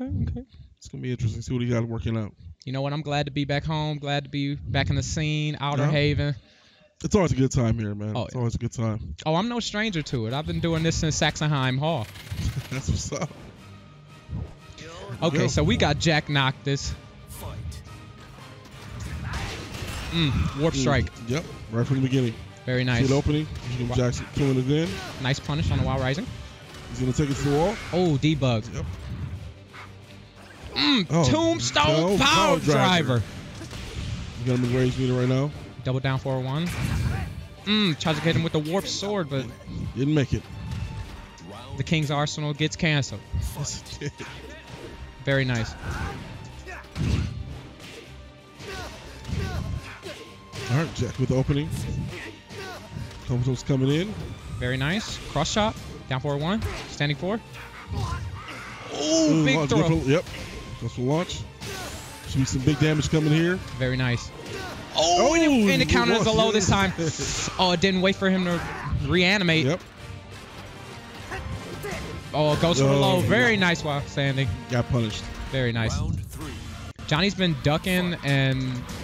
Okay, okay. It's gonna be interesting. See what he got working out. You know what? I'm glad to be back home. Glad to be back in the scene, Outer Yeah. Haven. It's always a good time here, man. Oh, it's always a good time. Oh, I'm no stranger to it. I've been doing this since Saxonheim Hall. That's what's up. Okay, Yo. so we got Jack Noctis. Mm, warp strike. Mm, Yep. Right from the beginning. Very nice. the opening. Jim Jackson killing it in. Nice punish on the Wild Rising. He's gonna take it to the wall. Oh, debug. Yep. Mm, Oh, Tombstone no, Power driver. Driver. You got him in range meter right now. Double down 401. Mm, tries to hit him with the warp sword, but Didn't make it. the King's Arsenal gets canceled. Yes, it did. Very nice. All right, Jack with the opening. Comatose coming in. Very nice. Cross shot. Down 401. Standing four. Oh, big throw. Yep. Goes for launch. Should be some big damage coming here. Very nice. Oh, and, it, Oh, and it counted as a low this time. Oh, it didn't wait for him to reanimate. Yep. Oh, it goes for the Oh, low. Very wow. nice while standing. Got punished. Very nice. Johnny's been ducking and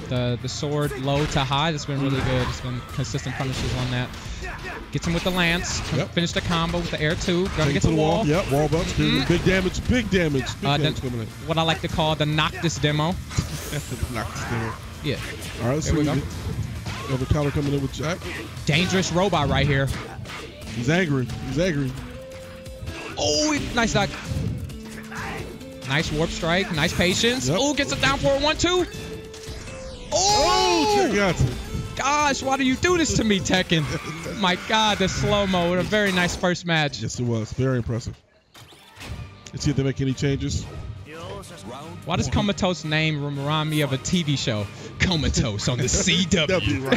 the the sword low to high. That's been really mm. good. It's been consistent punishes on that. Gets him with the lance. Yep. Finish the combo with the air two. Gonna Take get to the the wall. wall. Yep. Wall bumps. Mm. Big damage. Big damage. Big Uh, damage then- coming in. What I like to call the Noctis demo. Knocked us down. Yeah. All right. Let's There we go. Another counter coming in with Jack. Dangerous robot right here. He's angry. He's angry. Oh, nice duck. Nice warp strike. Nice patience. Yep. Oh, gets it down for a one two. Oh, Jack Oh, got it. gosh, why do you do this to me, Tekken? Oh my God, the slow mo. What A very nice first match. Yes, it was. Very impressive. Let's see if they make any changes. Why does Comatose name remind me of a TV show? Comatose on the CW.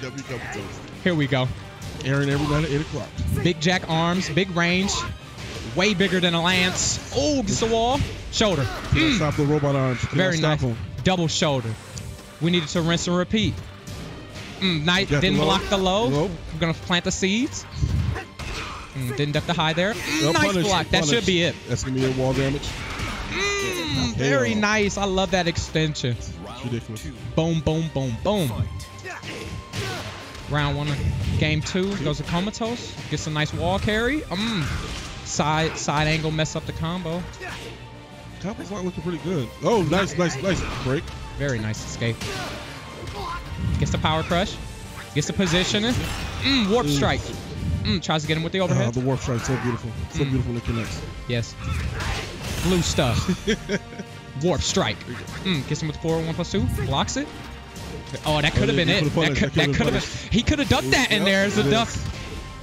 CW Comatose. Here we go. Aaron every night at 8 o'clock. Big Jack arms, big range, way bigger than a lance. Oh, gets the wall. Shoulder. Mm, Stop the robot arms. Very nice. him. Double shoulder. We needed to rinse and repeat. Mm, nice. Got Didn't low. block the low. Low. We're gonna plant the seeds. Mm, didn't duck the high there. Mm, No, nice punish, block. That should be it. That's going to be a wall damage. Mm, very nice. I love that extension. It's ridiculous. Boom, boom, boom, boom. Round one, game two goes to Comatose. Gets a nice wall carry. Mm. Side side angle mess up the combo. Combo's not looking pretty good. Oh, nice, nice, nice break. Very nice escape. Gets the power crush. Gets the positioning. Mm, warp Mm. strike. Mm, tries to get him with the overhead. Oh, the warp strike, so beautiful. So Mm. beautiful it connects. Yes. Blue stuff. Warp strike. Mm, gets him with 4 1 plus 2. Blocks it. Oh, that could have yeah, been it. That punished. could That that could've could have been. He could have ducked that in there as a duck.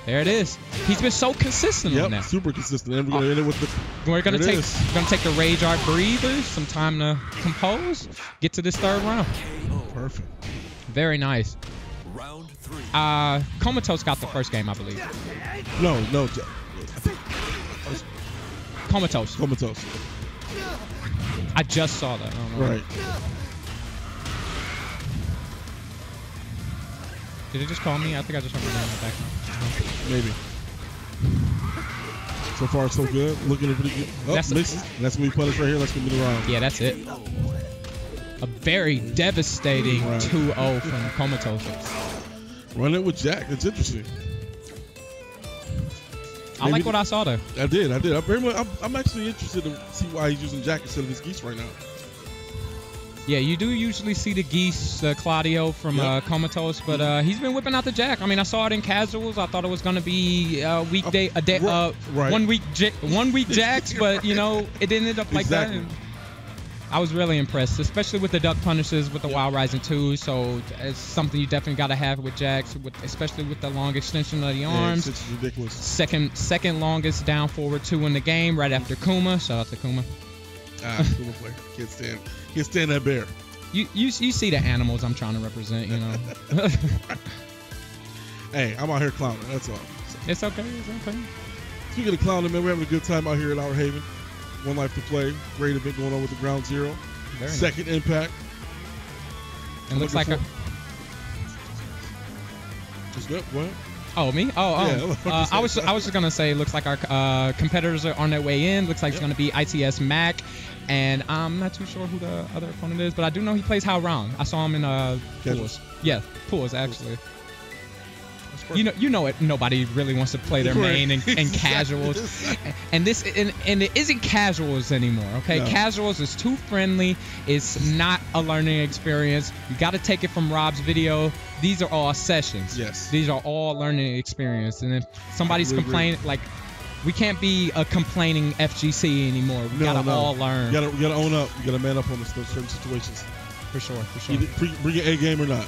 There it is. He's been so consistent on Yep, that. super consistent. And we're going to end it with the. We're gonna take is. we're gonna take the rage art breather, some time to compose, get to this third round. Perfect. Very nice. Round three. Uh, Comatose got the first game, I believe. No, no. I think Comatose. Comatose. I just saw that. I don't know. Right. Did it just call me? I think I just heard my name in the background. Maybe. So far, so good. Looking pretty good. Oh, That's- misses. That's going to be punished right here. Let's give me the round. Yeah, that's it. A very devastating Right. 2-0 from Comatose. Run it with Jack. It's interesting. I like what I saw there. I did. I did. I'm very much. I'm, I'm actually interested to see why he's using Jack instead of his geese right now. Yeah, you do usually see the geese, uh, Claudio from Yep. uh, Comatose, but uh, he's been whipping out the jack. I mean, I saw it in casuals. I thought it was going to be uh, weekday, a day, uh, right. one week, j- one week jacks, but you know, it didn't end up like Exactly. that. I was really impressed, especially with the duck punishes with the Wild Rising 2. So it's something you definitely got to have with jacks, with, especially with the long extension of the Yeah, arms. it's, it's ridiculous. Second, second longest down forward two in the game, right after Kuma. Shout out to Kuma. Ah, cool player. Can't stand. Can't stand that bear. You, you, you see the animals I'm trying to represent, you know. Hey, I'm out here clowning. That's all. It's okay. It's okay. speaking of clowning, man, we're having a good time out here at Our Haven. One life to play. Great event going on with the Ground Zero. Very nice. Second impact. It looks like looking a Just good. What? Oh me? Oh oh. Yeah, what the fuck uh, I was I was just gonna say. It looks like our uh, competitors are on their way in. Looks like it's gonna be ITS Mak, and I'm not too sure who the other opponent is, but I do know he plays Hwoarang. I saw him in uh pools. Yeah, pools actually. Perfect. You know, you know it. Nobody really wants to play their main and, and casuals, and this and, and it isn't casuals anymore. Okay, No. casuals is too friendly. It's not a learning experience. You got to take it from Rob's video. These are all sessions. Yes. These are all learning experience. And if somebody's complaining, like we can't be a complaining FGC anymore. We No, gotta no. all learn You gotta, you gotta own up. You gotta man up on those certain situations. for sure. For sure. Either bring, bring your A game or not.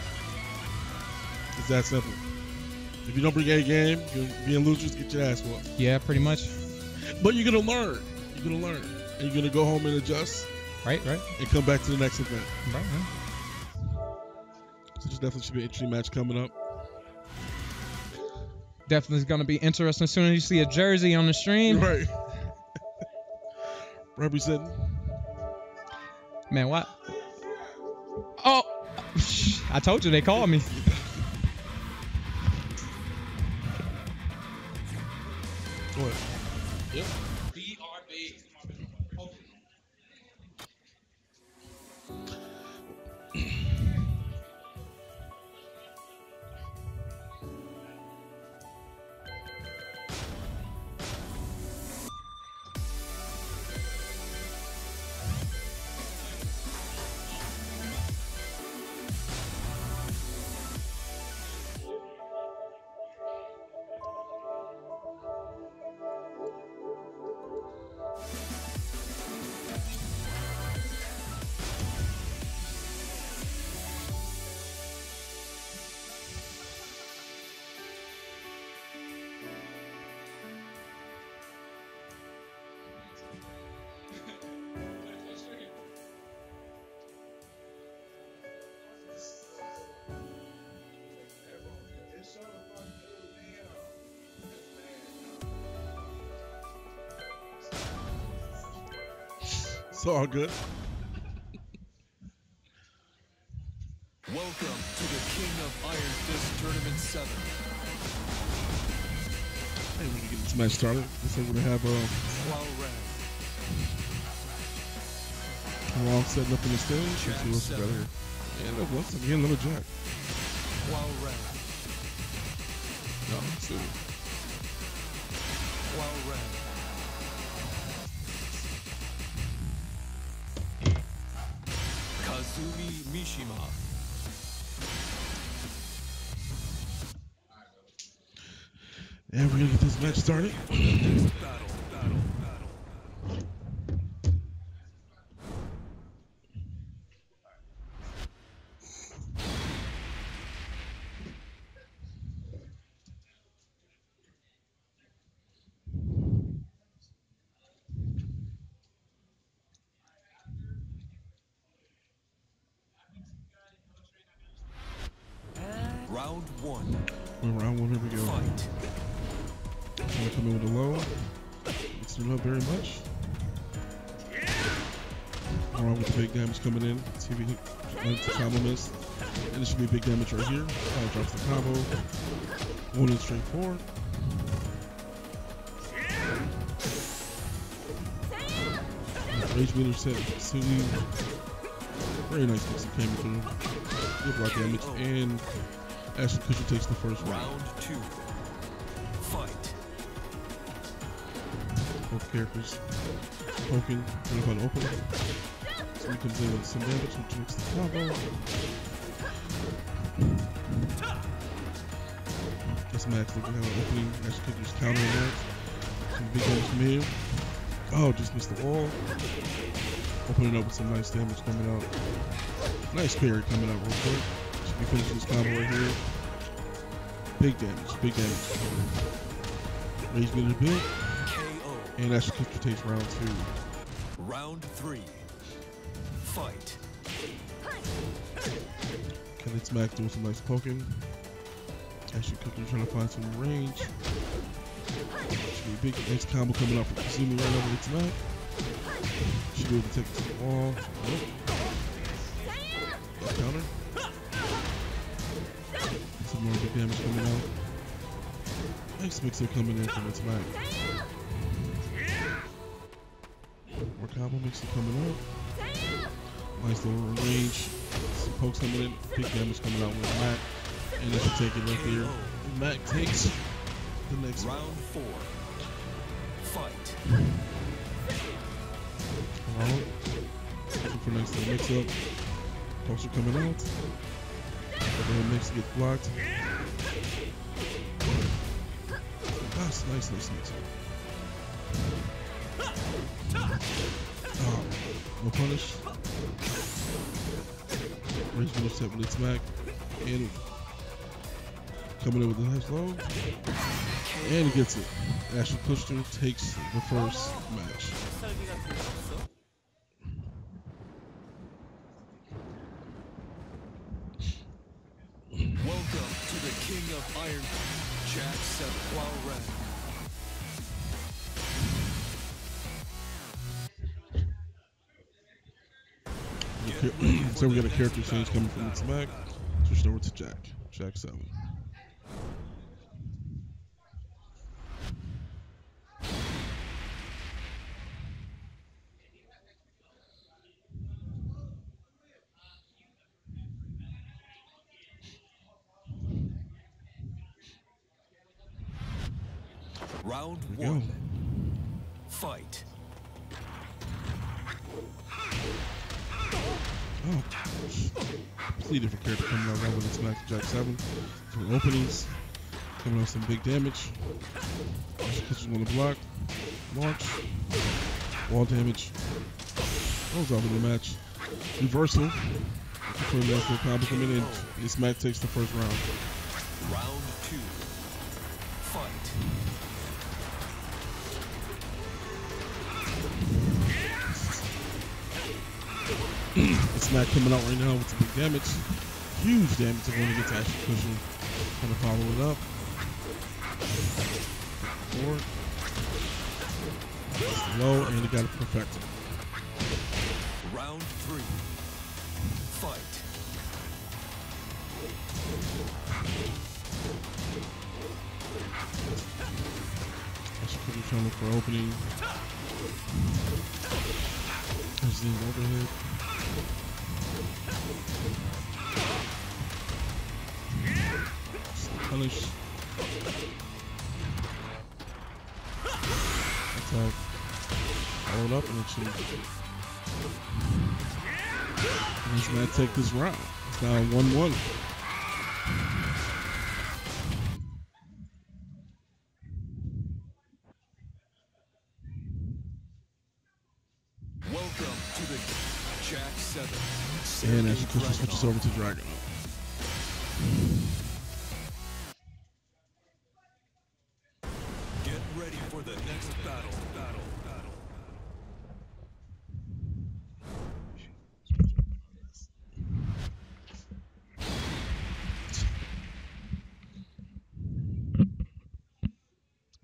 It's that simple. If you don't bring A game, you're being losers, get your ass whooped. Yeah, pretty much. But you're gonna learn. You're gonna learn. And you're gonna go home and adjust Right, right, and come back to the next event. right. right. So this definitely should be an interesting match coming up. Definitely gonna be interesting as soon as you see a jersey on the stream. Right. Representing. Man, what? Oh, I told you they called me. Ahead. Yep. All good. Welcome to the King of Iron Fist Tournament 7. Hey, we can get this match started. Looks like we're gonna have uh, Wow setting up in the stage. Let's see what's better. And look, once again, little Jack. Wow round. No, let's see. Hwoarang. Mishima. And we're gonna get this match started. See if he can combo miss. And this should be big damage right here. Oh, drops the combo. One in straight forward. Rage meter set. Sumi. Very nice mix that came through. Good block damage. And Ashton Kutcher takes the first round. Round two. Fight. both characters poking, trying to find an opening. So he comes in with some damage, which makes the combo. This match looking an opening. Ash Kicker's countering that. Some big damage from. Oh, just missed the wall. Opening up with some nice damage coming out. Nice parry coming out real quick. Should be finishing this combo right here. Big damage, big damage. Rage meter big. bit. And Ashton Kutcher takes round two. Round three. Fight. Kelly Smack doing some nice poking. Ashton Kutcher trying to find some range. Should be a big nice combo coming out from Kazumi right over the tonight. Should be able to take it to the wall. Nope. Counter. Some more big damage coming out. Nice mix up coming in from its Mak. More combo mix up coming up. Nice little range. Some pokes coming in. Big damage coming out with Mak. And if you take it right there, Mak takes the next round. Round four. Fight. Alright. Looking for nice little mix up. Pokes are coming out. Overhead mix gets blocked. Nice, nice, nice Oh, no punish. Finish set with smack. And coming in with a nice low. And he gets it. Ashley Kushner takes the first match. Welcome to the King of Iron, Jack Seven. Red. so we got a character change coming from smack. Switched over to Jack. Jack 7. Round one. Fight. Oh, completely different character coming out right this match. Jack 7. From openings. Coming out some big damage. Pushes on the block. Launch. Wall damage. Goes out of the match. Reversal. For natural combo coming in. This match takes the first round. Round two. It's not coming out right now with the big damage. Huge damage to going to get to Ashley Cushion. Gonna follow it up. It's low, and you got to perfect it. Round three. Fight. Ashley Cushion trying to look for opening. There's the overhead. Punish. Attack. Followed up and. And he's gonna take this round. It's now 1 1. Saturday Ashley Cushion switches Dragon. over to Dragon. Get ready for the next battle. Battle. Battle.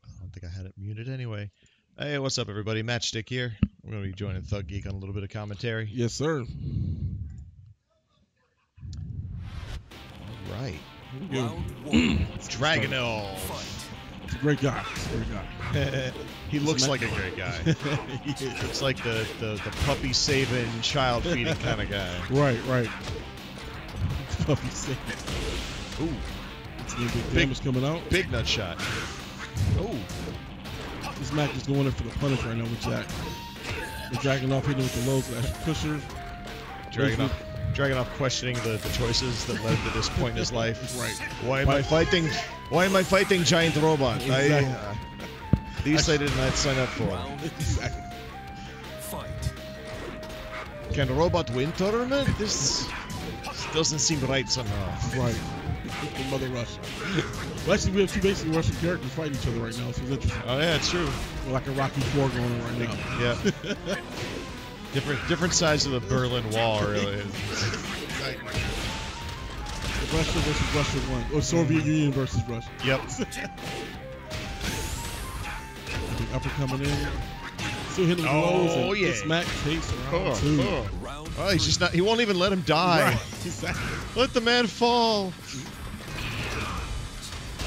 I don't think I had it muted anyway. Hey, what's up, everybody? Matchstick here. We're going to be joining Thug Geek on a little bit of commentary. Yes, sir. Dragunov. A great guy. A great guy. he looks like a great guy. he looks like the, the, the puppy saving, child feeding kind of guy. Right, right. Puffy safe. Ooh, big Big- damage coming out. big nut shot. Oh, This Mak is going in for the punish right now with Jack. They're Dragunov hitting with the low Cusher. dragging Where's off, dragging off, questioning the, the choices that led to this point in his life. Right. Why am I fighting? Why am I fighting giant robot? Exactly. I, uh, these I did not sign up for. Exactly. fight. Can a robot win tournament? This, this doesn't seem right somehow. Right. Mother Russia. well, actually, we have two basically Russian characters fighting each other right now, so it's interesting. Oh yeah, it's true. We're like a Rocky Four going on right now. Yeah. different different sides of the Berlin Wall, really. Russia versus Russia one, or Soviet Union versus Russia. Yep. Upper coming in. Still hitting the Oh, yeah. Smack takes round Oh, two. oh. Round Oh, he's just not. He won't even let him die. Right. Exactly. Let the man fall.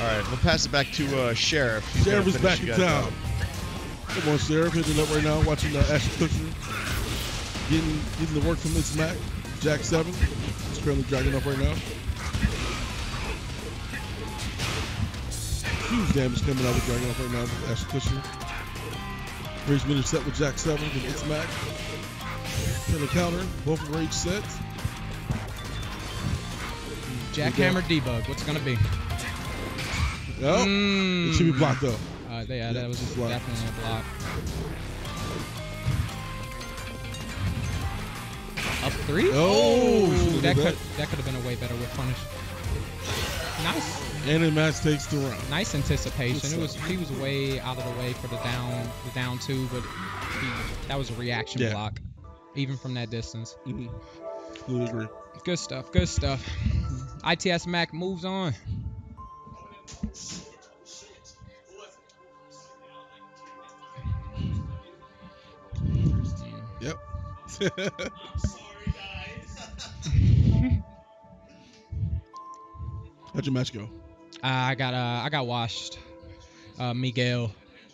All right, we'll pass it back to uh, Sheriff. He's Sheriff is back in town. Come on, Sheriff. Hitting up right now, watching uh, Ashton Kutcher. Getting, getting the work from Miss Mak. Jack 7. He's currently Dragunov right now. Huge damage coming out with Dragunov right now with Ashton Kutcher. Rage meter set with Jack 7 and It's Mak. Trying to counter. Both rage sets. Jackhammer debug. What's it gonna be? Oh, Mm. it should be blocked up. Uh, yeah, that was block. definitely a block. Up three? Oh, should've that could that. could have been a way better whip punish. Nice, And the match takes the round. nice anticipation. It was he was way out of the way for the down the down two, but he, that was a reaction Yeah. block, even from that distance. Mm-hmm. Agree. Good stuff. Good stuff. ITS Mak moves on. Yep. How'd your match go? Uh, I got uh, I got washed. Uh, Miguel.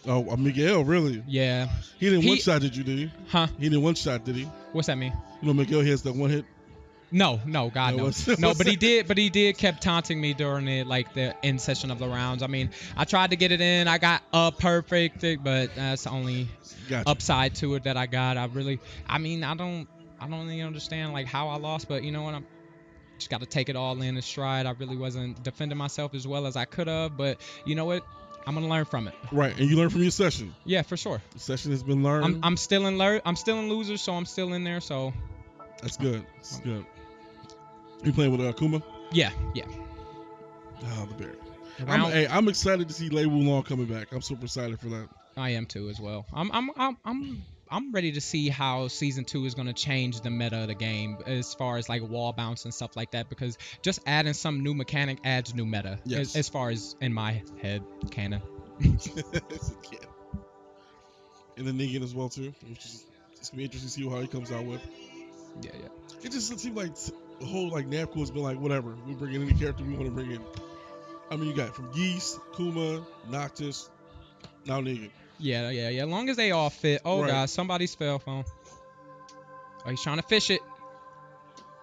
Oh, uh, Miguel, really? Yeah. He didn't one shot, did you? Did he? Huh? He didn't one shot, did he? What's that mean? You know, Miguel has that one hit. No, no, God No, no, no. But he did, but he did kept taunting me during the like the end session of the rounds. I mean, I tried to get it in. I got a perfect, but that's the only Gotcha. upside to it that I got. I really, I mean, I don't, I don't really understand like how I lost, but you know what? I'm just got to take it all in a stride. I really wasn't defending myself as well as I could have, but you know what? I'm gonna learn from it. Right, and you learn from your session. Yeah, for sure. The session has been learned. I'm, I'm still in lear- I'm still in losers, so I'm still in there. So That's good. That's good. You playing with uh, Kuma? yeah, yeah. Oh, the bear. I'm, hey, I'm excited to see Lei Wulong coming back. I'm super excited for that. I am too as well. I'm I'm I'm I'm I'm ready to see how season two is going to change the meta of the game as far as like wall bounce and stuff like that because just adding some new mechanic adds new meta Yes. as, as far as in my head canon. And then Negan as well too, which is it's gonna be interesting to see how he comes out with. Yeah, yeah. It just seems like the whole like Namco has been like whatever. We bring in any character we want to bring in. I mean, you got from Geese, Kuma, Noctis, now Negan. Yeah, yeah, yeah. As long as they all fit. Oh Right. god, somebody's spell phone. Oh, he's trying to fish it.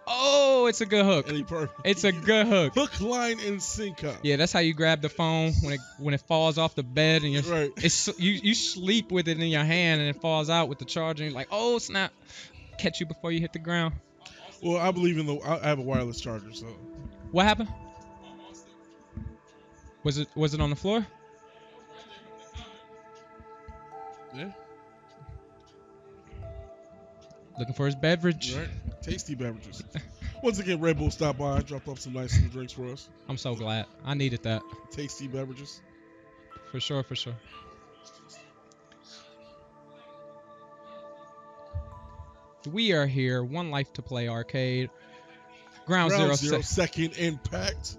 Oh, it's a good hook. And he perfect. It's a good hook. hook, line, and sinker. Yeah, that's how you grab the phone when it when it falls off the bed and you're Right. It's you you sleep with it in your hand and it falls out with the charger and you're like, oh snap, catch you before you hit the ground. Well, I believe in the. I I have a wireless charger, so What happened? Was it was it on the floor? Yeah. Looking for his beverage. Right. Tasty beverages. Once again, Red Bull stopped by, dropped off some nice little drinks for us. I'm so glad. I needed that Tasty beverages. for sure, for sure. We are here. One life to play arcade. Ground, Ground zero, zero, se- second impact.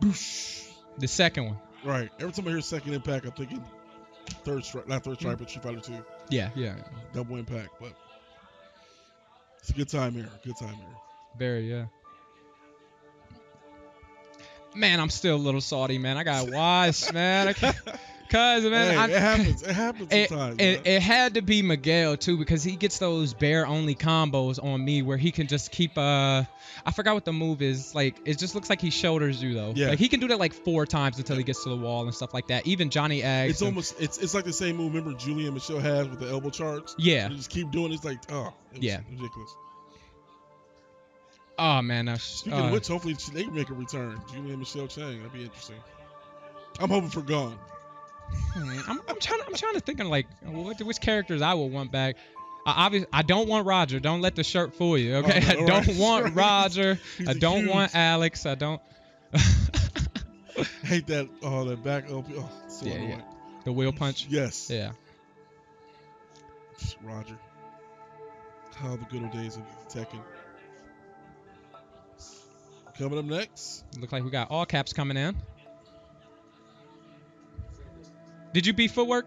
Boosh. the second one. Right. Every time I hear second impact, I'm thinking third strike, not third strike, mm. but Street Fighter Two, Yeah, yeah. double impact. But it's a good time here. Good time here. Very, yeah. Man, I'm still a little salty, man. I got washed, man. I can't- Cause man, hey, I, it happens. It happens It, sometimes. it, it had to be Miguel too because he gets those bear only combos on me where he can just keep uh I forgot what the move is like it just looks like he shoulders you though Yeah. like he can do that like four times until he gets to the wall and stuff like that even Johnny Eggs it's almost it's it's like the same move. Remember Julian Michelle has with the elbow charge. yeah You just keep doing it. It's like oh, it Yeah. ridiculous. oh man Speaking uh, of which, hopefully they make a return. Julian Michelle Chang. That'd be interesting. I'm hoping for gone. Hmm, I'm, I'm trying I'm trying to think of like what, which characters I would want back I obviously, I don't want Roger. Don't let the shirt fool you, okay? Oh, no, I don't right, want right. Roger. He's I don't huge- want Alex. I don't. hate that. Oh, that back up. Oh, so Yeah, yeah. the wheel punch. Yes. Yeah. Roger. How the good old days of Tekken. Coming up next. Look like we got all caps coming in. Did you beat Footwurk?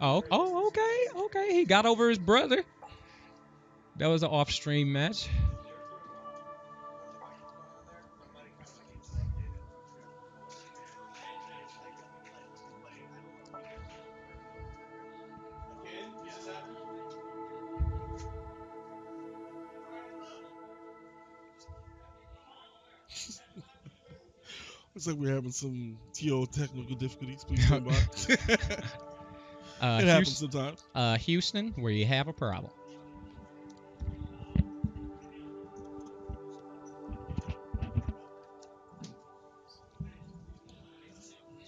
Oh, oh, okay, okay. He got over his brother. That was an off-stream match. Looks like we're having some TO technical difficulties. Please stand by. it Uh, happens Houston, sometimes. uh, Houston, where you have a problem.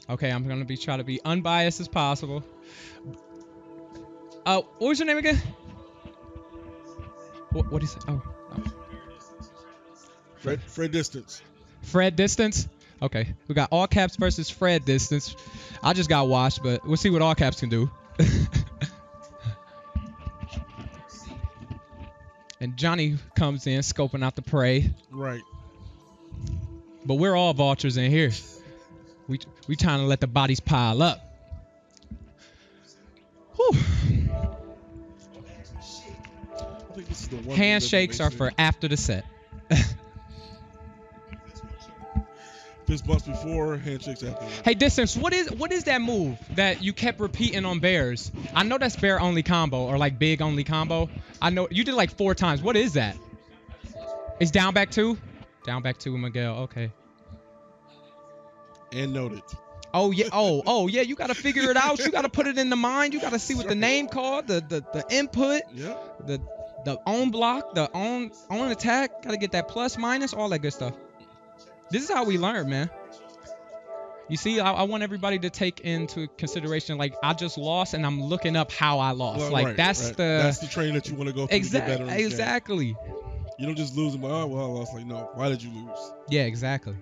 Okay, I'm gonna be try to be unbiased as possible. Uh, what was your name again? What, what is it? Oh, oh. Fred, Fred Distance. Fred Distance. Okay, we got all caps versus Fred Distance. I just got washed, but we'll see what all caps can do. and Johnny comes in scoping out the prey, Right. but we're all vultures in here. We we trying to let the bodies pile up. Whew. I think this is the one. thing that Handshakes are for after the set. fist bumps before, handshakes after. Hey, distance. What is what is that move that you kept repeating on bears? I know that's bear only combo or like big only combo. I know you did like four times. What is that? It's down back two. Down back two, Miguel. Okay. And noted. Oh yeah. Oh oh yeah. You gotta figure it out. You gotta put it in the mind. You gotta see what the name called, the the the input, Yep. the the on block, the on on attack. Gotta get that plus minus, all that good stuff. This is how we learn, man. You see, I, I want everybody to take into consideration, like I just lost, and I'm looking up how I lost. Well, like right, that's right. the that's the train that you want to go through to get better. exactly in exactly. You don't just lose and be like, oh well, I lost. Like no, why did you lose? Yeah, exactly.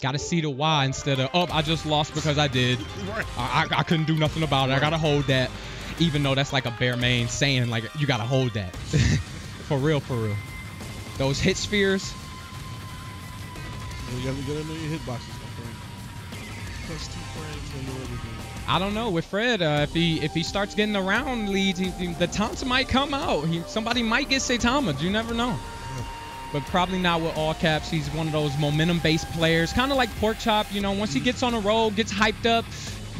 Got to see the why instead of oh I just lost because I did. Right. I, I, I couldn't do nothing about it. I gotta hold that, even though that's like a bare main saying like you gotta hold that. for real, for real. Those hit spheres. You gotta get in your hitboxes, my friend. Plus two frames and you're everything. I don't know with Fred. Uh, if he if he starts getting around leads, he, he- the taunts might come out. He, somebody might get Saitama. You never know. But probably not with all caps. He's one of those momentum-based players, kind of like Pork Chop. You know, once he gets on a roll, gets hyped up,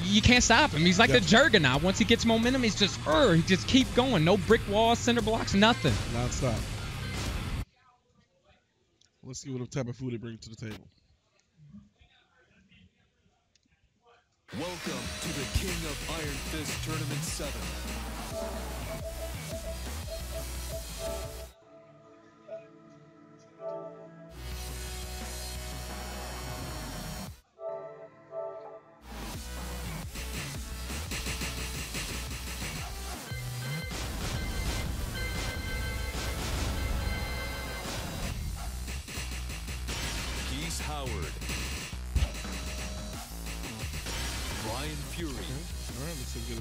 you can't stop him. He's like the Juggernaut. Once he gets momentum, he's just, er, he just keep going. No brick walls, cinder blocks, nothing. Non-stop. Let's see what type of food they bring to the table. Welcome to the King of Iron Fist Tournament 7.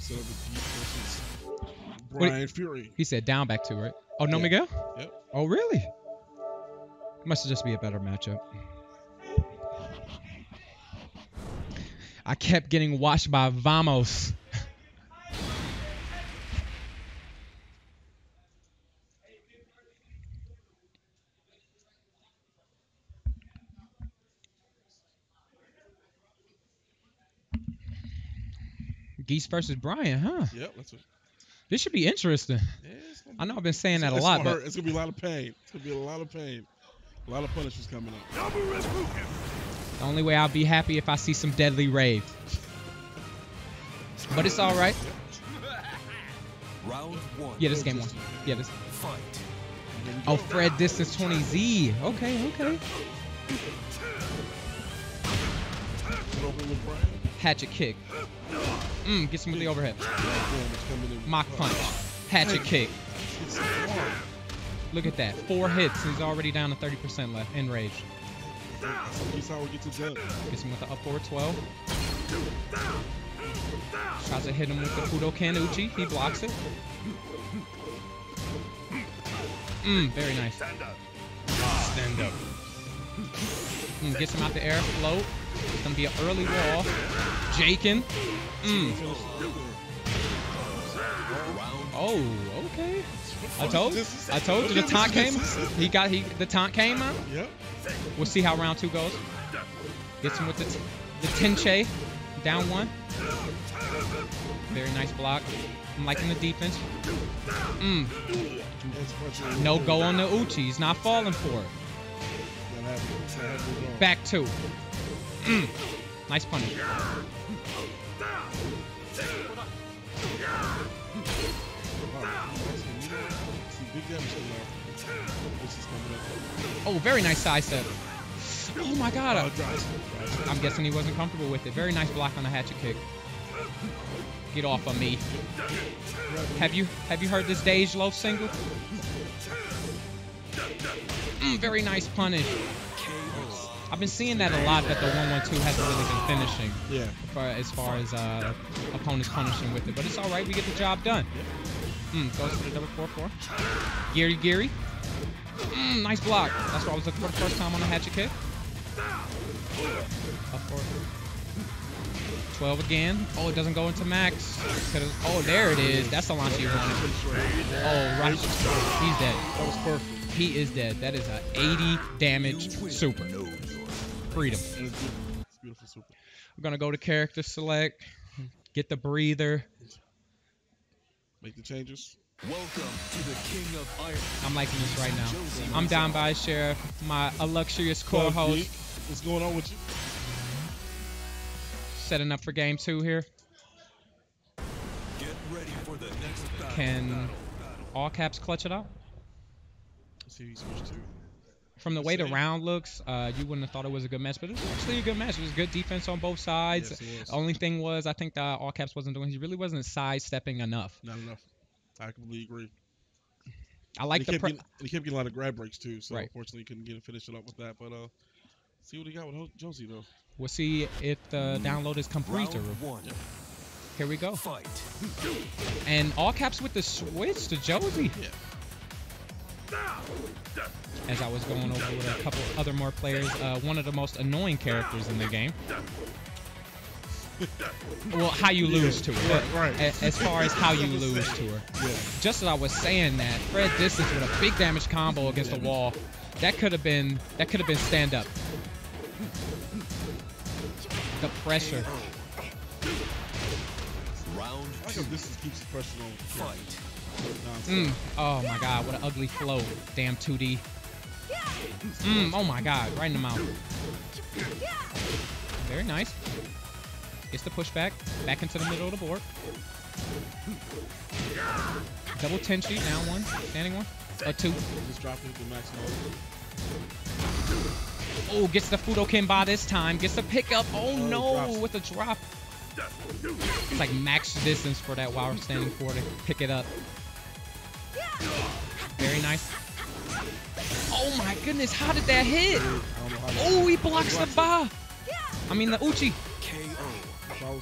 Right, let's a set up with Pete versus Bryan Fury. He said down back two, right? Oh, no, Yeah. Miguel? Yep. Oh, really? Must just be a better matchup. I kept getting watched by Vamos. Geese versus Bryan, huh? Yep, that's what. This should be interesting. Yeah, it's gonna I know I've been saying that a lot, but hurt. it's gonna be a lot of pain. It's gonna be a lot of pain. A lot of punishments coming up. the only way I'll be happy if I see some deadly rave. But it's all right. Round 1. Yeah, this game one. Yeah, this. Fight. Oh, Fred distance 20Z. Okay, okay. Hatchet kick. Mmm, gets him with the overhead. Mock punch. Hatchet kick. Look at that. Four hits. He's already down to 30% left in rage. That's how we get to done. Gets him with the up forward 12. Tries to hit him with the Fudokan Uchi. He blocks it. Mm, very nice. Stand up. Stand up. Mm, gets him out the air, float. It's gonna be an early wall. Jakin. Mm. Oh, okay. I told, I told you the taunt came. He got he the taunt came out. Yep. We'll see how round two goes. Gets him with the the tenche, down one. Very nice block. I'm liking the defense. Mm, no go on the Uchi. He's not falling for it. Back two. Mm. Nice punish. Oh, very nice side step. Oh my god. I'm guessing he wasn't comfortable with it. Very nice block on the hatchet kick. Get off of me. Have you have you heard this Dage Loaf single? Mm, very nice punish. I've been seeing that a lot, that the 112 hasn't really been finishing Yeah. for, as far as uh, opponents punishing with it. But it's all right. We get the job done. Mm, goes for the double 4-4. Geary, Geary. Mm, nice block. That's what I was looking for the first time on the hatchet kick. Up for 12 again. Oh, it doesn't go into max. Oh, there it is. That's the launch you wanted. Oh, right. He's dead. That was perfect. He is dead. That is a 80 damage super. Freedom. And it's beautiful. Super. We're gonna go to character select, get the breather. Make the changes. Welcome to the King of Iron. I'm liking this right now. I'm down by Sheriff, my illustrious core Fuck, host, What's going on with you? setting up for game two here. Get ready for the next battle. Can all caps clutch it out? Let's see who you switched to. From the way the round looks, uh, you wouldn't have thought it was a good match, but it was actually a good match. It was good defense on both sides. Yes, it was. Only thing was, I think that all caps wasn't doing. He really wasn't sidestepping enough. Not enough. I completely agree. I like and the he kept, pre- getting, he kept getting a lot of grab breaks too, so Right. unfortunately he couldn't get it finish it up with that. But uh, see what he got with Josie though. We'll see if the download is complete. Round one. Here we go. Fight. And all caps with the switch to Josie. Yeah. As I was going over with a couple other more players, uh, one of the most annoying characters in the game. Well, how you lose to her. Right, right. As far as how you lose to her. Yeah. Just as I was saying that, Fred Distance with a big damage combo against the wall, that could have been that could have been stand up. The pressure. Round I like two. this is keeps the pressure on. Fight. Mm. Oh my god, what an ugly flow. Damn 2D. Mm. Oh my god, right in the mouth. Very nice. Gets the pushback. Back into the middle of the board. Double 10 sheet, down one. Standing one. A two. Just dropping the max mode. Oh, gets the Fudoken by this time. Gets the pickup. Oh Oh, no, with a drop. It's like max distance for that while we're standing for to pick it up. Very nice. Oh my goodness, how did that hit? I don't know how to Oh, he blocks the bar. I mean the Uchi. KO. follow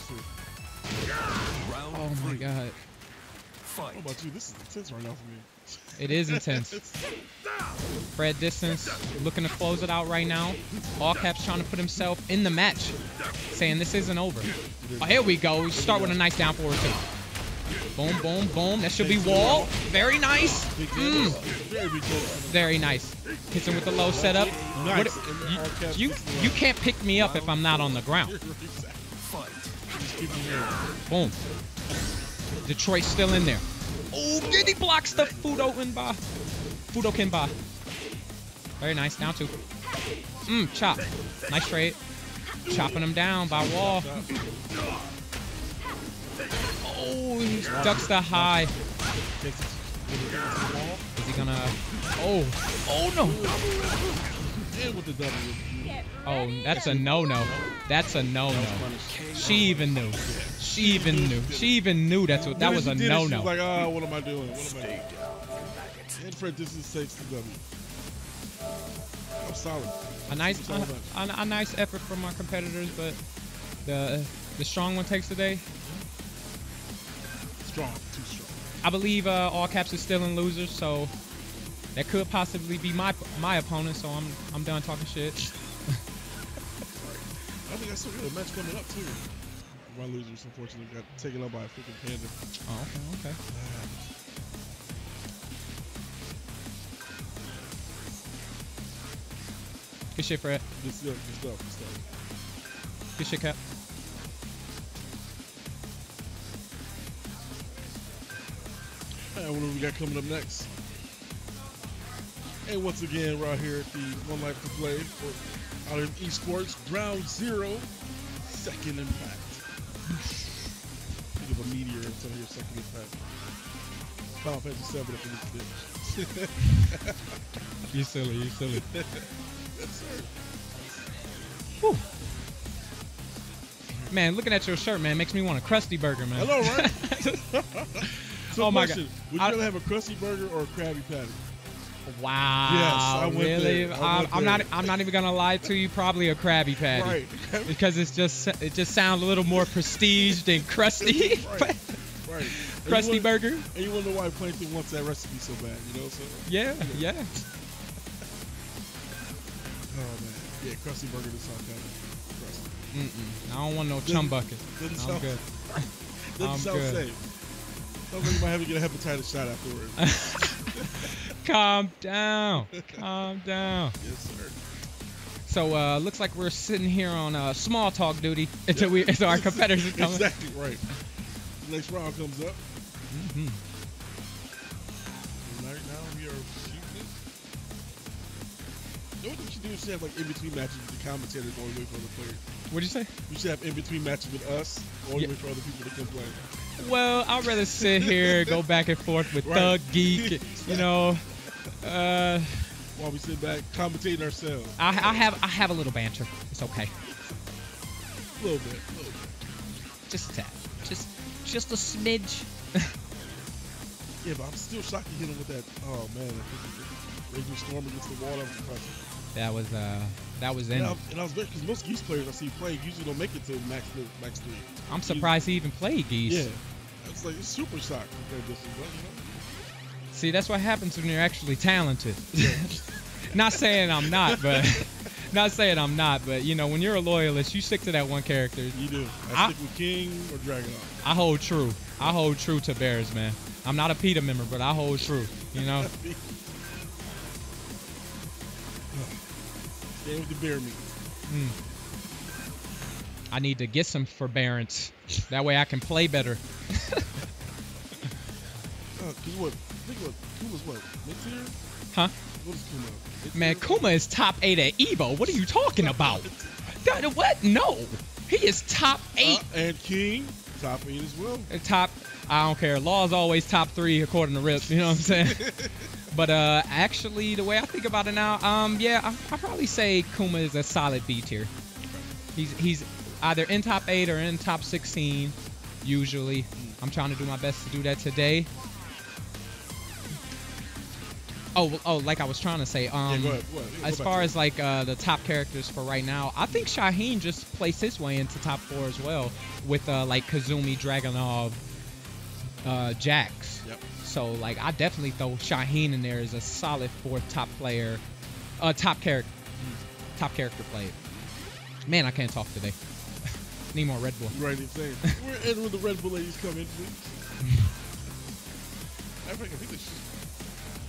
Oh my god. What Fight. about you? This is intense right now for me. It is intense. Fred Distance looking to close it out right now. All caps trying to put himself in the match. Saying this isn't over. Oh, here we go. We start with a nice down forward two. Boom, boom, boom. That should be wall. Very nice. Mm. Very big damage. Very nice. Hits him with the low setup. What- And then all caps You you can't pick me up if I'm not on the ground. Fight. Just keep him there. Boom. Detroit's still in there. Oh, and he blocks the Fudo Inba. Fudo Kinba. Very nice. Down two. Mmm, chop. Nice trade. Chopping him down by wall. Oh, he ducks the high. Takes it with the with the wall. Is he gonna? Oh, oh no. With the W. Oh, that's a no-no. That's a no-no. She even knew. She even knew. She even knew that's what that was a no-no. like, ah, what am I doing? What am I doing? And Fred, this is takes the W. I'm solid. A nice, a, a, a nice effort from our competitors, but the the strong one takes the day. Strong, too strong. I believe uh, all caps is still in losers, so that could possibly be my my opponent. So I'm I'm done talking shit. I think I still got a match coming up too. My losers, unfortunately, got taken out by a freaking panda. Oh, okay, okay. Good shit, Fred. Good stuff, good stuff, good stuff. Good shit, Cap. And what do we got coming up next? And once again, we're out here at the One Life to Play for out of esports, Ground Zero, second impact. Think of a meteor of your second impact. Final Fantasy 7 up in this bitch. You silly, you silly. yes, sir. Whew. Man, looking at your shirt, man, makes me want a Krusty Burger, man. Hello, right? So Oh my question, Would you I- rather have a Krusty Burger or a Krabby Patty? wow. Yes, I went really? there. I I'm not. I'm not even gonna lie to you. Probably a Krabby Patty. Right. Because it's just it just sounds a little more prestige than crusty. right. Right. You burger. And you wonder why Plankton wants that recipe so bad, you know? So, Yeah, yeah. oh man, yeah, Krusty Burger does sound kind of crusty. Mm-mm. I don't want no chum bucket. Doesn't I'm sound, good. doesn't I'm sound good. safe. Sounds like you might have to get a hepatitis shot afterwards. Calm down. Calm down. yes, sir. So uh, looks like we're sitting here on uh, small talk duty until we until our competitors are coming. Exactly right. The next round comes up. Mhm. Right now we are shooting it. You know what we should do? We should have like in between matches with the commentators going wait for other players. What'd you say? We should have in between matches with us going Yeah. wait for other people to come play. Well, I'd rather sit here, go back and forth with Right. Thug Geek. You know, uh, While we sit back commentating ourselves. I, I have I have a little banter. It's okay. A little bit. A little bit. Just a tad. Just just a smidge. Yeah, but I'm still shocked to hit him with that. Oh man, I think the Raging Storm against the wall. That was impressive. That was uh that was And in. I, and I was very because most Geese players I see play usually don't make it to max max three. I'm surprised he even played geese. Yeah, it's like it's super shock compared to this, but, you See, that's what happens when you're actually talented. not saying I'm not, but not saying I'm not, but you know, when you're a loyalist, you stick to that one character. you do. I, I- stick with King or Dragunov. I hold true. I hold true to Bears, man. I'm not a PETA member, but I hold true. You know, With the bear meat. Mm. I need to get some forbearance. That way I can play better. Uh, Cause what? Think what? Kuma's what? Huh? What is Kuma? Man, Kuma is top eight at Evo. What are you talking about? That- what? No. He is top eight. Uh, and King, top eight as well. And top I don't care. Law is always top three according to Rip. You know what I'm saying? but uh, actually, the way I think about it now, um, yeah, I I probably say Kuma is a solid B tier. He's he's either in top eight or in top 16. Usually, I'm trying to do my best to do that today. Oh, oh, like I was trying to say, um, yeah, go ahead. Go ahead. Yeah, as far as like uh, the top characters for right now, I think Shaheen just placed his way into top four as well with uh, like Kazumi, Dragunov, uh, Jax. So like I definitely throw Shaheen in there as a solid fourth top player, uh, top character, top character player. Man, I can't talk today. Need more Red Bull. Right in saying. We're in when the Red Bull ladies come in, please. I think I think they should.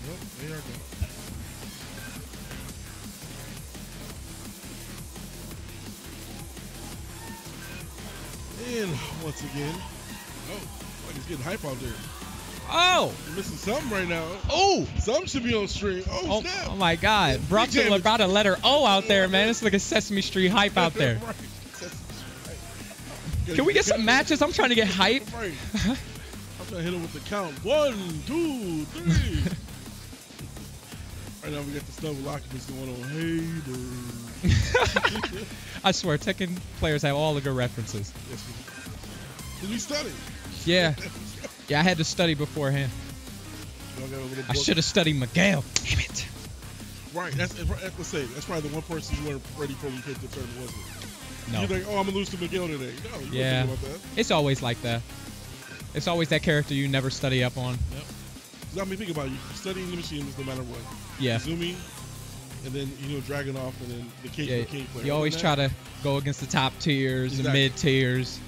Nope, they are gone. And once again, oh, like it's getting hype out there. Oh, You're missing something right now. oh, Something should be on stream. Oh, oh, snap. oh my God! Brought it. about a letter O out there, man. It's like a Sesame Street hype out there. right. Can we get some matches? I'm trying to get hype. Right. I'm trying to hit him with the count. One, two, three. right now we got the Stumble Occupants going on. Hey. I swear, Tekken players have all the good references. yes, we Did we study? Yeah, yeah. I had to study beforehand. Y'all got a little I should have studied Miguel. Damn it. Right. That's, that's let's say that's probably the one person you weren't ready for when you picked the tournament, wasn't it? No, You're like, oh, I'm gonna lose to Miguel today. No, you Yeah. yeah. about that. it's always like that. It's always that character you never study up on. 'Cause, I mean, think about it. You're studying the machines no matter what. Yeah, Zooming, and then you know, dragging off, and then the K yeah. player. You always try to go against the top tiers, the Exactly. mid tiers,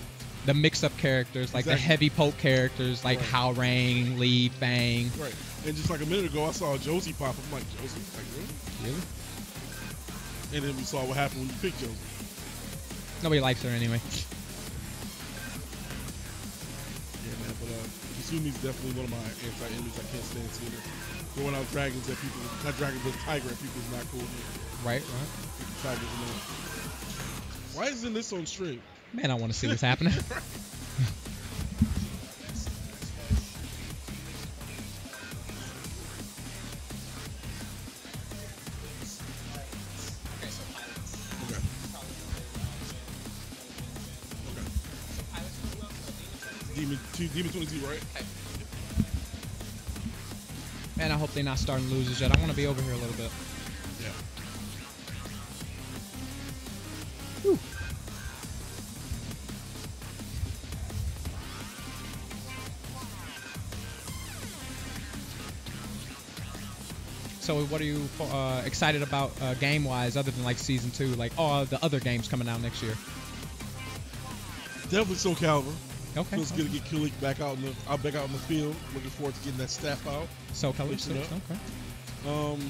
the mix-up characters, like the heavy poke characters, like Right. Hwoarang, Li Fang. Right. And just like a minute ago, I saw Josie pop. I'm like, Josie? Like, really? Really? And then we saw what happened when you picked Josie. Nobody likes her anyway. Yeah, man. But uh, Kazumi's definitely one of my anti-enemies. I can't stand seeing her. Throwing out dragons at people, not dragons, but tiger at people is not cool. Right, right. Tigers, man. Why isn't this on stream? Man, I want to see this happening. Okay. Okay. Demon two, Demon 22, right? Man, I hope they're not starting losers yet. I want to be over here a little bit. So, what are you uh, excited about uh, game-wise, other than like season two, like all the other games coming out next year? Definitely Soul Calibur. Okay. Feels good to get Kilik back out in the out back out in the field. Looking forward to getting that staff out. So color Mix it six. up. Okay. Um,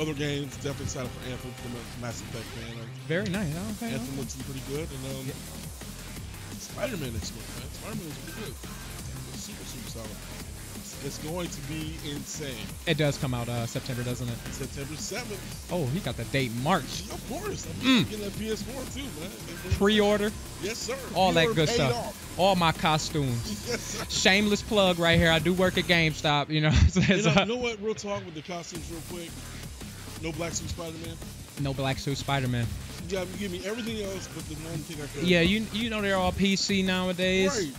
other games definitely excited for Anthem from a Mass Effect fan. Um, Very nice. Okay. Anthem looks pretty good, and um, Spider-Man next month, man. Spider-Man was pretty good. Super super solid. It's going to be insane. It does come out uh, September, doesn't it? September 7th. Oh, he got the date March. Of course. I'm Mm. getting that PS4 too, man. Pre-order, Yes, sir. all that good stuff. off. All my costumes. Yes, sir. Shameless plug right here. I do work at GameStop. You know, so You know, you know what? Real talk with the costumes, real quick. No black suit Spider-Man. no black suit Spider-Man. You got give me everything else, but the one thing I could. Yeah, you you know they're all PC nowadays. Right.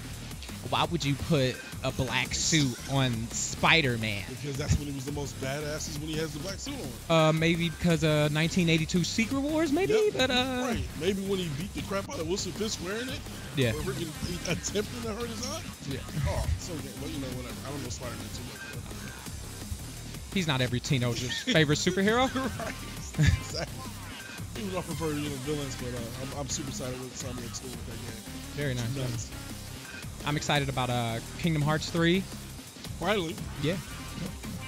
Why would you put a black suit on Spider-Man? Because that's when he was the most badass. Is when he has the black suit on. Uh, maybe because of 1982 Secret Wars, maybe. Yep. But uh, right. Maybe when he beat the crap out of Wilson Fisk wearing it. yeah, Or freaking attempting to hurt his eye. yeah. Oh, so good. Well, you know, whatever. I don't know Spider-Man too much. He's not every teenager's favorite superhero. right. Exactly. Even though I prefer you know villains, but uh, I'm, I'm super excited with that's doing with that game. Very nice. I'm excited about uh Kingdom Hearts 3. Finally, Yeah,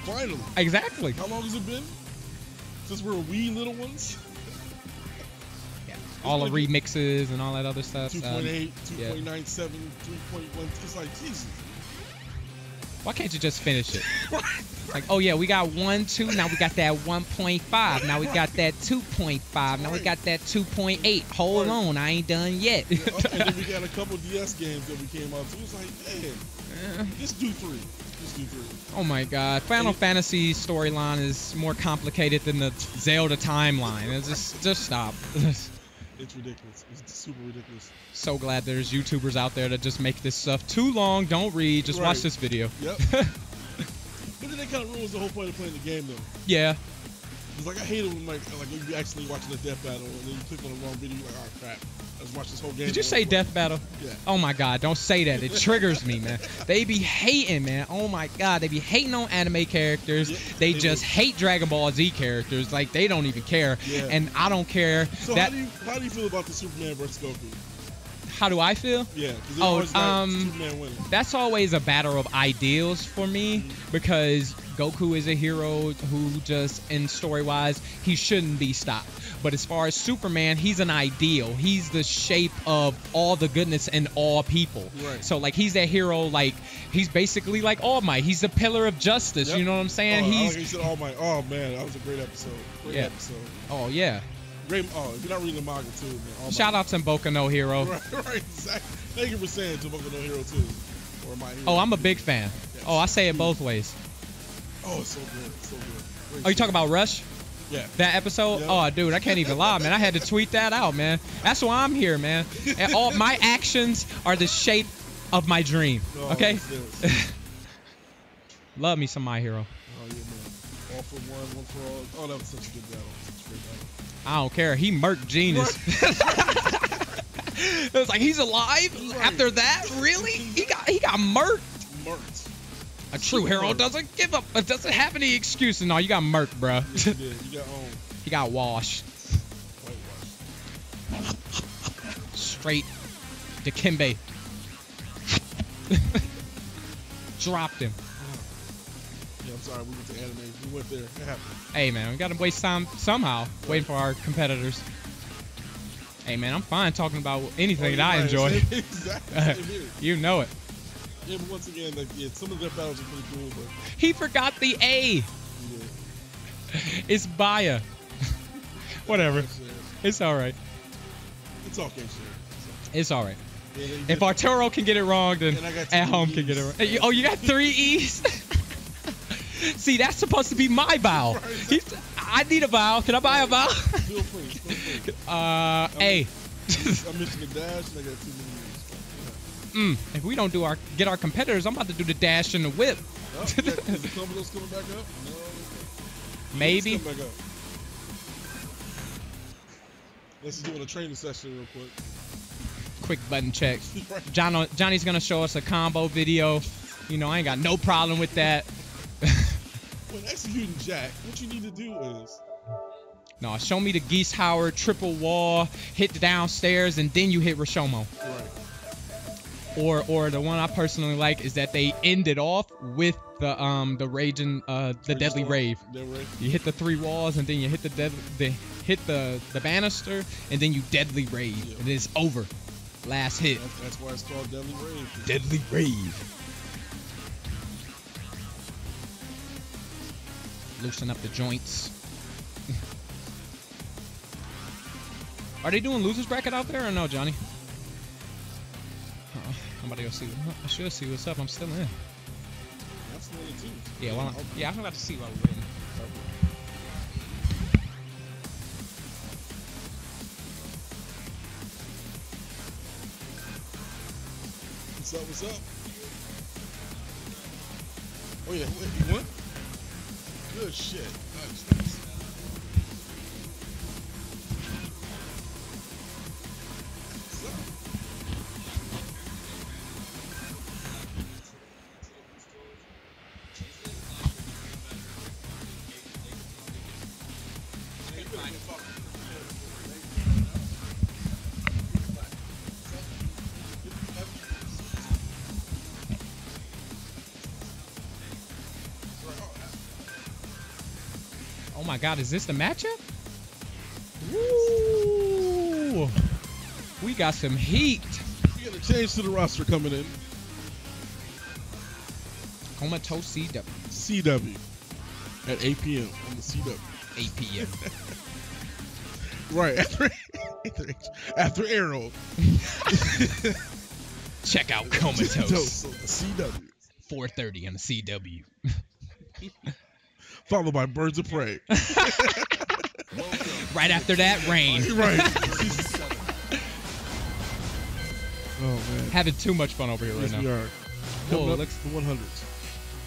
finally. exactly. How long has it been? Since we're wee little ones? All the remixes and all that other stuff. Um, 2.8, yeah. 2.97, 3.1. It's like, Jesus. Why can't you just finish it? Like, oh yeah, we got one, two. Now we got that 1.5. Now we got that 2.5. Now we got that 2.8. Hold Right. on, I ain't done yet. Yeah, and then we got a couple DS games that we came out to. It's like, man, uh-huh. just do three. Just do three. oh my God, Final Fantasy storyline is more complicated than the Zelda timeline. It's just, just stop. It's ridiculous. It's super ridiculous. so glad there's YouTubers out there that just make this stuff too long. Don't read. Just watch this video. Yep. but then that kind of ruins the whole point of playing the game, though. Yeah. It's like I hate it when like like you actually watching a death battle and then you click on the wrong video. You're like, oh crap, I just watched this whole game. Did you say again." death battle? Yeah. Oh my god, don't say that. It triggers me, man. They be hating, man. Oh my god, they be hating on anime characters. Yeah, they they just do. hate Dragon Ball Z characters. Like they don't even care. Yeah. And I don't care. So that how do you how do you feel about the Superman versus Goku? how do I feel? Yeah. 'cause Oh, um, That's always a battle of ideals for me because Goku is a hero who just in story wise he shouldn't be stopped. But as far as Superman, he's an ideal. He's the shape of all the goodness in all people. Right. So like he's that hero like he's basically like All Might. He's the pillar of justice. Yep. You know what I'm saying? oh, he's like said, oh my, oh man, that was a great episode. Great Yeah. episode. oh yeah. Great. Oh, if you're not reading the manga too, man. Oh, Shout out to Boku no Hero. Right, right, exactly. Thank you for saying to Boku no Hero too, or my hero. Oh, I'm a big fan. Yes. Oh, I say it both ways. Oh, so good, so good. Great Oh, you talking about Rush? Yeah. That episode? Yeah. Oh, dude, I can't even lie, man. I had to tweet that out, man. That's why I'm here, man. And all my actions are the shape of my dream. Oh, Okay? Love me some My Hero. Oh yeah, man. All for one, one for all. Oh, that was such a good battle. Such a great battle. I don't care. He murked Genius. it was like he's alive Right. after that. Really? He got he got murked. Marked. A true hero doesn't give up. Doesn't have any excuses. No, you got murked, bro. Yes, you. You got owned. Um, he got washed straight to Kimbe. Dropped him. Yeah, I'm sorry. We went to anime. We went there. It happened. Hey man, we gotta waste time somehow waiting for our competitors. Hey man, I'm fine talking about anything Oh, that I enjoy. Exactly. You know it. But once again, like, yeah, some of their battles are pretty cool, but He forgot the A. yeah. It's Baya. Whatever. It's, all right. it's okay, shit. It's all right. Yeah, If Arturo can get it wrong, then And at two home can get it wrong. Oh, you got three E's? See, that's supposed to be my vowel. Right. I need a vowel. Can I buy a vowel? feel free, feel free. uh, A. I'm missing a dash, and I got E's. Mm, if we don't do our get our competitors, I'm about to do the dash and the whip. Oh, is, the Commodores coming back up? No. Maybe. Let's back up. Let's do a training session real quick. Quick button check. Right. John, Johnny's gonna show us a combo video. You know, I ain't got no problem with that. When executing Jack, what you need to do is no, show me the Geese Howard triple wall, hit the downstairs, and then you hit Rashomo. right. Or or the one I personally like is that they end it off with the um the raging uh the deadly rave. Rave. You hit the three walls and then you hit the dead the hit the the banister and then you deadly rave Yeah. and it's over. Last hit. That's, that's why it's called Deadly Rave. Deadly rave. Loosen up the joints. Are they doing losers bracket out there or no, Johnny? Uh-uh. I'm about to go see. I should see what's up. I'm still in. Yeah, well, I'm- yeah, I'm about to see while we're waiting. What's up? What's up? Oh yeah, you won? Good shit. God, is this the matchup? Woo! We got some heat. We got a change to the roster coming in. Comatose CW. CW at 8 p.m. on the CW. 8 p.m. Right after after, after Arrow. Check out Comatose. on the CW. 4:30 on the CW. Followed by Birds of Prey. Right after that, rain. right. Oh man. Having too much fun over here right Yes, we now. are. Whoa, up looks- the 100s.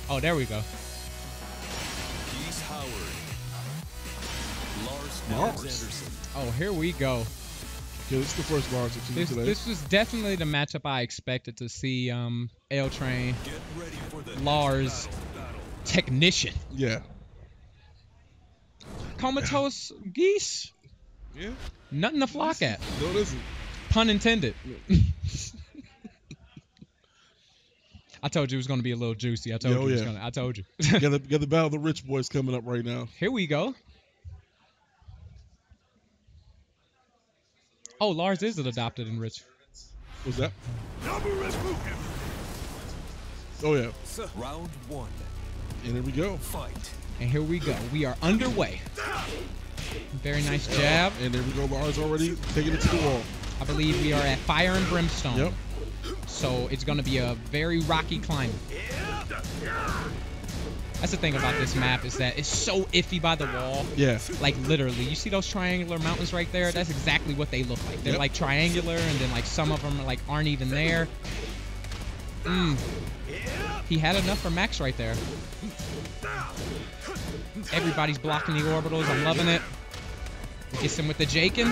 Oh, there we go. Geese Howard. Lars Lars. Alexandersson. Oh, here we go. Okay, this is the first Lars I've seen This today. this was definitely the matchup I expected to see. Um, L Train Get ready for Lars technician. yeah. Comatose geese. Yeah. Nothing to flock at. No, it isn't. Pun intended. I told you it was gonna be a little juicy. I told Yeah, oh you it was yeah. gonna. I told you. got the got the battle of the rich boys coming up right now. Here we go. Oh, Lars is an adopted and rich. What's that? Oh yeah. Round 1. And here we go. Fight. And here we go. We are underway. Very nice jab. And there we go. Lars already taking it to the wall. I believe we are at Fire and Brimstone. Yep. So it's going to be a very rocky climb. That's the thing about this map is that it's so iffy by the wall. Yeah. Like literally, you see those triangular mountains right there? That's exactly what they look like. They're Yep. like triangular, and then like some of them are like aren't even there. Mm. He had enough for Max right there. Everybody's blocking the orbitals. I'm loving it. Gets him with the Jaeiken.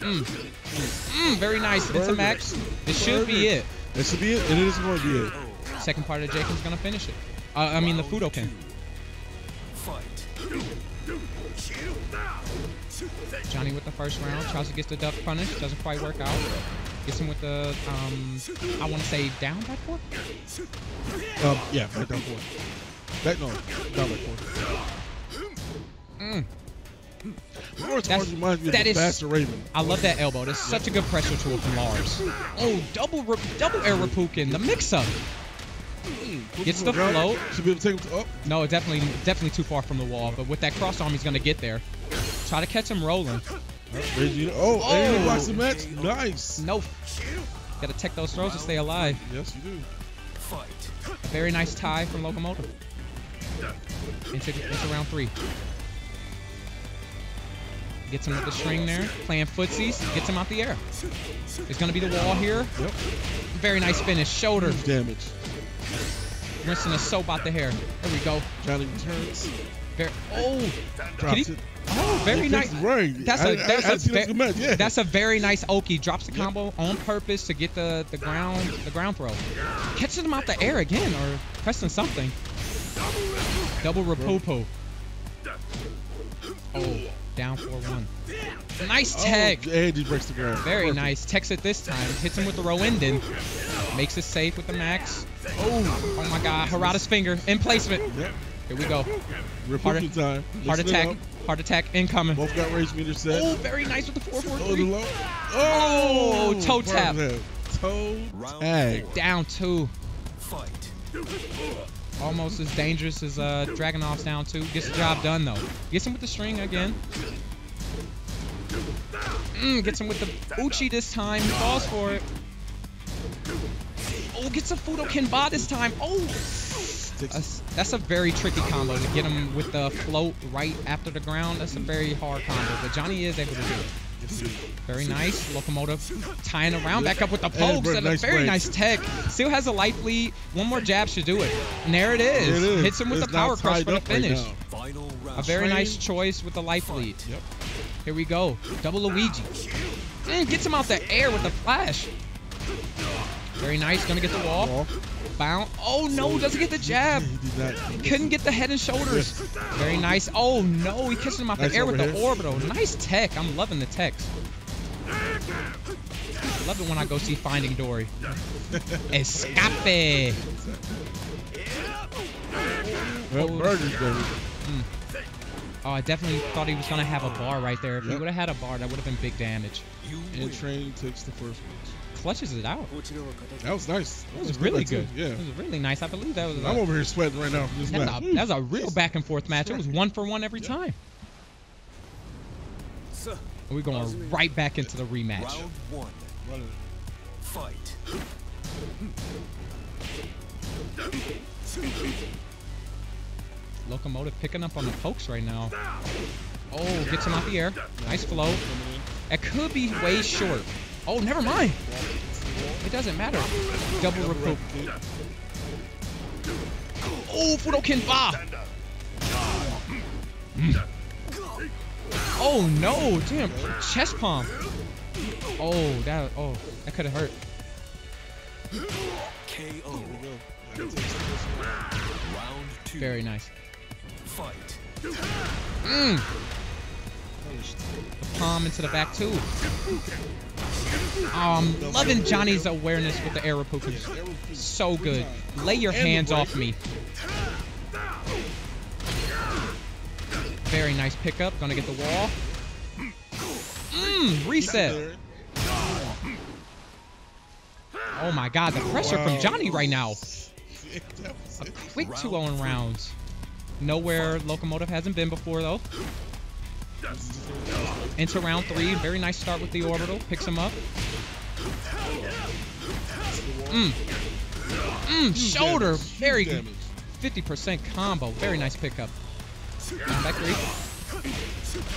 Mm. Mm, very nice. It's a. Max. This should be it. That should be it. It is going to be it. Second part of Jaeiken's gonna finish it. Uh, I mean the Fudoken. Fight. Johnny with the first round. Tries to get the duck punish. Doesn't quite work out. Gets him with the, um, I want to say down back four. Um, yeah, back down four. Back no, down back four. Mm. Lars That's- reminds me of that the is- Raven. I love that elbow. That's such a good pressure tool from Lars. Oh, double rip, double air Reppuken. The mix-up. Mm, Gets the float. Should be able to take him to, oh, No, definitely, definitely too far from the wall. But with that cross arm, he's gonna get there. Try to catch him rolling. Oh, Oh. and he blocks the match. Nice. Nope. Gotta tech those throws to stay alive. Yes, you do. Fight. Very nice tie from Locomotive. Into, into round three. Gets him with the string there, playing footsies, gets him out the air. It's gonna be the wall here. Yep. Very nice finish, shoulder, damage. rinsing the soap out the hair. There we go. Johnny returns. Very, oh, Drops he- it. oh, very He nice. fixed ring. That's I- a I- that's I a that's ve- a match. Yeah. that's a very nice Oki. Drops the combo on purpose to get the the ground the ground throw. Catching him out the air again or pressing something. Double rapopo. Oh, down 4-1. Nice Oh, tag. and he breaks the ground. Very Perfect. nice. Techs it this time. Hits him with the Rowinden. Makes it safe with the max. Oh, oh my god. Harada's finger. In placement. Yep. Here we go. Republican time. Heart attack. up. Heart attack incoming. Both got rage meter set. Oh, very nice with the Oh, 4-4-3. low. Oh, Oh, toe tap. perfect. Toe Round tag. Down two. Fight. Almost as dangerous as uh, Dragunov's down two. Gets the job done though. Gets him with the string again. Mm, gets him with the Uchi this time. He falls for it. Oh, gets a Fudo Kenba this time. Oh, that's, that's a very tricky combo to get him with the float right after the ground. That's a very hard combo, but Johnny is able to do it. Very nice. Locomotive tying around back up with the And pokes very and a nice very break. nice tech. Still has a life lead. One more jab should do it. And there it is. It is. Hits him with It's the power crush for the up right finish. now. Final round. a very nice choice with the life lead. Yep. Here we go. Double Luigi. Mm, gets him out the air with the flash. Very nice. Gonna get the wall. Wall. Bound. Oh no, doesn't get the jab. He. Couldn't get the head and shoulders. Very nice. Oh no, he catches him out the air with the orbital. Nice tech. I'm loving the techs. I love it when I go see Finding Dory. Escape. Well, Oh. burgers, baby. Oh, I definitely thought he was gonna have a bar right there. If he would have had a bar, that would have been big damage. You And train takes the first one. Clutches it out. That was nice. That was a really match, too. good. Yeah. It was really nice. I believe that was. I'm A, over here sweating right now from this that, was match. a, that was a mm. real back and forth match. It was one for one every time. So, And we're going right back into the rematch. round one. Fight. Locomotive picking up on the pokes right now. Oh, gets him off the air. Nice flow. That could be way short. Oh, never mind. It doesn't matter. Double recoup. Oh, Fudokin Ba. Mm. Oh no, damn, chest palm. Oh, that oh, that could have hurt. KO. Round two. Very nice. Fight. Mm. The palm into the back too. I'm loving Johnny's awareness with the repookas. So good. Lay your hands off me. Very nice pickup. Gonna get the wall. Mmm, reset. Oh my god, the pressure from Johnny right now. A quick Round 2 0 rounds. Nowhere Locomotive hasn't been before though. Into round three. Very nice start with the orbital. Picks him up. Mm. Mm, shoulder. Very good. 50% combo. Very nice pickup. Down back three.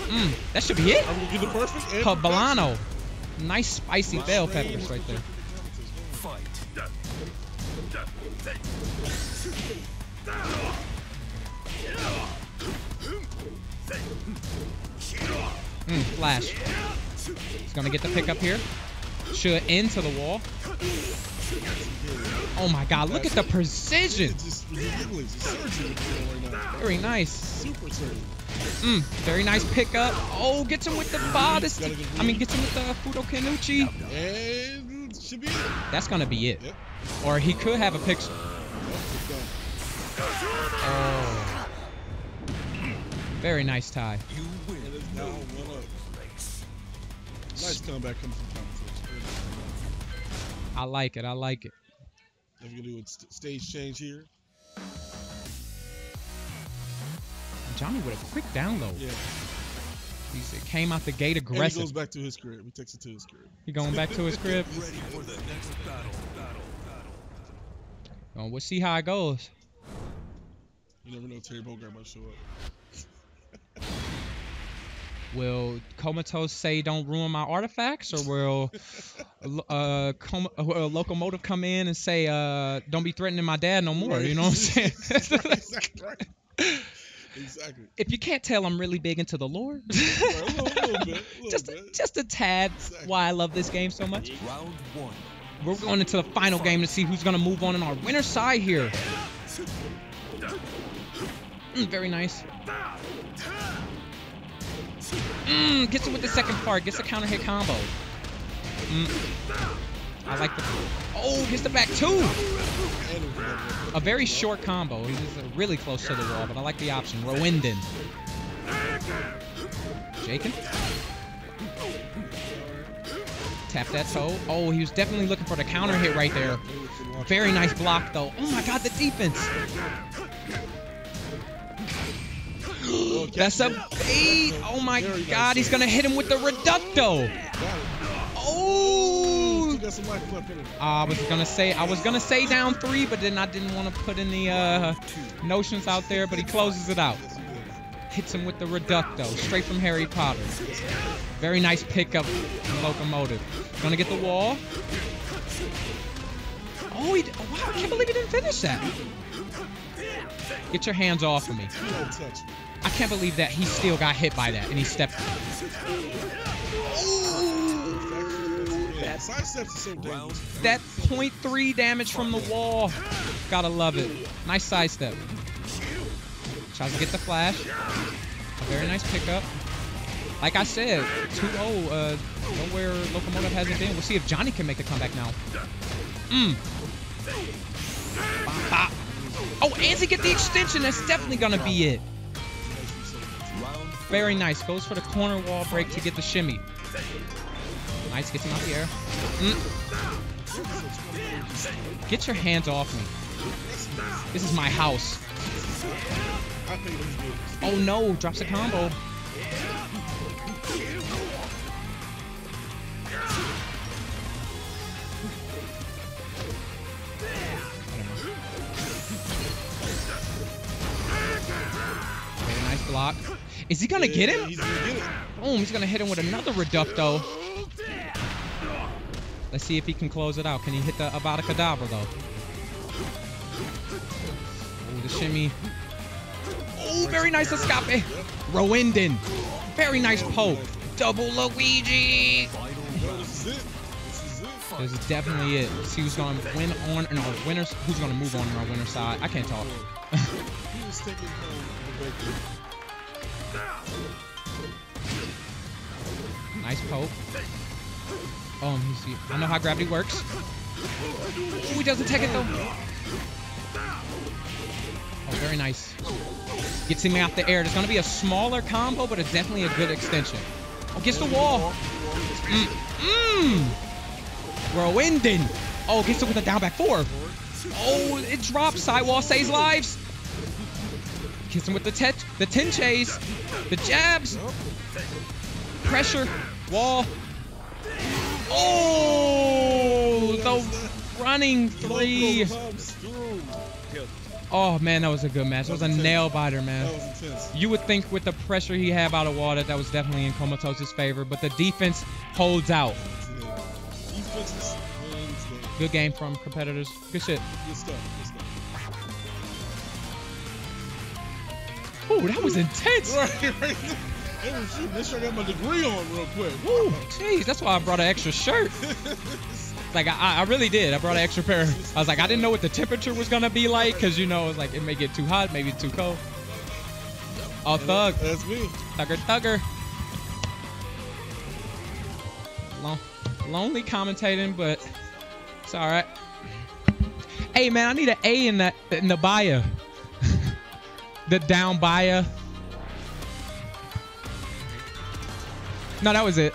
Mm, that should be it. I'm gonna get the perfect. and Cabalano. Nice spicy bell peppers right there. Fight. Mm, flash. He's gonna get the pickup here. Should into the wall. Oh my god, look at the precision. It's just ridiculous. It's surgery what you're doing right now. Very nice. Mm, very nice pickup. Oh, gets him with the bodice. I mean, gets him with the Fudo Kenuchi. And should be it. That's gonna be it. Or he could have a picture. Oh. Very nice tie. Nice comeback coming from commentators. I like it. I like it. Definitely do a st- stage change here. Johnny with a quick download. Yeah. He's, it came out the gate aggressive. And he goes back to his crib. He takes it to his crib. He going back to his crib. Ready for the next battle. Battle. Oh, we'll see how it goes. You never know. Terry Bogard might show up. Will Comatose say don't ruin my artifacts, or will uh, Com- uh, Locomotive come in and say uh, don't be threatening my dad no more? You know what I'm saying? exactly. Right. Exactly. if you can't tell, I'm really big into the lore. Right, a little, little bit. A just, bit. just a tad. Exactly. Why I love this game so much. Round one. We're going into the final game to see who's gonna move on in our winner side here. Mm, very nice. Mm, gets it with the second part. Gets a counter hit combo. Mm. I like the. Oh, gets the back two. A very short combo. He's really close to the wall, but I like the option. Rowinden. Jaeiken. Tap that toe. Oh, he was definitely looking for the counter hit right there. Very nice block, though. Oh my God, the defense. That's a bait. Oh my God, he's gonna hit him with the reducto. Oh. I was gonna say I was gonna say down three, but then I didn't want to put any uh, notions out there. But he closes it out. Hits him with the reducto, straight from Harry Potter. Very nice pickup Locomotive. Gonna get the wall. Oh, he, oh, wow, I can't believe he didn't finish that. Get your hands off of me. I can't believe that he still got hit by that and he stepped. That 0.3 damage from the wall. Gotta love it. Nice sidestep. Tries to get the flash. A very nice pickup. Like I said, 2-0, uh, nowhere Locomotive hasn't been. We'll see if Johnny can make the comeback now. Mm. Oh, and to get the extension, that's definitely gonna be it. Very nice. Goes for the corner wall break to get the shimmy. Nice, gets him out the air. Mm. Get your hands off me. This is my house. Oh no, drops a combo. Block. Is he gonna get him? He's gonna get. Boom, he's gonna hit him with another reducto. Let's see if he can close it out. Can he hit the Avada Kedavra though? Oh, the shimmy. Oh, very nice escape. Rowinden. Very nice poke. Double Luigi. This is it. This is it. This is definitely it. See who's gonna win on in our winners. Who's gonna move on in our winner side? I can't talk. Nice poke. Oh, he's, I know how gravity works. Oh, he doesn't take it though. Oh, very nice. Gets him out the air. There's gonna be a smaller combo, but it's definitely a good extension. Oh, gets the wall. Mmm. Mm. Mmm. Rowinden. Oh, gets it with a down back four. Oh, it drops. Sidewall saves lives. Gets him with the tet, the ten chase, the jabs, pressure, wall. Oh, the running three. Oh man, that was a good match. That was a nail biter, man. That. You would think with the pressure he had out of water, that was definitely in Comatose's favor, but the defense holds out. Yeah. Defenses wins the Good game from competitors. Good shit. Good stuff. Good stuff. Ooh, that was intense. Right, right. Hey, well, shoot, make sure I got my degree on real quick. Woo, jeez, that's why I brought an extra shirt. Like I, I really did. I brought an extra pair. I was like, I didn't know what the temperature was gonna be like, cause you know, it's like it may get too hot, maybe too cold. Oh, thug, That's me. thugger, thugger. Lon- lonely commentating, but it's all right. Hey man, I need an A in that in the bio. The down bio. No, that was it.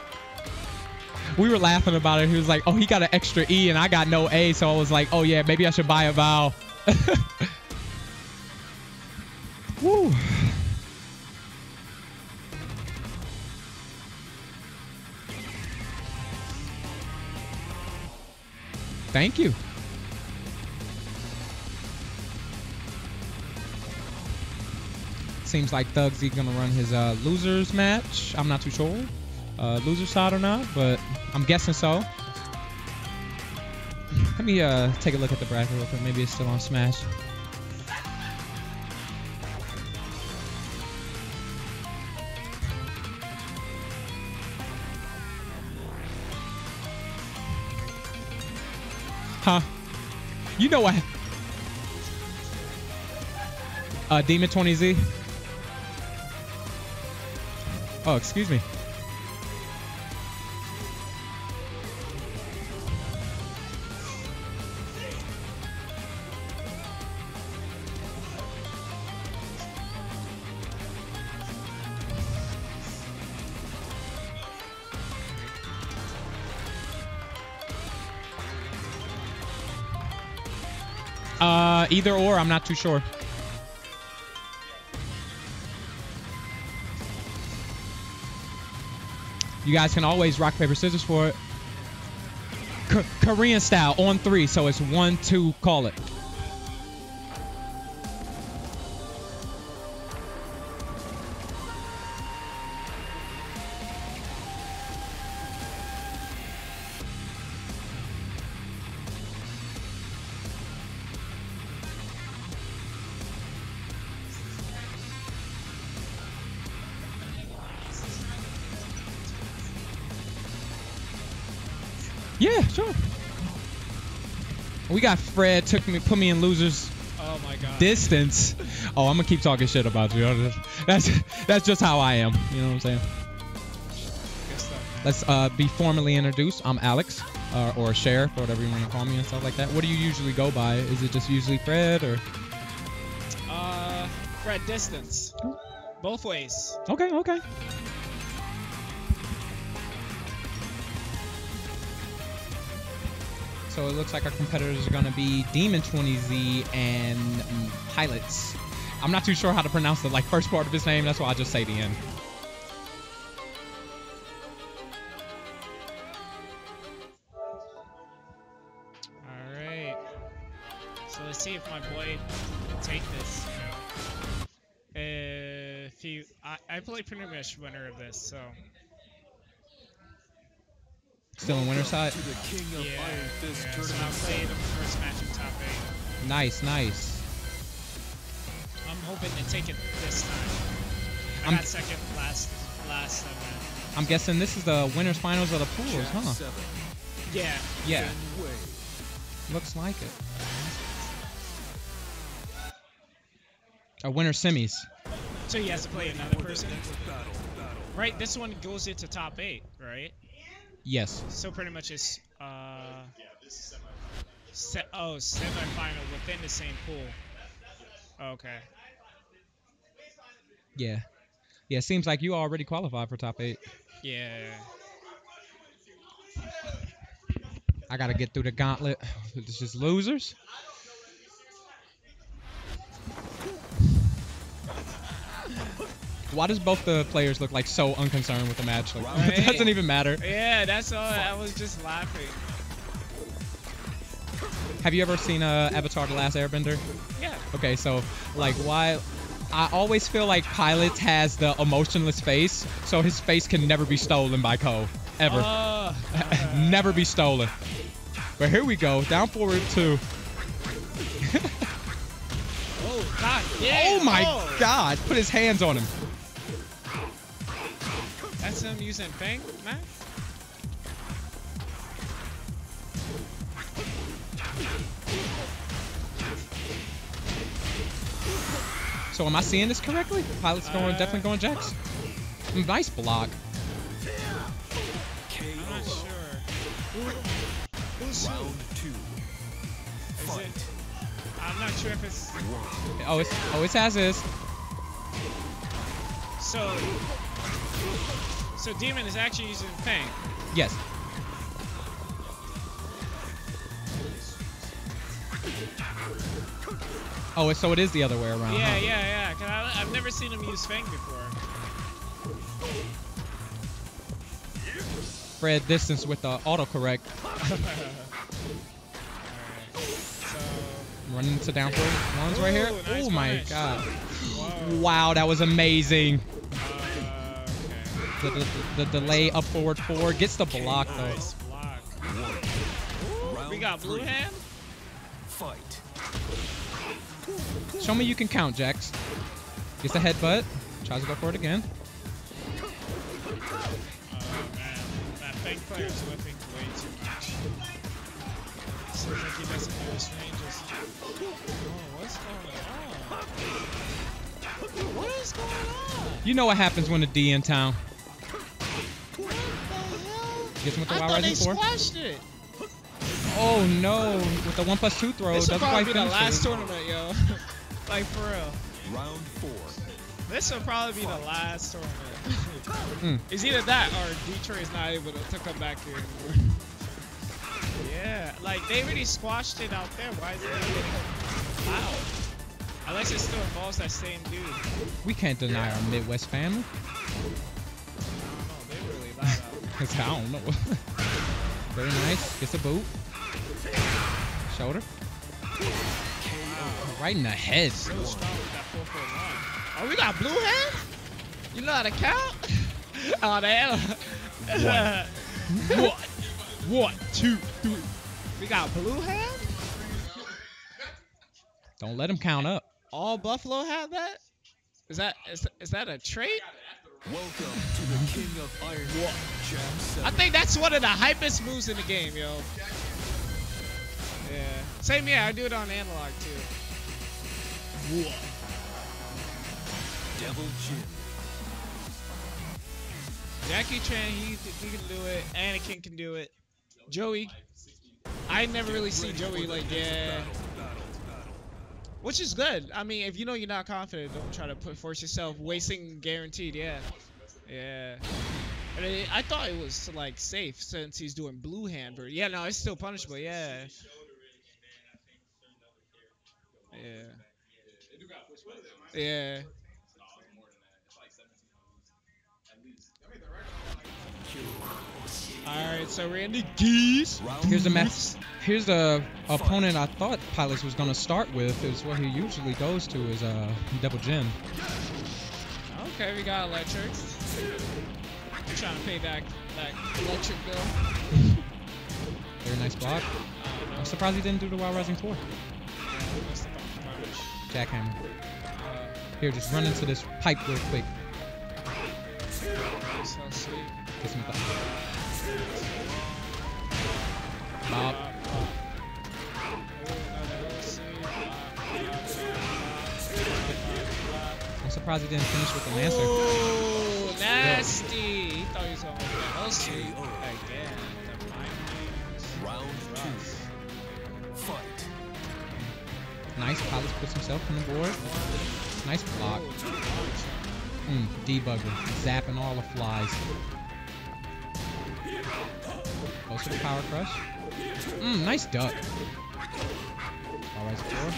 we were laughing about it. He was like, "Oh, he got an extra E and I got no A," so I was like, "Oh yeah, maybe I should buy a vowel." Woo. Thank you. Seems like Thugsy gonna run his uh, losers match. I'm not too sure, uh, loser side or not, but I'm guessing so. Let me uh, take a look at the bracket real quick. Maybe it's still on Smash. Huh? You know what? Uh, Demon 20Z. Oh, excuse me. Uh, either or, I'm not too sure. You guys can always rock paper scissors for it. K- Korean style on three, so it's one, two, call it. We got Fred took me put me in losers Oh my god. distance. Oh, I'm gonna keep talking shit about you. That's that's just how I am. You know what I'm saying? Let's uh, be formally introduced. I'm Alex, uh, or Sheriff, or whatever you want to call me and stuff like that. What do you usually go by? Is it just usually Fred or? Uh, Fred distance. Both ways. Okay, okay. So it looks like our competitors are gonna be Demon 20Z and mm, Pilots. I'm not too sure how to pronounce the like first part of his name. That's why I just say the end. All right. So let's see if my boy can take this. Know. If you, I, I play pretty much winner of this, so Still in winter side. To the King of yeah. Yeah. So I'll play the first match in top eight. Nice, nice. I'm hoping to take it this time. I I'm- got second last last event. I'm guessing this is the winners finals of the pools, Jack huh? 7. Yeah. Yeah, looks like it. A winner semis. So he has to play another person. Battle, battle. Right. This one goes into top eight, right? Yes. So pretty much it's uh. Se- oh, semifinal within the same pool. Okay. Yeah. Yeah, seems like you already qualified for top eight. Yeah. I gotta get through the gauntlet. It's just losers. Why does both the players look like so unconcerned with the match? Like, it doesn't even matter. Yeah, that's all. I was just laughing. Have you ever seen uh, Avatar: The Last Airbender? Yeah. Okay, so like why? I always feel like Pilot has the emotionless face, so his face can never be stolen by Koh, ever. Uh, never be stolen. But here we go, down forward two. oh God. Yeah. Oh my oh. God! Put his hands on him. That's him using Feng, man. So am I seeing this correctly? Pilot's going, Uh, definitely going Jax. Nice block. I'm not sure. Round two. Is Fight. it? I'm not sure if it's. Oh, it's oh, it's as is. So. So Demon is actually using Fang. Yes. Oh, so it is the other way around. Yeah, huh? yeah, yeah. Cause I, have never seen him use Fang before. Fred distance with the autocorrect. Running to down throw. One's right here. Ooh, nice oh my punish. god. Whoa. Wow, that was amazing. Uh, the, the, the, the delay up forward four gets the block though. Nice We got blue hand. Fight. Show me you can count, Jax. Gets the headbutt. Tries to go for it again. Oh man, that Feng player's whipping way too much. Seems like he doesn't know his ranges. Oh, what's going on? What is going on? You know what happens when a D in town. What the hell? Gets him with the I wild thought they rising four. squashed it. Oh no, with the one plus two throw, this will probably be the last it. tournament, yo. like for real. Round four. This will probably be the last tournament. Mm. It's either that or Detroit is not able to, to come back here anymore. yeah, like they already squashed it out there. Why is it not getting loud? Unless it still involves that same dude. We can't deny our Midwest family. I don't know. Very nice. Gets a boot. Shoulder. Right in the head. So strong with that 4 4 1. Oh, we got blue hand? You know how to count? oh, hell. One. One, two, three. We got blue hand? Don't let him count up. All Buffalo have that? Is that is, is that a trait? Welcome to the King of Iron Jam I think that's one of the hypest moves in the game, yo. Yeah. Same here. I do it on analog too. Devil Jin. Jackie Chan, he, he can do it. Anakin can do it. Joey. I never really see Joey like, yeah. Which is good. I mean, if you know you're not confident, don't try to put force yourself. Wasting guaranteed, yeah. Yeah. But it, I thought it was like safe since he's doing blue hand. But yeah, no, it's still punishable. Yeah. Yeah. Yeah. All right, so Randy Geese. Here's the match. Here's the opponent I thought Pilotz was gonna start with. Is what he usually goes to is uh Devil Jin. Okay, we got electric. I'm trying to pay that that electric bill. Very nice block. I'm surprised he didn't do the Wild Rising Four. yeah, that's the punch. Jackhammer. Uh, Here, just run into this pipe real quick. Get some. Bob. I'm surprised he didn't finish with the Lancer. Oh, nasty! He thought he was gonna get LC again. The mind. Round two. Fight. Nice. Pilotz puts himself on the board. Nice block. Mm, debugger. Zapping all the flies. Goes to the power crush. Mm, nice duck. Alright, four.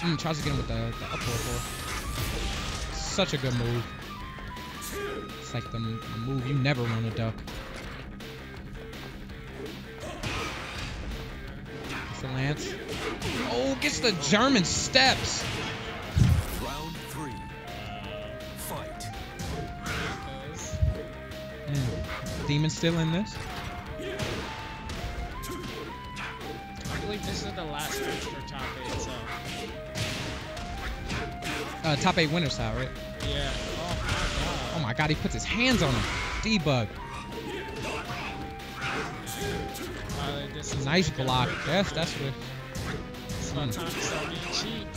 Mm, tries to get him with the, the up four four. Such a good move. It's like the, the move you never want to duck. Gets the lance. Oh, gets the German steps. Round three. Fight. Mm. Demon still in this. I believe this is the last match for top eight, so Uh, top eight winner side, right? yeah. Oh Oh my god, he puts his hands on him. Debug. Uh, this Nice block. Yes, that's good. It's about time to start being cheap.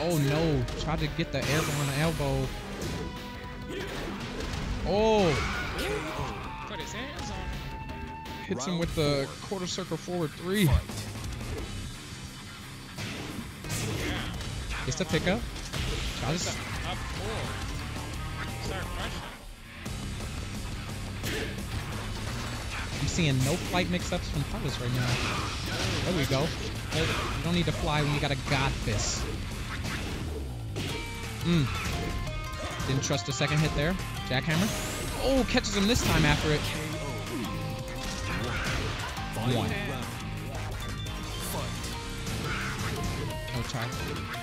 Oh no. Tried to get the elbow. Oh, Put his hands hits him with the quarter circle forward three. Fight. Gets the pickup. Up four. I'm seeing no flight mix-ups from Pilotz right now. There we go. You don't need to fly when you got a god fist. Mm. Didn't trust the second hit there. Jackhammer. Oh, catches him this time after it. One. Oh, try.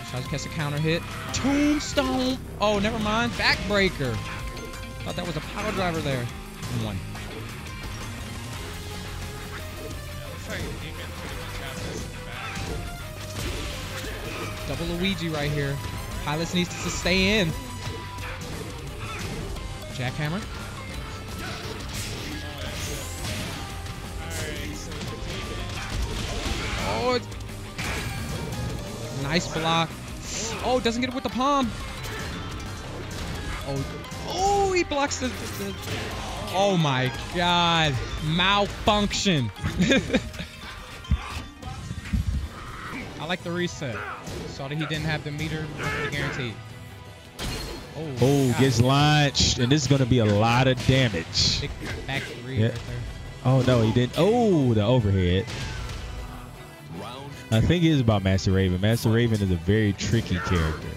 Tries to catch a counter hit. Tombstone. Oh, never mind. Backbreaker. Thought that was a power driver there. One. Looks like he can pretty much have this in the back. Double Luigi right here. Pilotz needs to stay in. Jackhammer. Oh, it's... nice block. Oh, doesn't get it with the palm. Oh, oh, he blocks the. the- oh my God, malfunction. I like the reset. Saw that he didn't have the meter guaranteed. Oh, Oh, gets launched, and this is gonna be a lot of damage. Back three Yeah. right. Oh no, he didn't. Oh, the overhead. I think it is about Master Raven. Master Raven is a very tricky character,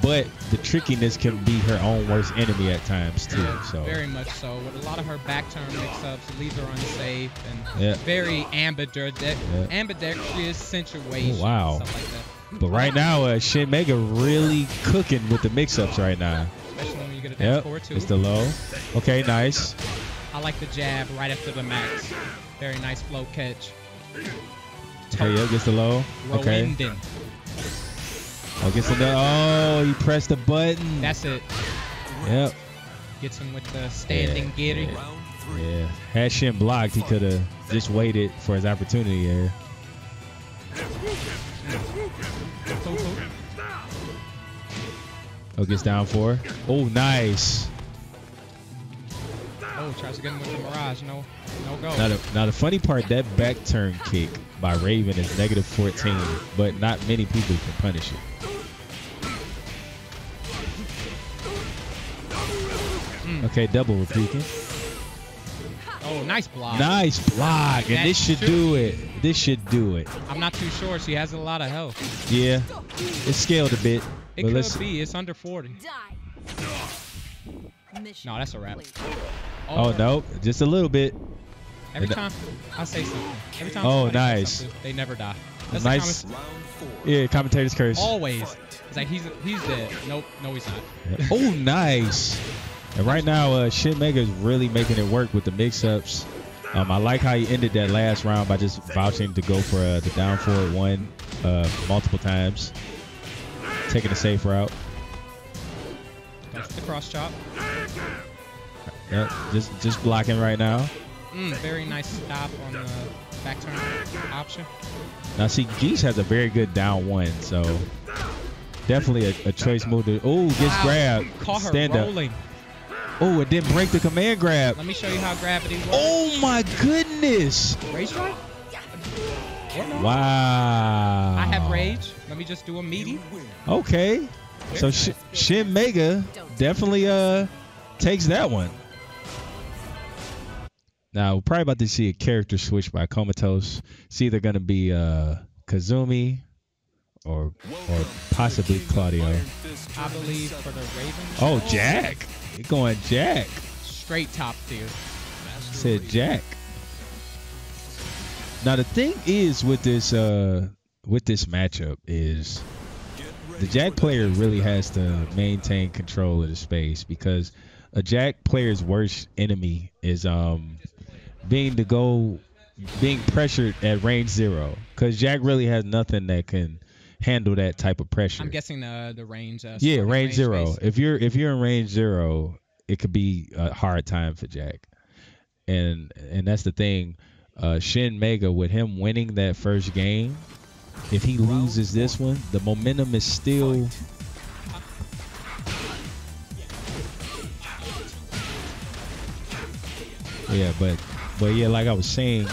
but the trickiness can be her own worst enemy at times too. So very much so. With a lot of her back turn mix-ups, leaves her unsafe and Yeah. very ambidextrous, Yeah. ambidextrous situation. Oh, wow. Like. But right now, uh, Shin Mega really cooking with the mix-ups right now. Especially when you get a down Yep, it's the low. Okay, nice. I like the jab right after the max. Very nice flow catch. Okay, yep, gets the low. Okay. Rowinden. Oh, gets the oh, he pressed the button. That's it. Yep. Gets him with the standing Yeah, giddy. yeah. round three. Yeah. Had Shin blocked, he could have just waited for his opportunity there. Oh, gets down four. Oh, nice. Oh, tries to get him with the mirage. No, no go. Now the, now the funny part, that back turn kick by Raven is negative 14, but not many people can punish it. Mm. Okay, double repeating. Oh, nice block. Nice block, and That this should should- do it. This should do it. I'm not too sure. She has a lot of health. Yeah, it's scaled a bit, It but could let's. be. It's under 40. Die. No, that's a wrap. complete. Oh no, just a little bit. Every time I say something. Every time. Oh, nice. They never die. That's Nice. Four. Yeah, commentator's curse. always. It's like he's he's dead. Nope. No, he's not. Oh, nice. And right now, uh, Shin Mega is really making it work with the mix-ups. Um, I like how he ended that last round by just vouching to go for uh, the down forward one uh, multiple times, taking a safe route. For the cross chop. Yep, just just blocking right now. Mm, very nice stop on the back turn option. Now see, Geese has a very good down one, so definitely a, a choice move. To, oh, gets Wow. grabbed. Caught her Stand up. rolling. Oh, it didn't break the command grab. Let me show you how gravity works. Oh my goodness! Rage no? Wow. I have rage. Let me just do a meaty. Okay. So Sh- Shin Mega definitely uh takes that one. Now we're probably about to see a character switch by Comatose. It's either gonna be uh Kazumi or or possibly Claudio. I believe for the Ravens. Oh Jack. You're going Jack. Straight top tier. Said Jack. Now the thing is with this uh with this matchup is the Jack player really has to maintain control of the space because a Jack player's worst enemy is um being to go being pressured at range zero because Jack really has nothing that can handle that type of pressure. I'm guessing the the range. Uh, yeah, starting range zero. space. If you're if you're in range zero, it could be a hard time for Jack. And and that's the thing. Uh, Shin Mega with him winning that first game, if he loses this one, the momentum is still Yeah, but but yeah, like I was saying,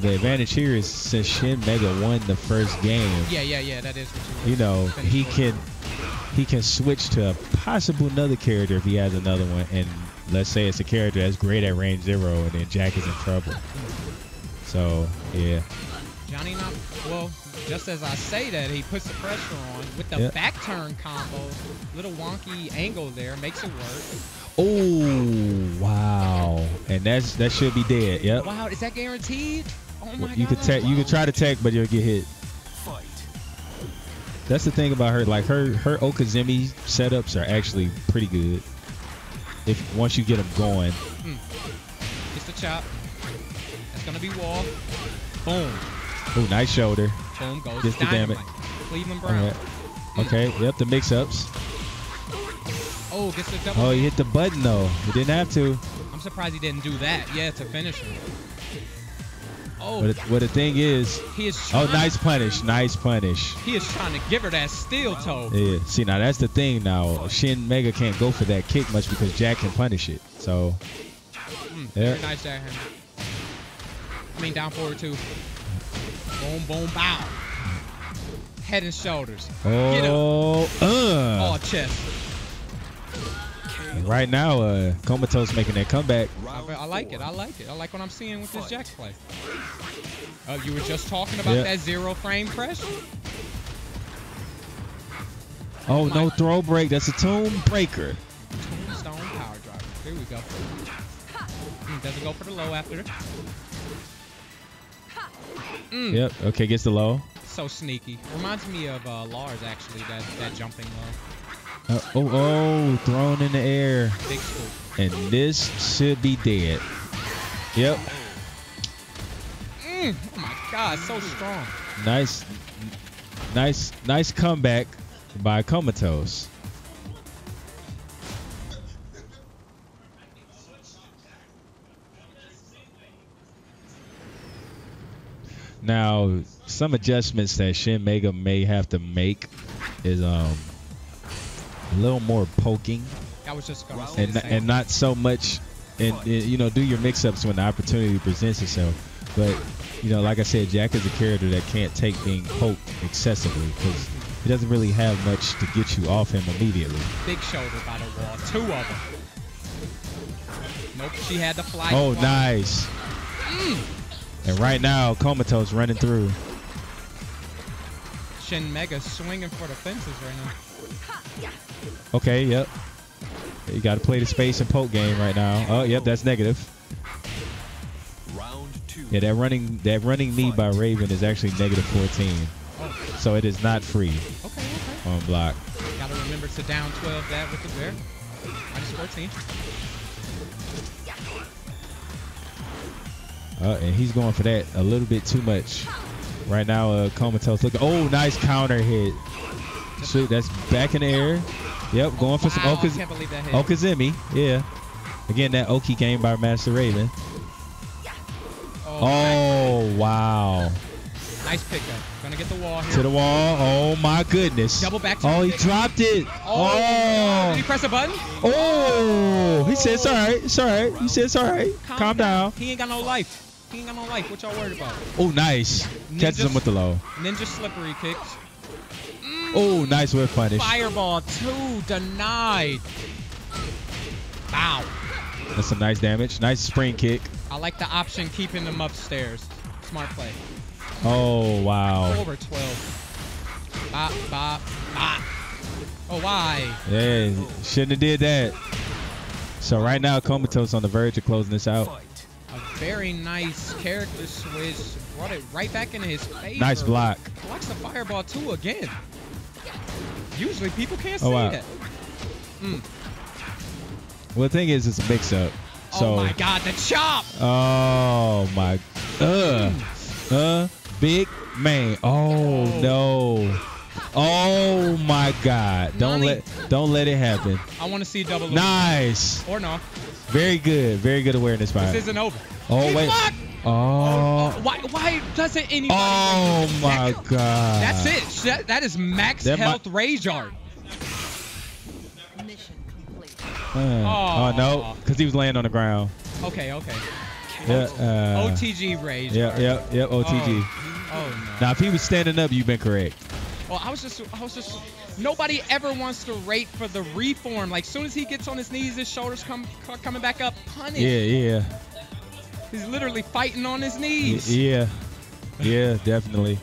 the advantage here is since Shin Mega won the first game, Yeah, yeah, yeah. That is what you. you know, he can he can switch to a possible another character if he has another one and let's say it's a character that's great at range zero and then Jack is in trouble. So yeah. Johnny not well. just as I say that, he puts the pressure on with the Yeah. back turn combo. Little wonky angle there makes it work. Oh wow. And that's that should be dead. Yep. Wow, is that guaranteed? Oh my You god. could tech you could try to tech, but you'll get hit. Fight. That's the thing about her. Like her her okizeme setups are actually pretty good. If once you get them going. Hmm. Gets the chop. That's gonna be wall. Boom. Oh, nice shoulder. Boom goes Gets the damage. Cleveland Brown. right. Okay. Yep. The mix ups. Oh, gets the double. Oh, he hit the button though. He didn't have to. I'm surprised he didn't do that. Yeah, to finish him. Oh, But what the thing is, he is. oh, nice punish. Nice punish. He is trying to give her that steel toe. Yeah. See, now that's the thing. Now Shin Mega can't go for that kick much because Jack can punish it. So Mm, Yeah. Nice Henry. I mean, down forward too. Boom, boom, bow. Head and shoulders. Get up. oh, uh. Oh, chest. Right now, uh, Comatose making that comeback. I, I like it. I like it. I like what I'm seeing with this Jack play. Oh, you were just talking about Yeah. that zero frame pressure? Oh, no throw break. That's a tomb breaker. Tombstone power driver. Here we go. Mm, doesn't go for the low after. Mm, Yep. Okay, gets the low. So sneaky. Reminds me of uh, Lars, actually, that, that jumping low. Uh, oh, oh, thrown in the air. And this should be dead. Yep. Mm, oh my God, so strong. Nice, nice, nice comeback by Comatose. Now, some adjustments that Shin Mega may have to make is um a little more poking I was just gonna say and and not so much and, and, you know do your mix-ups when the opportunity presents itself but you know like i said jack is a character that can't take being poked excessively because he doesn't really have much to get you off him immediately Big shoulder by the wall. Two of them. Nope, she had to fly. oh twice. nice mm. and right now comatose running through Shin Mega swinging for the fences right now. Okay yep you got to play the space and poke game right now oh yep that's negative Round two. yeah that running that running knee by raven is actually negative 14 Oh, so it is not free okay, okay. on block Gotta remember to down 12 that with the bear. Minus 14. Uh, and he's going for that a little bit too much. Right now, uh, Comatose look. Oh, nice counter hit. Shoot, that's back in the air. Yep, going for some Wow, I Okaz- can't believe that hit. okizeme. Yeah. Again, that Oki game by Master Raven. Oh, Oh, wow. Nice pickup. Gonna get the wall here. To the wall. Oh, my goodness. Double back to Oh, he kick. dropped it. Oh, Did he Oh. press a button? Oh. He said it's all right. It's all right. He said it's all right. Calm down. He ain't got no life. He ain't got no life. What y'all worried about? Oh, nice. Catches him with the low. Ninja slippery kicks. Oh, nice whip punish. Fireball two denied. Wow. That's some nice damage. Nice spring kick. I like the option keeping them upstairs. Smart play. Oh, wow. Over 12. Bop, bop, bop. Oh, why? Yeah, shouldn't have did that. So right now, Comatose on the verge of closing this out. A very nice character switch. Brought it right back into his favor. Nice block. Blocks the fireball two again. Usually people can't Oh, see wow. that. Mm. Well, the thing is, it's a mix-up. So, oh my god, the chop! oh my, uh, uh, big man. Oh Oh. no. Oh my God! Don't Nani. let, don't let it happen. I want to see double. loop. Nice. Or no. Very good. Very good awareness by. This isn't over. Oh He wait. blocked! Oh. Why, why doesn't anybody. Oh my That- God. That's it. That, that is max That might- health rage art. Mission complete. Uh, oh Aw. no, because he was laying on the ground. Okay, okay. Yeah. Uh, OTG rage Yep, art. yep, yep. OTG. Oh, oh no. Now, if he was standing up, you've been correct. Well, I was just, I was just. Nobody ever wants to rate for the reform. Like, as soon as he gets on his knees, his shoulders come co- coming back up. Punish. Yeah, yeah, He's literally fighting on his Y- knees. yeah, yeah, definitely.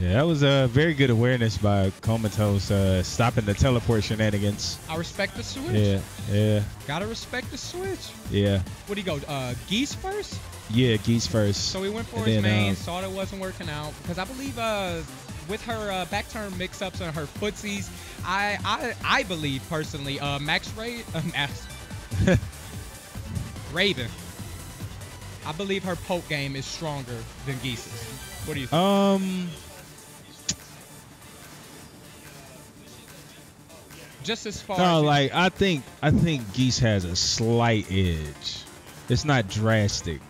Yeah, that was a very good awareness by Comatose, uh, stopping the teleport shenanigans. I respect the switch. Yeah, yeah, Gotta respect the switch. yeah, What do you go? Uh, geese first. yeah. Geese first. So we went for And his then, main, um, saw it wasn't working out because I believe uh, with her uh, back turn mix-ups and her footsies, I I I believe personally, uh, Max Ray, uh, Max Raven. I believe her poke game is stronger than Geese's. What do you think? um, Just as far no, as like I think I think Geese has a slight edge. It's not drastic,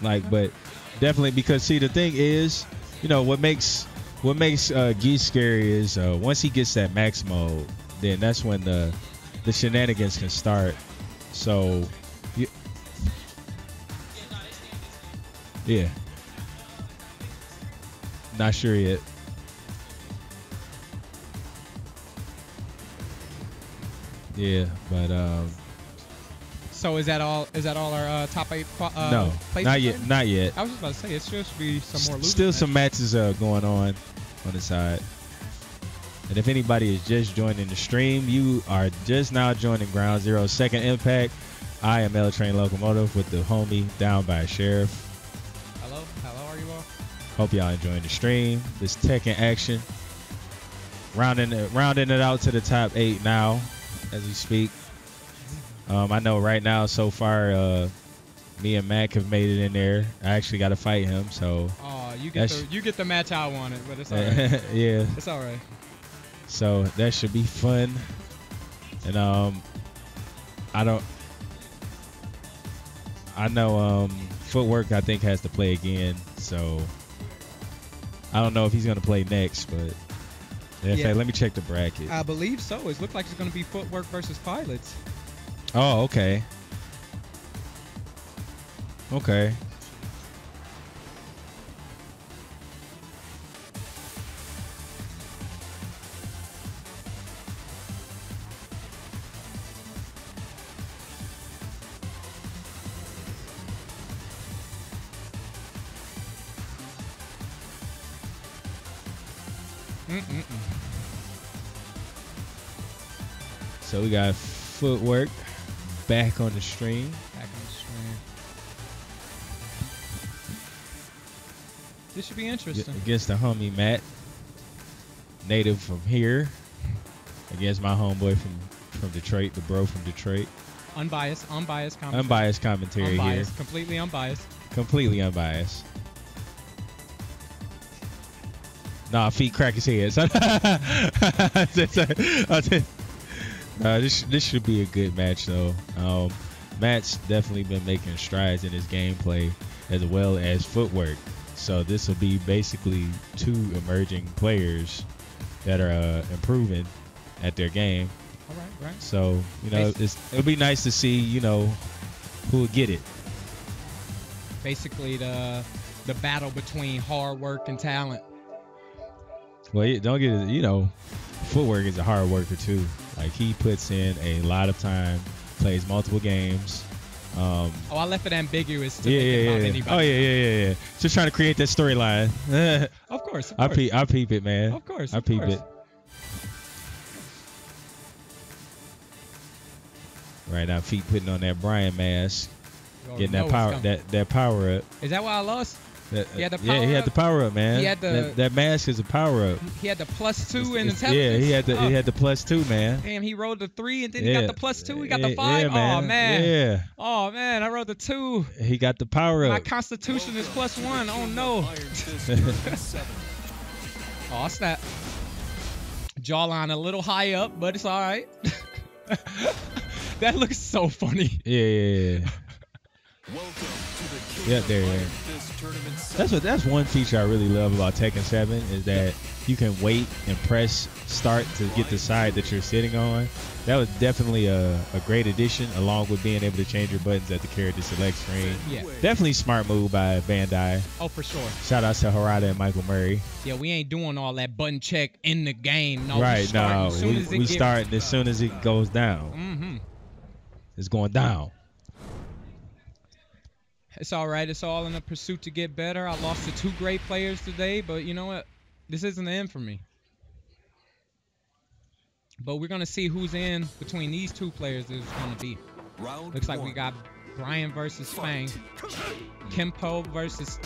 like, but definitely because see the thing is, you know what makes what makes uh, Geese scary is uh, once he gets that max mode, then that's when the the shenanigans can start. So, you, yeah, not sure yet. Yeah, but um, So is that all? Is that all our uh, top eight? Uh, no, places not yet, not yet. I was just about to say it should be some more. Still some matches. matches uh, going on on the side. And if anybody is just joining the stream, you are just now joining Ground Zero Second Impact. I am L Train Locomotive with the homie down by Sheriff. Hello, hello, are you all? Hope y'all enjoying the stream. This tech in action. Rounding it, rounding it out to the top eight now as we speak. Um, I know right now so far uh, me and Mak have made it in there. I actually got to fight him, so Oh, you get the you get the match I wanted, but it's all right. yeah. it's all right. So that should be fun. And um I don't I know um Footwurk I think has to play again, so I don't know if he's gonna play next, but Yeah. fact, let me check the bracket. I believe so. It looked like it's going to be Footwurk versus Pilotz. oh, okay. Okay. Mm-mm-mm. So we got Footwurk back on the stream. Back on the stream. This should be interesting. against the homie Matt, native from here, against my homeboy from from Detroit, the bro from Detroit. Unbiased, unbiased commentary. Unbiased commentary Unbiased, completely unbiased. completely unbiased. Nah, feet crack his head. uh, this this should be a good match though. Um, Matt's definitely been making strides in his gameplay as well as Footwurk. So this will be basically two emerging players that are uh, improving at their game. All right, right. So you know, it's, it'll be nice to see you know who will get it. Basically, the the battle between hard work and talent. Well, don't get it. You know, Footwurk is a hard worker too. Like he puts in a lot of time, plays multiple games. Um, Oh, I left it ambiguous to yeah, yeah, yeah. anybody. Oh yeah, yeah, yeah, yeah. Just trying to create that storyline. Of course, of I peep, I peep it, man. Of course, I of peep course. it. Right now, feet putting on that Bryan mask, already getting that power, that that power up. Is that why I lost? That, He had the yeah, he power had the power up, man. He had the- that, that mask is a power up. He had the plus two in It's- intelligence. Yeah, he had the Oh, he had the plus two, man. Damn, he rolled the three and then yeah. he got the plus two. He got the Yeah, five. Yeah, Oh man. Yeah, Oh man, I rolled the two. he got the power up. My constitution is plus the one. Oh no. Iron Fist Tournament 7. Oh snap. Jawline a little high up, but it's all right. that looks so funny. Yeah, yeah, yeah. Welcome Yeah, there, Iron yeah. Fist Tournament 7. That's what that's one feature I really love about Tekken 7 is that you can wait and press start to get the side that you're sitting on. That was definitely a, a great addition, along with being able to change your buttons at the character select screen. Yeah. Definitely smart move by Bandai. Oh for sure. Shout out to Harada and Michael Murray. Yeah, we ain't doing all that button check in the game. No, right now, as soon we, as it we start as soon as it goes down. Mm-hmm. It's going down. It's all right. It's all in a pursuit to get better. I lost to two great players today, but you know what? this isn't the end for me. But we're gonna see who's in between these two players. Is gonna be. Round Looks like we got Bryan versus Feng, Kimpo versus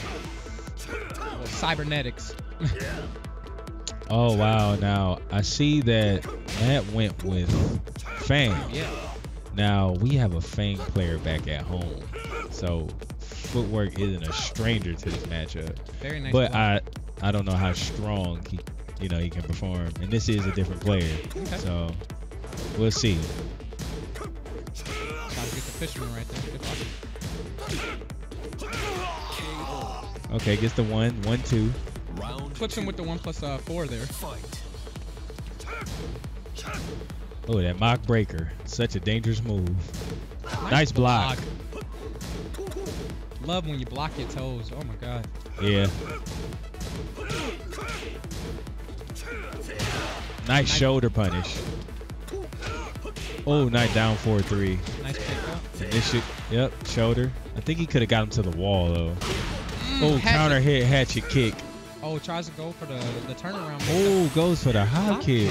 well, Cybernetics. Oh wow! Now I see that that went with Feng. Yeah. Now we have a Feng player back at home, so Footwurk isn't a stranger to this matchup. Very nice. but block. I I don't know how strong he you know he can perform, and this is a different player, Okay. so we'll see. Try to get the fisherman right block. Okay, gets the one, one, two. Round Flips him with the one plus uh, four there. Fight. Oh, that Mach Breaker, such a dangerous move. Nice block. Love when you block your toes. Oh my god. Yeah. Nice shoulder punish. Oh, night down four three. Nice pickup. And this shit, yep, shoulder. I think he could have got him to the wall though. Mm, Oh, hatchet. counter hit, hatchet kick. Oh, tries to go for the the turnaround. Oh, goes for the high Hop kick.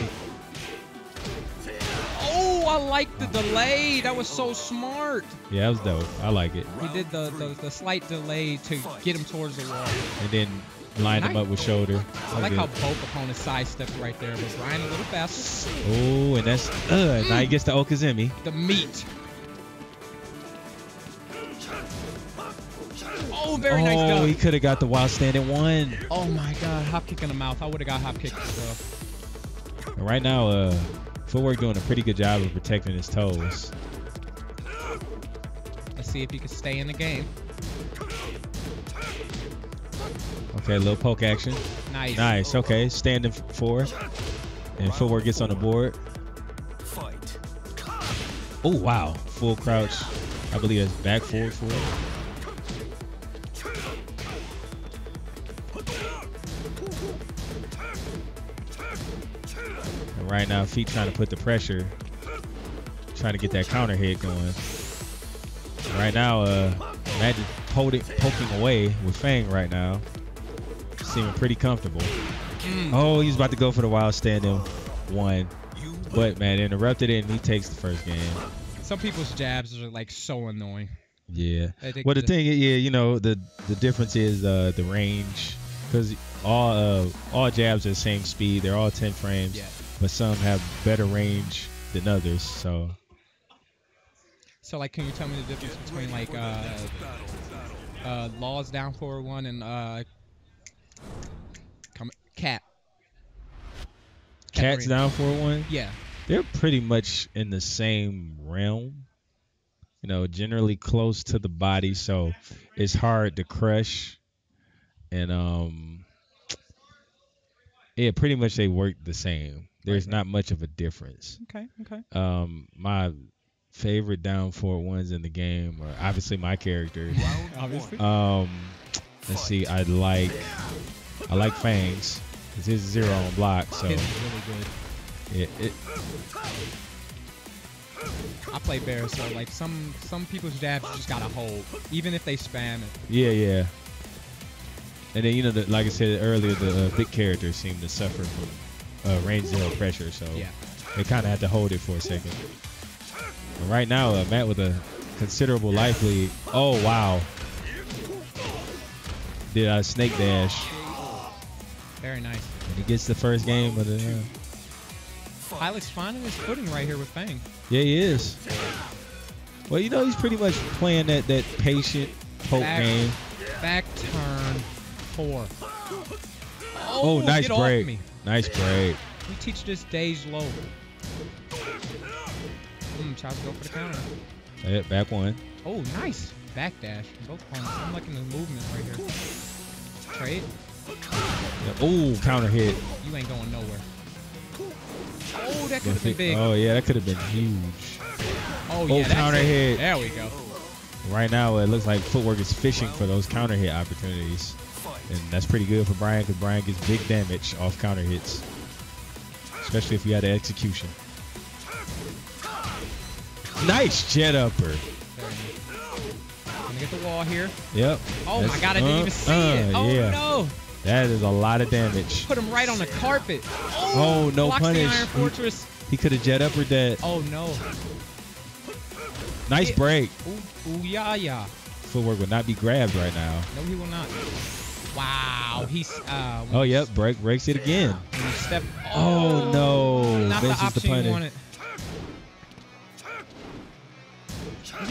Oh, I like the delay. That was so smart. Yeah, that was dope. I like it. He did the, the, the slight delay to get him towards the wall. And then lined him up with shoulder. I like Okay. how both opponents sidestepped right there, but Bryan a little faster. Oh, and that's uh. Now he gets the okizeme. The meat. Oh, very nice oh, dunk. he could have got the wild standing one. Oh my god, hop kick in the mouth. I would have got hop kick as well. And right now, uh, Footwurk doing a pretty good job of protecting his toes. Let's see if he can stay in the game. Okay, little poke action. Nice. Nice. Okay, standing f- four. And Footwurk gets on the board. Fight. Oh, wow. Full crouch. I believe that's back forward four. And right now, feet trying to put the pressure, trying to get that counter hit going. Right now, uh, Matt is holding, poking away with Feng right now. Seeming pretty comfortable. Oh, he's about to go for the wild standing one. But man, interrupted it and he takes the first game. Some people's jabs are like so annoying. Yeah. Well, the thing, is, yeah, you know, the the difference is uh, the range, because all uh, all jabs are the same speed. They're all 10 frames, Yeah. But some have better range than others. So So like, can you tell me the difference between like uh, uh, laws down for one and uh, come cat? cats Cat down for one, Yeah. they're pretty much in the same realm. You know, generally close to the body, so it's hard to crush. And um, yeah, pretty much they work the same. There's not much of a difference. Okay. Okay. Um, my favorite down forward ones in the game are obviously my characters. Obviously. Um, let's see, I like I like Fangs because his zero on block, so His is really good. it, it I play bear, so like some some people's jabs just gotta hold, even if they spam it. yeah yeah. And then you know, the, like I said earlier, the uh, big characters seem to suffer from uh, range zero pressure, so Yeah. they kind of had to hold it for a second. And right now, uh, Matt with a considerable life lead. Oh wow! Did a snake dash, Very nice. and he gets the first game of the. Uh, Pilot's finding his footing right here with Feng. Yeah, he is. Well, you know, he's pretty much playing that that patient poke Back. game. Back turn four. Oh, nice get off break. Nice break. We teach this days low. Mm, to go for the counter. Yeah, back one. Oh, nice. Back dash. Both opponents. I'm liking the movement right here. Trade. Yeah. Oh, counter hit. You ain't going nowhere. Oh, that could have been big. Oh yeah, that could have been huge. Oh, oh, yeah. that's counter it. hit. There we go. Right now, it looks like Footwurk is fishing for those counter hit opportunities, and that's pretty good for Bryan because Bryan gets big damage off counter hits, especially if you had the execution. Nice jet upper. Very nice. Gonna get the wall here. Yep. Oh my god, I didn't uh, even see uh, it. Oh yeah. no. That is a lot of damage. Put him right on the carpet. Oh, no blocks punish. Iron Fortress. He could have jet upper that. Oh no. Nice Yeah. break. Ooh, ooh yeah, yeah. Footwurk will not be grabbed right now. No, he will not. Wow. He's. Uh, Oh, yep. Break breaks it again. Step. Oh, no. Not the Vinces the option you wanted.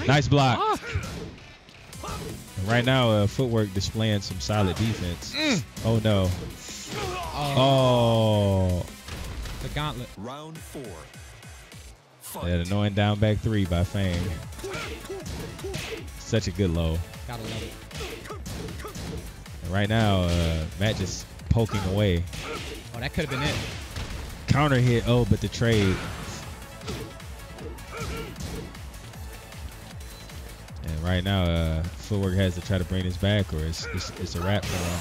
Nice block. Fuck. Right now, uh, Footwurk displaying some solid defense. Mm. Oh no. Oh, Oh. the gauntlet. Round four. That annoying down back three by Feng. Such a good low. Gotta love it. Right now, uh, Matt just poking away. Oh, that could have been it. Counter hit. Oh, but the trade. And right now, uh, Footwurk has to try to bring this back, or it's it's, it's a wrap for him.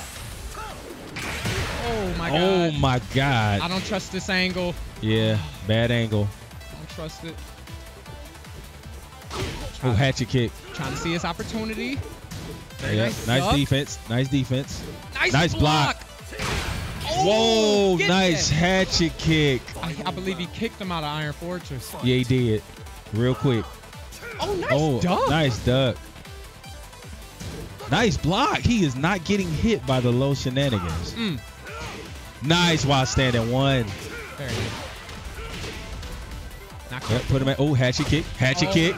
Oh my god. Oh my god. I don't trust this angle. Yeah, bad angle. I Don't trust it. Oh, hatchet kick. Trying to see his opportunity. Yeah, nice. defense. Nice defense. Nice, Nice block. Oh, Whoa, nice that. hatchet kick. I, I believe he kicked him out of Iron Fortress. Yeah, he did. Real quick. Oh, nice oh, duck. nice duck. Nice block. He is not getting hit by the low shenanigans. Mm. Nice while standing one. Not Yep, put him at. Oh, hatchet kick. Hatchet Oh. kick.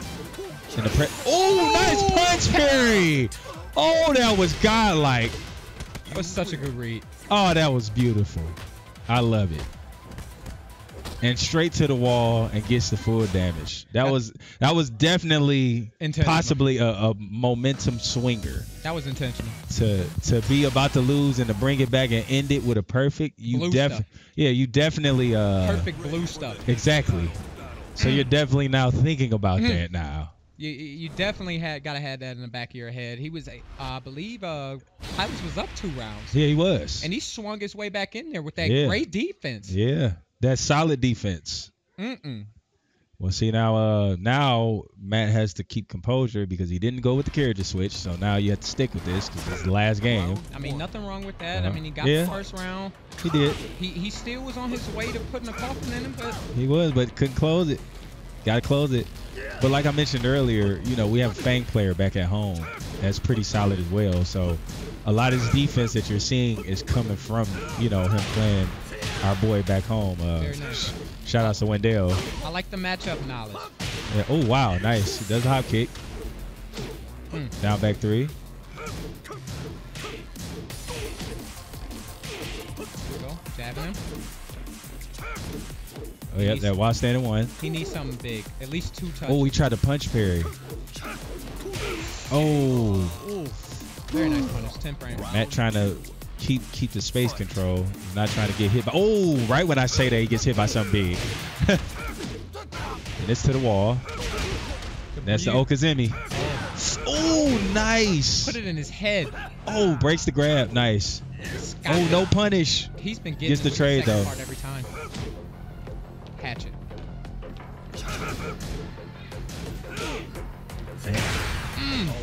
And the pre- oh, nice punch parry. Oh, that was godlike. That was such a good read. Oh, that was beautiful. I love it. And straight to the wall and gets the full damage. That was that was definitely possibly a, a momentum swinger That was intentional. to to be about to lose and to bring it back and end it with a perfect. You definitely yeah, you definitely uh Perfect blue stuff. exactly. So you're definitely now thinking about Mhm. that now. You, you definitely had gotta have that in the back of your head. He was, uh, I believe, uh, Pilotz was up two rounds, Yeah, he was. and he swung his way back in there with that Yeah. great defense. yeah, that solid defense. Mm-mm. Well, see now, uh, now Matt has to keep composure because he didn't go with the character switch. So now you have to stick with this because it's the last game. I mean, nothing wrong with that. I Uh-huh. mean, he got Yeah. the first round. He did. He he still was on his way to putting a coffin in him, but He was, but couldn't close it. Got to close it. But like I mentioned earlier, you know, we have a Feng player back at home that's pretty solid as well. So a lot of this defense that you're seeing is coming from, you know, him playing our boy back home. Uh, nice. Shout out to Wendell. I like the matchup knowledge. Yeah, oh wow, nice. He does a hop kick. Hmm. Down back three. Go, jabbing him. Oh yeah, that while standing one. He needs something big, at least two touches. Oh, he tried to punch parry. Oh, Ooh, very nice punish. Ten frame. Matt trying to keep keep the space control. He's not trying to get hit by. Oh, right when I say that, he gets hit by something big. and it's to the wall. That's the. okizeme. Oh, nice. Put it in his head. Oh, breaks the grab. Nice. Oh, no punish. He's been getting Gets the trade, though. Part every time. Hatchet.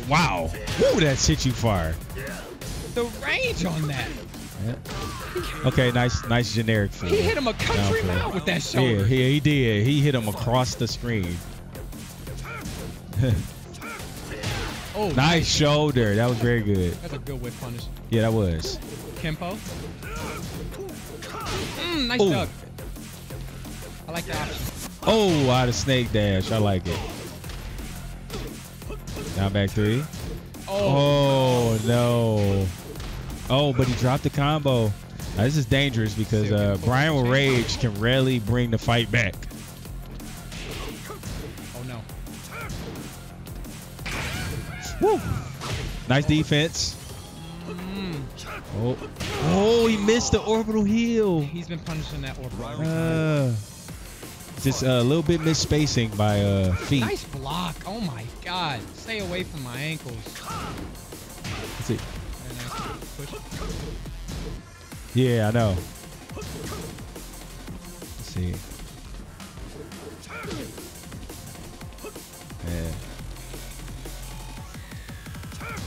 Wow. Ooh, that hit you far. The range on that. Okay, nice, nice generic fool. He hit him a country mile with that Yeah, shoulder. he, he did. He hit him across the screen. oh, Nice shoulder. That was very good. That's a good whip punish. Yeah, that was. Kempo. Mm, nice Ooh. duck. I like the option. Oh, out of snake dash. I like it. Down back three. Oh, Oh, no. Oh, but he dropped the combo. Now, this is dangerous because uh, Bryan with Rage can rarely bring the fight back. oh no. Woo. Nice defense. Mm, Oh, oh, he missed the orbital heel. he's been punishing that orbital. Uh, just a little bit misspacing by uh, feet. Nice block. Oh my god. Stay away from my ankles. Let's see. Very nice. Push. Yeah, I know. Let's see. Yeah.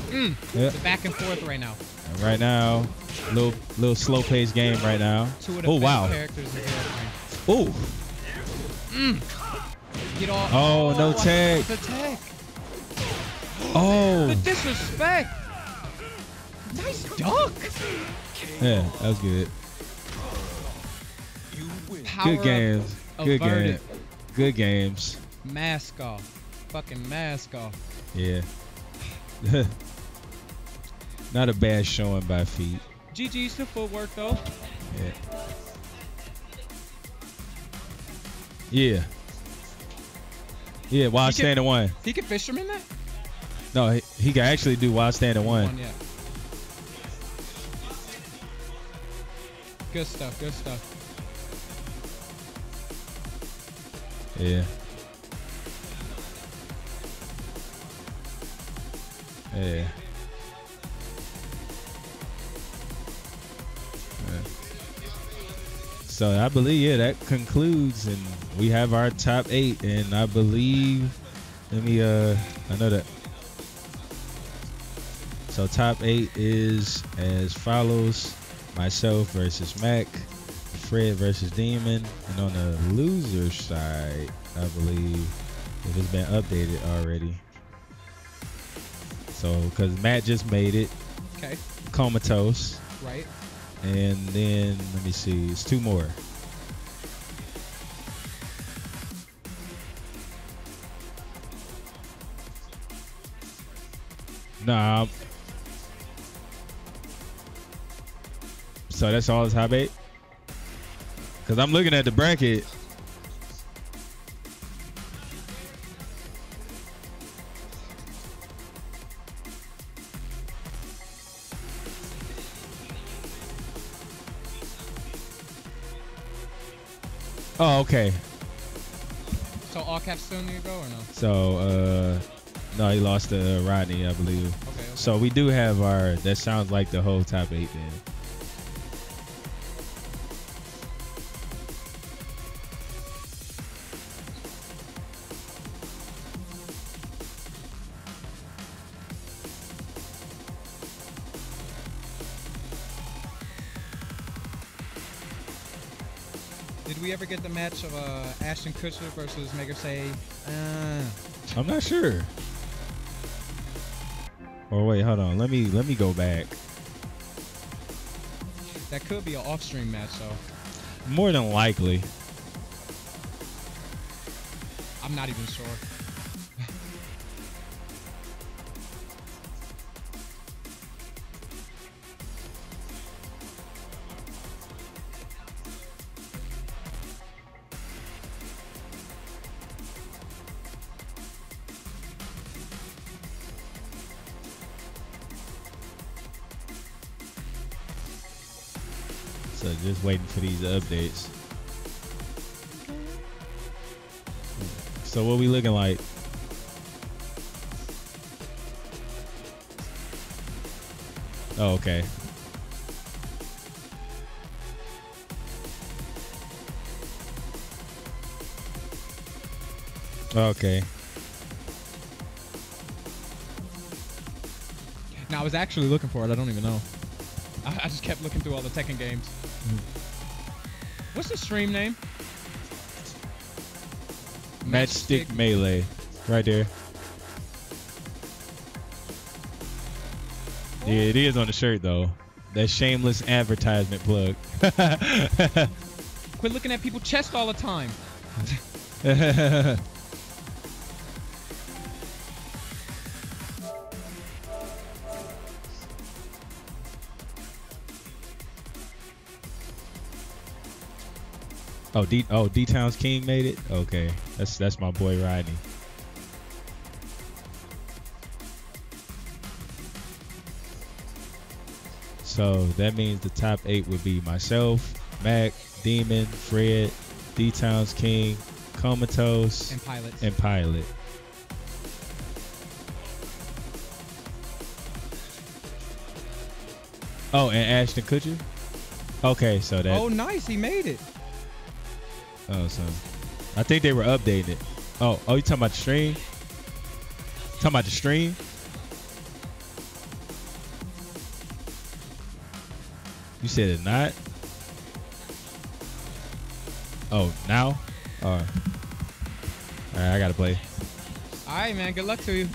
Mm, Yeah. the back and forth right now. And right now, little little slow paced game right now. Two of the Oh wow. characters Oh, Get off. Oh, no oh, tag. The tag. oh, The disrespect. Nice dunk. yeah, that was good. You win. Power Good games. Good game. Good games. Mask off. Fucking mask off. Yeah. Not a bad showing by feet. GG's the Footwurk though. Yeah. Yeah. Yeah, while He can- standing one. He can fisherman that. No, he, he can actually do while standing one. yeah. Good stuff. Good stuff. Yeah. Yeah. So I believe yeah that concludes and we have our top eight and I believe let me uh I know that. So top eight is as follows. Myself versus Mak Fred versus Demon and on the loser side I believe it has been updated already. So because Matt just made it. Okay. comatose. Right. And then let me see, it's two more. Nah. So that's all it's top eight? Cause I'm looking at the bracket. Okay. So all caps still need to go or no? So uh no, he lost to uh, Rodney, I believe. Okay. okay. So we do have our. That sounds like the whole top eight then. Match of uh, Ashton Kutcher versus Mega Say? Uh, I'm not sure. Or wait, hold on. Let me let me go back. that could be an off-stream match though. More than likely. I'm not even sure. For these updates. So what we looking like? Oh, okay. Okay. Now I was actually looking for it. I don't even know. I, I just kept looking through all the Tekken games. Mm. What's the stream name? Matchstick melee, right there. Yeah, it is on the shirt though. That shameless advertisement plug. Quit looking at people's chest all the time. oh, D oh D Towns King made it. Okay, that's that's my boy Rodney. So that means the top eight would be myself, Mak, Demon, Fred, D Towns King, Comatose, And Pilotz. and Pilot. Oh, and Ashton Kutcher. Okay, so that. oh, nice. He made it. Oh, so I think they were updating it. Oh, oh, you talking about the stream? Talking about the stream? You said it not? Oh, now? All right. All right, I gotta play. All right, man. Good luck to you.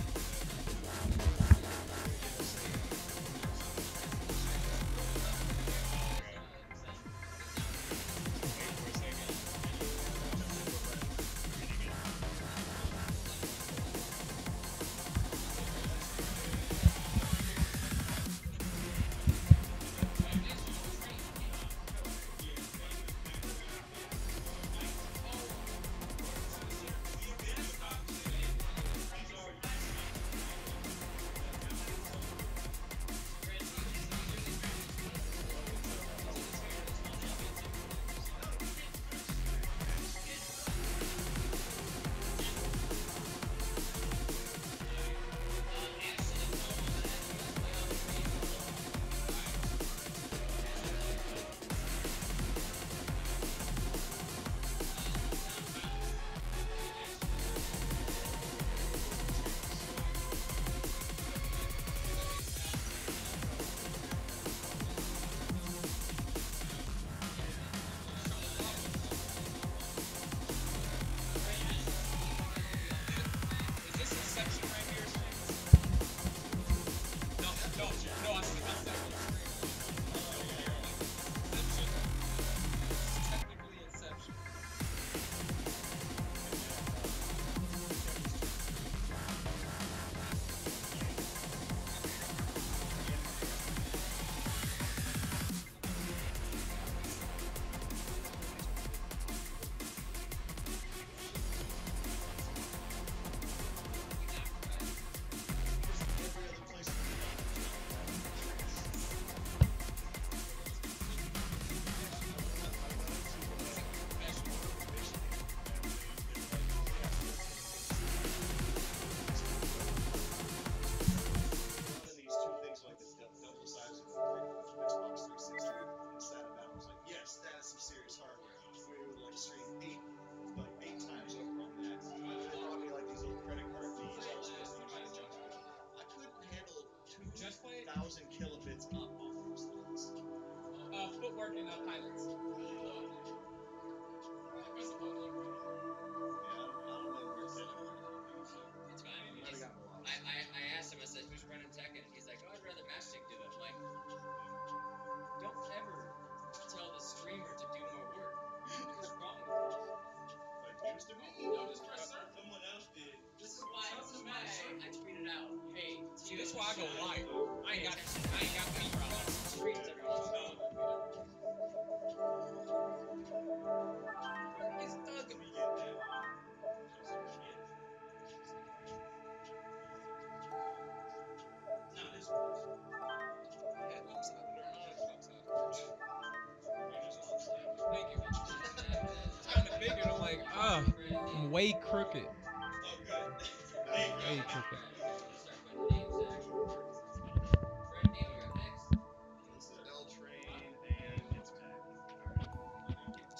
Thousand kilobits up things. Uh, Footwurk and uh, Pilotz. This is why I go live. I ain't got, I ain't got any problems. Streams every once in a while. It's Doug. Let me get that. Now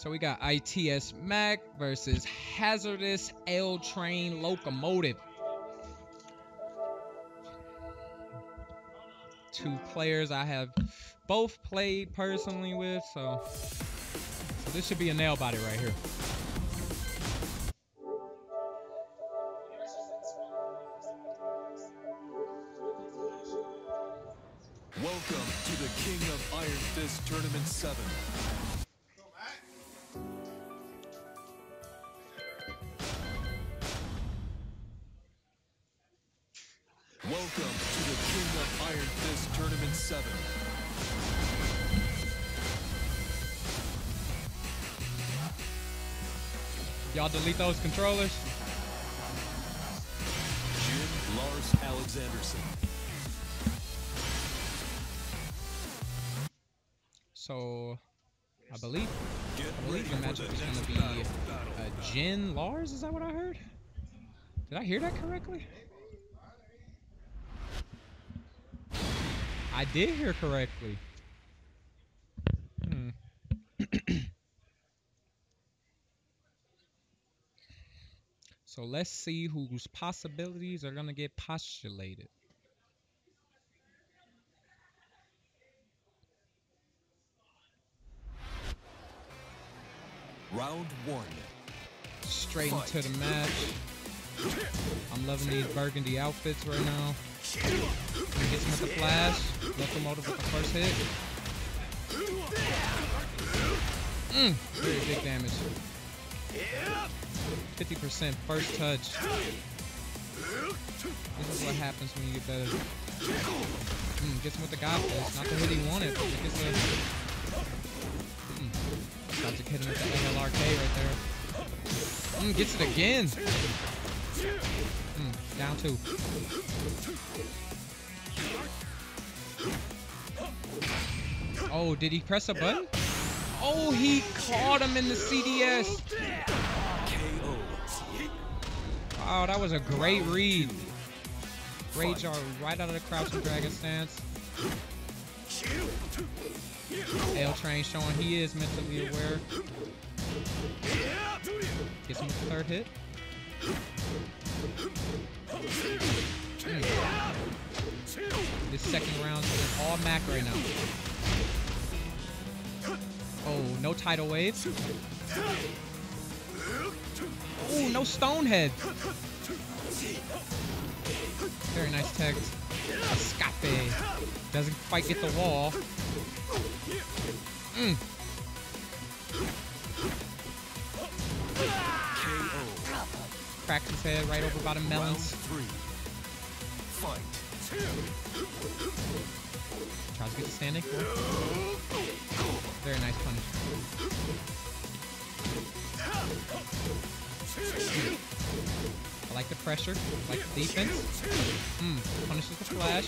So we got ITS Mak versus Hazardous L Train Locomotive. Two players I have both played personally with, so, so this should be a nail biter right here. Welcome to the King of Iron Fist Tournament 7. Those controllers. Jin Lars Alexandersson. So I believe I believe the ready matchup is gonna be battle. battle. uh, Jin Lars. Is that what I heard? Did I hear that correctly? I did hear correctly. So let's see whose possibilities are going to get postulated. Round one. Straight Fight. into the match. I'm loving these burgundy outfits right now. He hits him with the flash. Locomotive with the first hit. Mm, very big damage. 50% first touch. This is what happens when you get better. Mm, gets him with the god fist. Not the hit he wanted, but it gets a. Mm, about to hit him with the LLRK right there. Mm, gets it again. Mm, down two. Oh, did he press a button? Oh, he caught him in the CDS. Wow, that was a great read. Great jar right out of the crouching dragon stance. L train showing he is mentally aware. Gets him the third hit. Mm. This second round is all Mak right now. Oh, no tidal wave. Oh, no stonehead. Very nice tech. Escape. Doesn't quite get the wall. Mm. Cracks his head right over by the melons. Fight. Tries to get the standing. Very nice punish. I like the pressure. I like the defense. Mm, punishes the flash.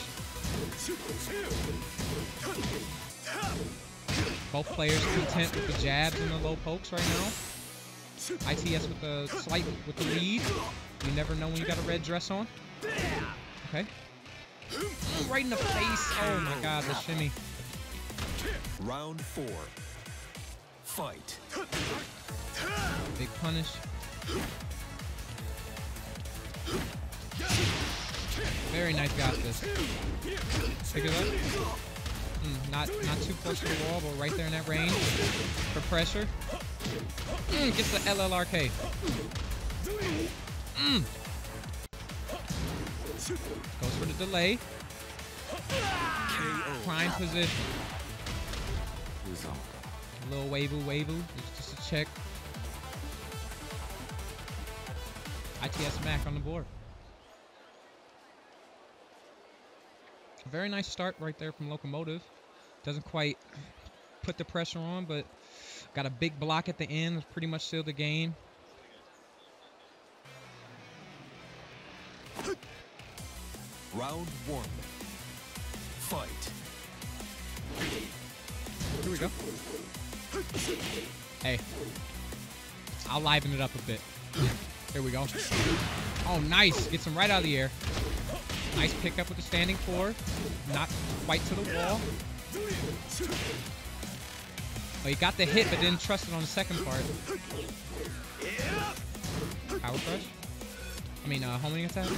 Both players content with the jabs and the low pokes right now. ITS with the slight with the lead. You never know when you got a red dress on. Okay. Right in the face. Oh my god, the shimmy. Round four. Fight. Big punish. Very nice, got this. Pick it up. Mm, not not too close to the wall, but right there in that range for pressure. Mm, gets the LLRK. Mm. Goes for the delay. Prime position. Little wavoo wavoo. It's just a check. ITS Mak on the board. Very nice start right there from Locomotive. Doesn't quite put the pressure on, but got a big block at the end. Pretty much sealed the game. Round one. Fight. Here we go. Hey. I'll liven it up a bit. Here we go. Oh, nice. Gets him right out of the air. Nice pickup with the standing four. Not quite to the wall. Oh, he got the hit, but didn't trust it on the second part. Power crush? I mean, uh, homing attack?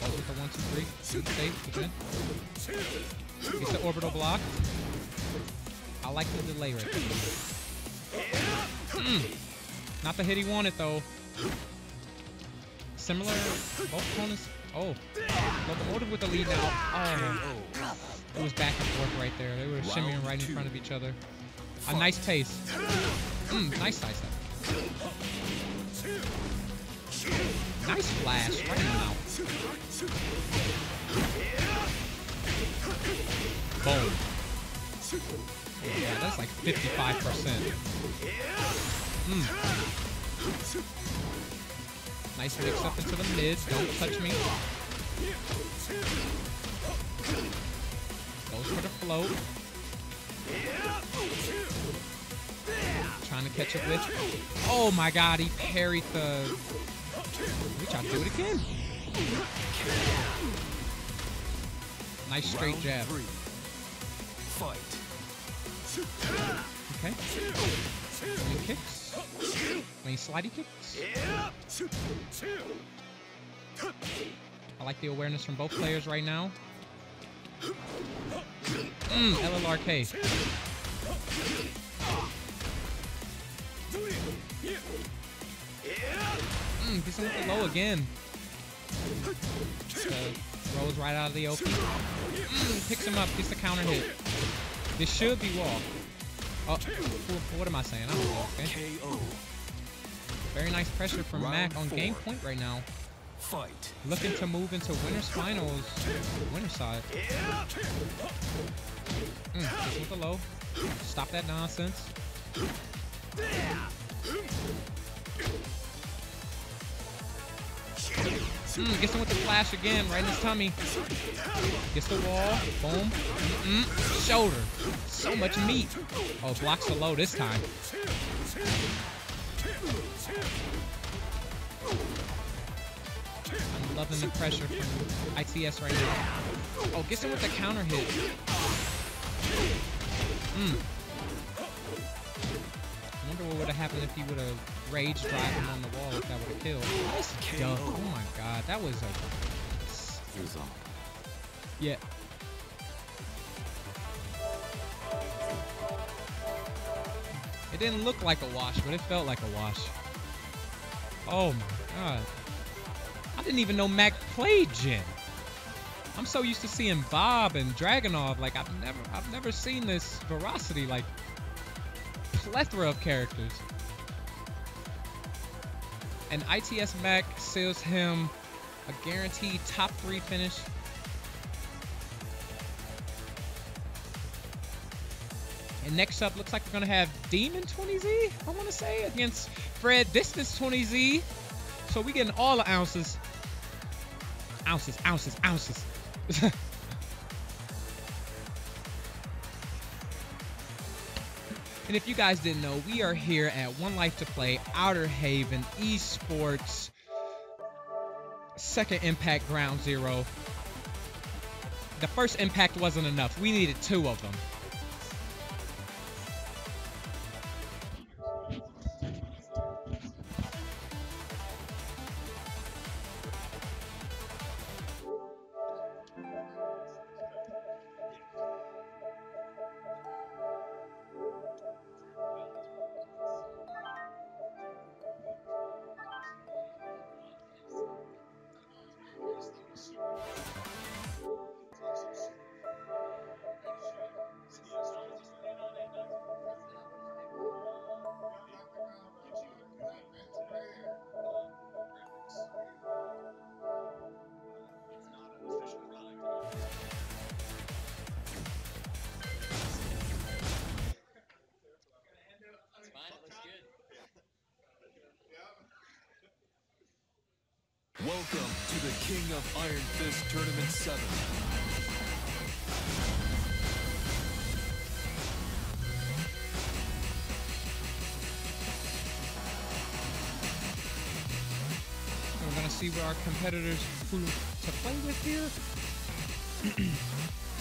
Goes with the one, two, three. Safe. Gets the orbital block. I like the delay right. Mm. Not the hit he wanted though. Similar, both opponents. Oh, locomotive with the lead now. Oh, it was back and forth right there. They were shimmying right in front of each other. A nice pace. Mm, nice up. Nice flash right in the mouth. Boom. Yeah, that's like 55%. Mm. Nice mix up into the mid. Don't touch me. Goes for the float. Trying to catch up with. Oh my god, he parried the. We try to do it again. Nice straight jab. Fight. Okay. Clean kicks. Clean slidey kicks. I like the awareness from both players right now. Mm, LLRK. Mm, gets him with the low again. Uh, rolls right out of the open. Mm, picks him up, gets the counter hit. This should be wall. Oh, what am I saying? I don't know. Okay. Very nice pressure from Mak on game point right now. Fight. Looking to move into winners finals. Winner side. Mm, just with the low. Stop that nonsense. Mm, gets him with the flash again, right in his tummy. Gets the wall. Boom. Mm-mm. Shoulder. So much meat. Oh, blocks the low this time. I'm loving the pressure from ITS right now. Oh, gets him with the counter hit. Mm. I wonder what would have happened if he would have rage drive him on the wall if that would have killed. Nice duck. Oh my god, that was a yeah. It didn't look like a wash, but it felt like a wash. Oh my god. I didn't even know Mak played Jin. I'm so used to seeing Bob and Dragunov. Like I've never I've never seen this veracity, like plethora of characters. And ITS Mak seals him a guaranteed top three finish. And next up, looks like we're gonna have Demon 20Z. I want to say against Fred Distance 20Z. So we getting all the ounces, ounces, ounces, ounces. and if you guys didn't know, we are here at One Life to Play Outer Haven Esports second impact ground zero. The first impact wasn't enough. We needed two of them. Welcome to the King of Iron Fist Tournament 7. We're gonna see what our competitors who to play with here.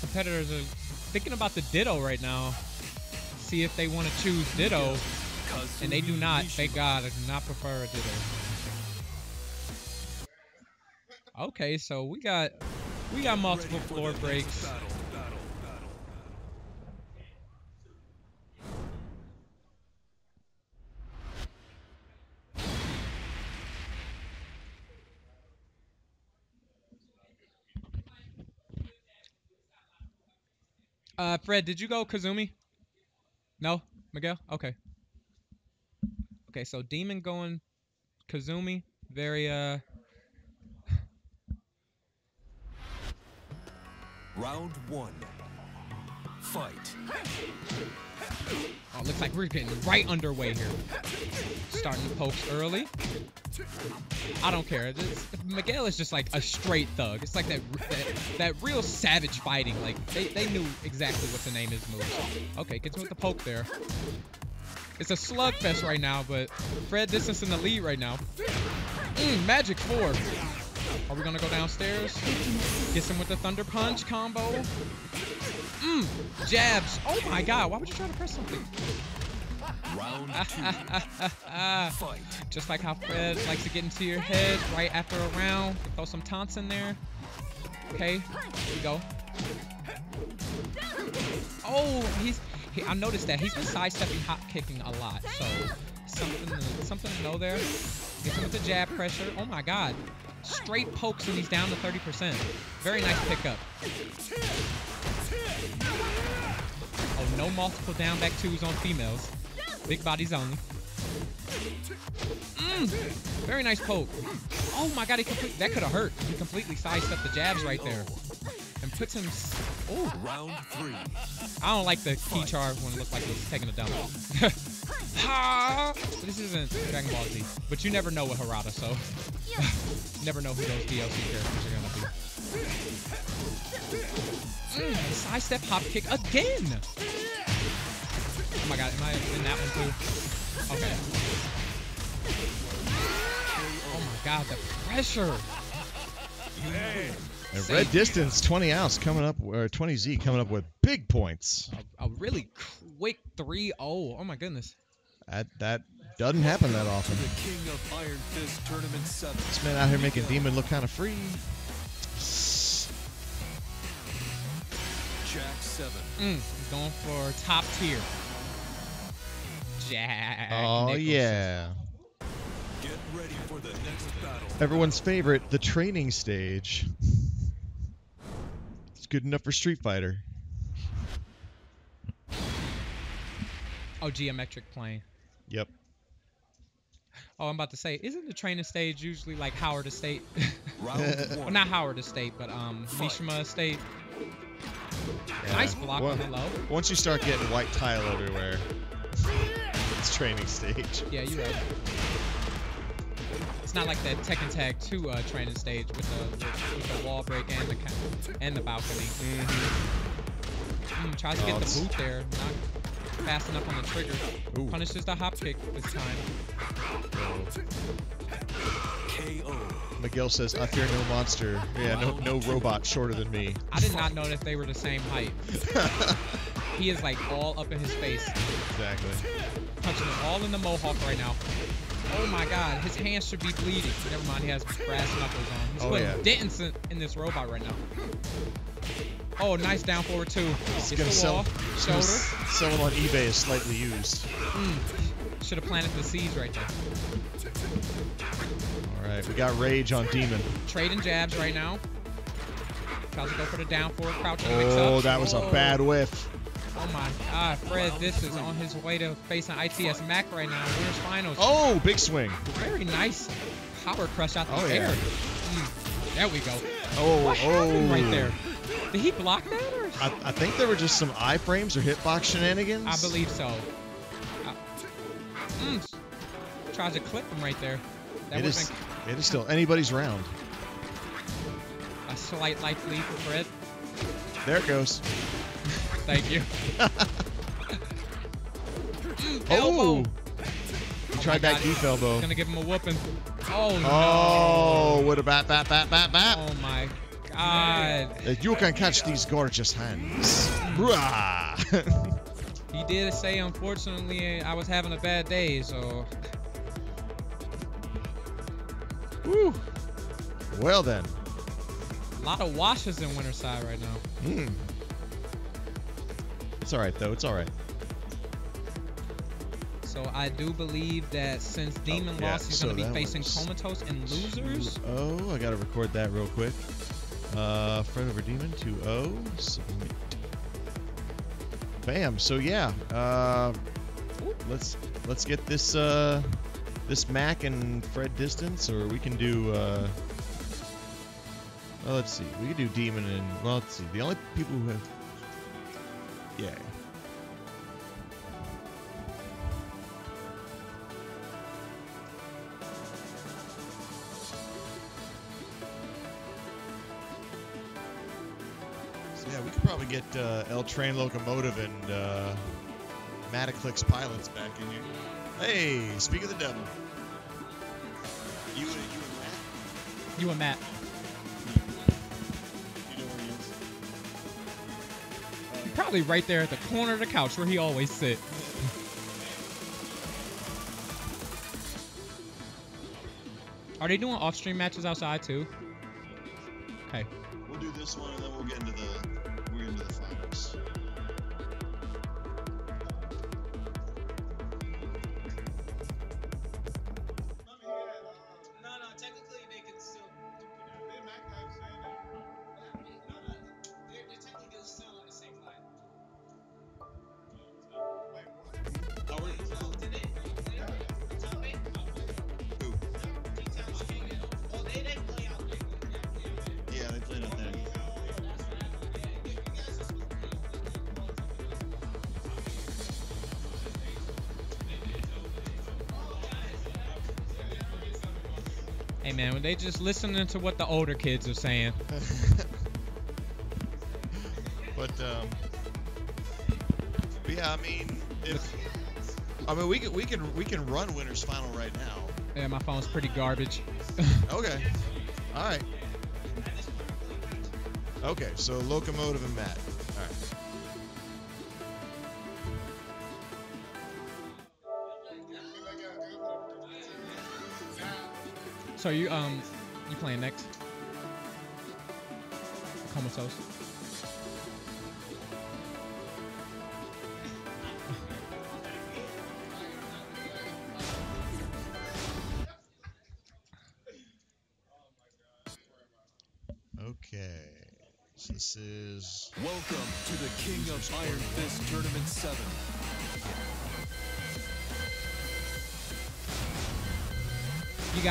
competitors are thinking about the Ditto right now. See if they want to choose Ditto, and they do not. Thank God, I do not prefer a Ditto. Okay, so we got we got multiple floor breaks. Uh, Fred, did you go Kazumi? No, Miguel. Okay. Okay, so Demon going Kazumi. Very uh. Round one. Fight. Oh, looks like we're getting right underway here. Starting the pokes early. I don't care. It's- Miguel is just like a straight thug. It's like that that, that real savage fighting. Like they, they knew exactly what to name his moves. Okay, gets him with the poke there. It's a slugfest right now, but Fred Distance in the lead right now. Mm, magic four. Are we gonna go downstairs? Gets him with the thunder punch combo. Mm, jabs. Oh my god, why would you try to press something? Round two. Fight. Just like how Fred likes to get into your head right after a round. Throw some taunts in there. Okay, here we go. Oh, he's. He, I noticed that he's been sidestepping, hop kicking a lot. So something, to, something to know there. Gets him with the jab pressure. Oh my God, straight pokes and he's down to 30%. Very nice pickup. Oh, no multiple down back twos on females. Big bodies only. Mm, very nice poke. Oh my god, he complete, that could have hurt. He completely sidestepped the jabs right there. And puts him. Oh, Round three. I don't like the key charge when it looks like he's taking a dump. ha! This isn't Dragon Ball Z. But you never know with Harada, so. never know who those DLC characters are gonna be. Mm, sidestep hop kick again! Oh my god, am I in that one too? Okay. Oh my god, the pressure! And Fred Distance 20 ounce coming up, or 20Z coming up with big points. A, a really quick 3-0. Oh my goodness. That that doesn't happen that often. The King of Iron Fist Tournament 7. This man out here making Demon look kind of free. Jack 7. Mm, going for top tier. Jack. Oh Nicholson. yeah. Get ready for the next battle. Everyone's favorite, the training stage. It's good enough for Street Fighter. Oh, geometric plane. Yep. Oh, I'm about to say, isn't the training stage usually like Howard Estate? Round well, one. not Howard Estate, but um, Fight. Mishima Estate. Yeah. Nice block Well, on the low. Once you start getting white tile everywhere, it's training stage. Yeah, you're right. It's not like that Tekken Tag 2 uh, training stage with the, with, with the wall break and the and the balcony. Mm, tries to get Oh, the boot there, not fast enough on the trigger. Ooh. Punishes the hop kick this time. KO. Miguel says, "I fear no monster. Yeah, no, no robot shorter than me." I did not know that they were the same height. He is like all up in his face, Exactly. punching him all in the mohawk right now. Oh my god, his hands should be bleeding. Never mind, he has brass knuckles on. He's Oh, putting yeah. dents in, in this robot right now. Oh, nice down forward two. He's gonna sell, wall, shoulder. s- sell them on eBay is slightly used. Hmm. Should have planted the seeds right there. All right, we got rage on Demon. Trading jabs right now. Tries to go for the down forward crouch Oh, that was a Oh. bad whiff. Oh my god, Fred, this is on his way to facing ITS Mak right now. Winners finals. Oh, big swing. Very nice power crush out the Oh, air. yeah. Mm, there we go. Oh, What oh. right there? Did he block that or? I, I think there were just some iframes or hitbox shenanigans. I believe so. Mm, tries to clip him right there. That It is. It is still anybody's round. a slight life lead for Fred. There it goes. Thank you. Oh. He tried that God. deep elbow. Gonna give him a whooping. Oh no. Oh, what a bat, bat, bat, bat, bat. Oh my god. That You can catch these gorgeous hands. He did say, unfortunately, I was having a bad day, so Woo. Well then. a lot of washes in Winterside right now. Hmm. It's all right though. It's all right. So I do believe that since Demon yeah, lost, he's so gonna be facing Comatose and Losers. Oh, I gotta record that real quick. Uh, Fred over Demon 2-0. Submit. Bam. So yeah. Uh, let's let's get this uh this Mak and Fred distance, or we can do. Uh, well, let's see. We can do Demon and well, let's see. The only people who have. Yeah. So yeah, we could probably get uh, L Train Locomotive and uh, Maticlix Pilotz back in here. Hey, speak of the devil. You and you and Matt. You and Matt. Probably right there at the corner of the couch where he always sit. Are they doing off-stream matches outside too? Okay. We'll do this one and then we'll get into the get into the finals. They just listening to what the older kids are saying. but um, but yeah, I mean, if I mean we can we can we can run winners final right now. Yeah, my phone's pretty garbage. Okay. All right. Okay, so locomotive and Matt. So you um you playing next? Comatose.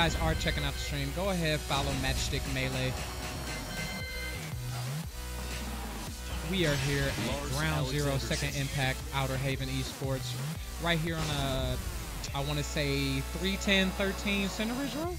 Guys are checking out the stream, go ahead follow Matchstick Melee. We are here at Ground Zero, Second Impact Outer Haven Esports, right here on a, I want to say 310 13 Center Ridge Road.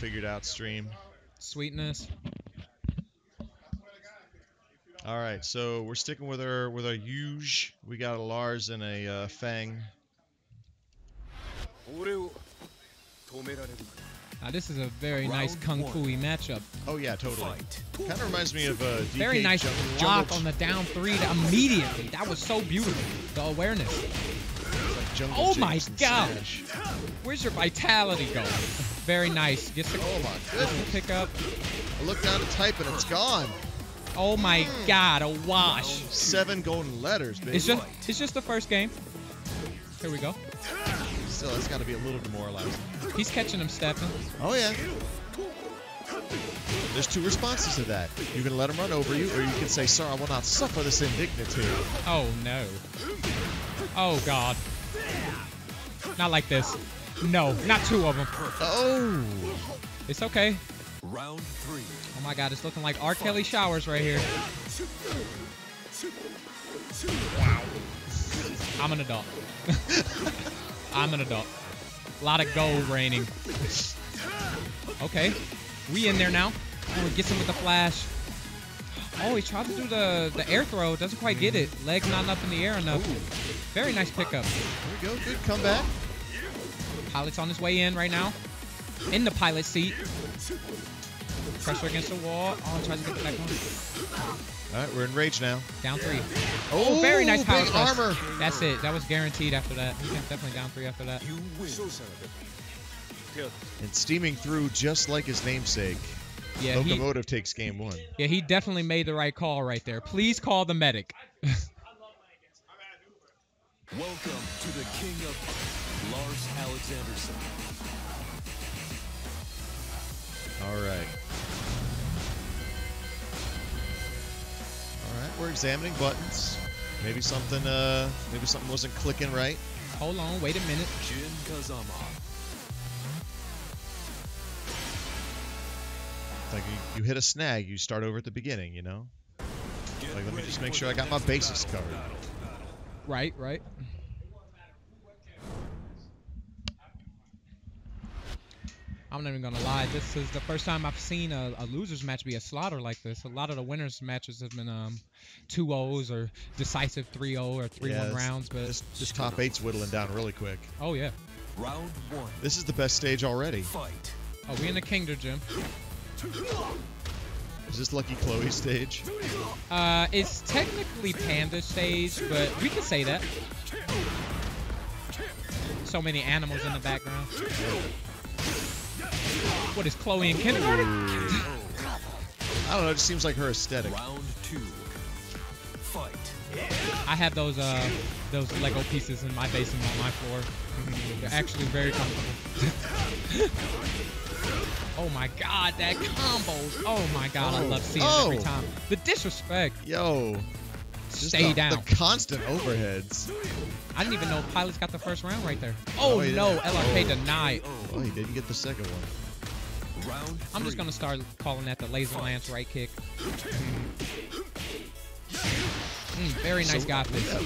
Figured out. Stream. Sweetness. All right, so we're sticking with our with our huge. We got a Lars and a uh, Feng. Now this is a very nice kung one. fu matchup. Oh yeah, totally. Fight. Kind of reminds me of uh, Very nice Jungle- block Jungle, on the down three to immediately. That was so beautiful. The awareness. like Jungle Oh my Jason God. Smash. Where's your vitality going? Very nice. Gets the, Oh my gets goodness! pick up. I look down to type and it's gone. Oh my Hmm. God, a wash. Seven golden letters, baby. It's just it's just the first game. Here we go. Still, that's got to be a little demoralizing. He's catching him stepping. Oh yeah. There's two responses to that. You can let him run over you, or you can say, "Sir, I will not suffer this indignity." Oh no. Oh God. Not like this. No, not two of them. Oh. It's okay. Round three. Oh my God, it's looking like R. Kelly showers right here. Wow. I'm an adult. I'm an adult. A lot of gold raining. Okay. We in there now. Oh, gets him with the flash. Oh, he tried to do the, the air throw. Doesn't quite get it. Legs not up in the air enough. Very nice pickup. There we go. Good comeback. Pilot's on his way in right now. In the pilot seat. Pressure against the wall. Oh, tries to get the back one. All right, we're in rage now. Down three. Oh, very nice power big thrust. armor. That's it. That was guaranteed after that. He's definitely down three after that. You win. And steaming through just like his namesake. Yeah, he, Locomotive takes game one. yeah, he definitely made the right call right there. Please call the medic. Welcome to the King of Lars Alexandersson. All right. All right, we're examining buttons. Maybe something, uh, maybe something wasn't clicking right. Hold on, wait a minute. Jin Kazama. Like you, you hit a snag, you start over at the beginning. You know. Get Like let me just make sure I got my next bases battle. covered. Battle. Right, right. I'm not even gonna lie. This is the first time I've seen a, a losers match be a slaughter like this. A lot of the winners matches have been um, two O's or decisive 3-0 or 3-1 Yeah, this- rounds. But This, this top eight's whittling down really quick. oh yeah. Round one. This is the best stage already. Fight. Oh, we in the Kingdom gym. Is this Lucky Chloe stage? Uh, it's technically Panda stage, but we can say that. So many animals in the background. What is Chloe in kindergarten? I don't know. It just seems like her aesthetic. Round two. Fight. I have those uh those Lego pieces in my basement on my floor. They're actually very comfortable. oh my god, that combos! Oh my god, I love seeing it every Oh. time. The disrespect. Yo. Stay the, down. The constant overheads. I didn't even know Pilotz got the first round right there. Oh, Oh, no, did. LRK denied. Oh, he didn't get the second one. Round I'm just gonna start calling that the laser lance right kick. Mm, very nice So, fist. yeah,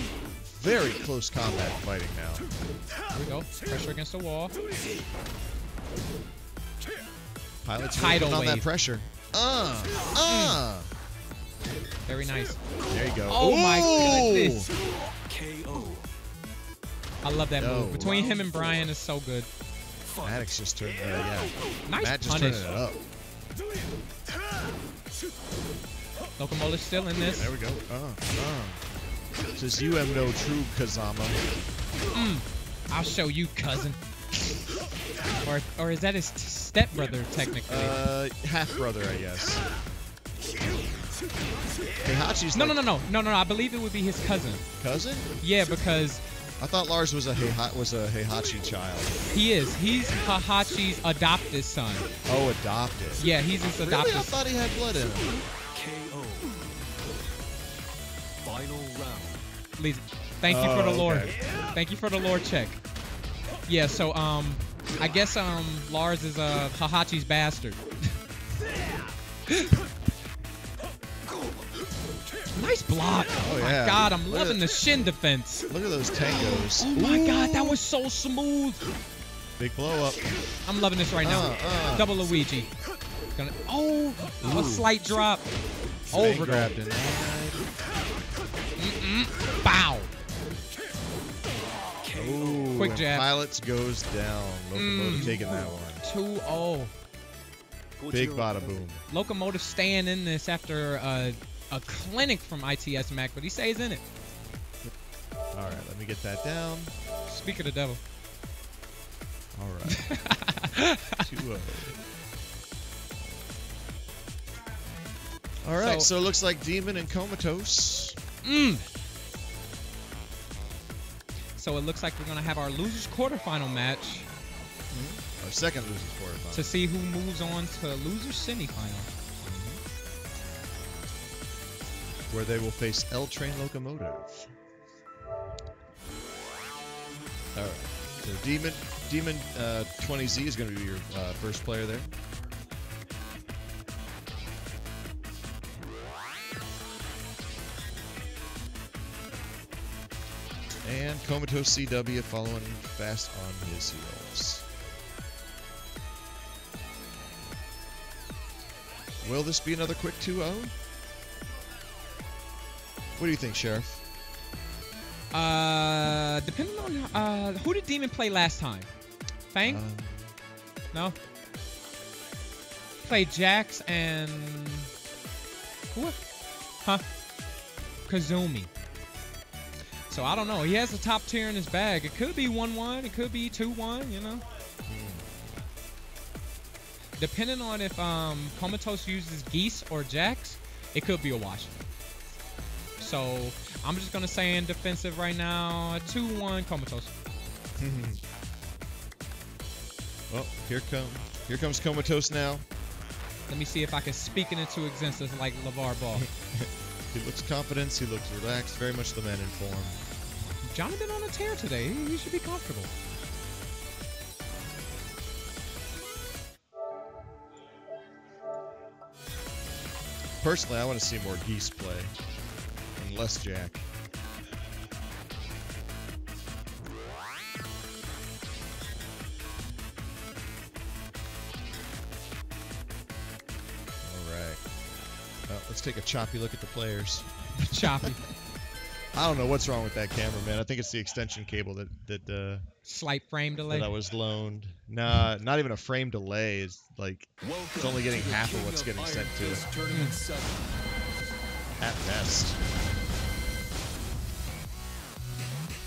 Very close combat fighting now. Here we go. Pressure against the wall. Pilotz Tidal on that pressure. Uh, uh. Very nice. There you go. Oh my goodness. KO. I love that Yo. move. Between him and Bryan is so good. Maddox just turned. Uh, yeah. Nice Matt just punish. turning it up. Locomotive's still in this. There we go. Uh, uh. Says you have no true Kazama. Mm, I'll show you, cousin. or or is that his t- stepbrother technically? Uh, half brother, I guess. Heihachi's no, like no, no, no, no, no, no. I believe it would be his cousin. cousin. Yeah, because I thought Lars was a Heiha- was a Heihachi child. he is. He's Heihachi's adopted son. Oh, adopted. Yeah, he's his Really? I thought he had blood in him. KO. Final round. Please, thank you for the Oh, lore. okay. Thank you for the lore check. Yeah, so um, I guess um Lars is a uh Heihachi's bastard. nice block. Oh, Oh, my yeah. god, I'm Look loving the shin defense. Look at those tangos. Oh my god, that was so smooth. Big blow up. I'm loving this right now. Uh, uh. Double Luigi. Gonna, oh, a slight drop. Over grabbed in. Mm-mm. Bow. Ooh, Quick jab. Pilotz goes down. Locomotive Mm. taking that one. 2-0. Big bada boom. Locomotive staying in this after uh, a clinic from ITS Mak, but he stays in it. All right, let me get that down. Speak of the devil. All right. 2-0. All right, so, So- it looks like Demon and Comatose. Mm. So it looks like we're gonna have our losers quarterfinal match Our second losers quarterfinal. to see who moves on to losers semifinal. Where they will face L Train Locomotive. All right. So Demon Demon uh, 20Z is going to be your uh, first player there. And Comatose CW following fast on his heels. Will this be another quick 2 0? What do you think, Sheriff? Uh, depending on uh, who did Demon play last time? Feng? Um, no. Played Jax and who? Huh? Kazumi. So I don't know. He has a top tier in his bag. It could be 1-1. It could be 2-1. You know. Depending on if um, Comatose uses Geese or Jax, it could be a wash. So I'm just gonna say in defensive right now, 2-1 Comatose. Mm-hmm. well, here come here comes Comatose now. Let me see if I can speak it into existence like LaVar Ball. He looks confident. He looks relaxed. Very much the man in form. Been on a tear today. He should be comfortable. Personally, I want to see more Geese play less jack. Uh, let's take a choppy look at the players. choppy. I don't know what's wrong with that camera, man. I think it's the extension cable that that uh, slight frame delay that I was loaned. Nah, not even a frame delay. It's like it's only getting half of what's getting sent to it. At best.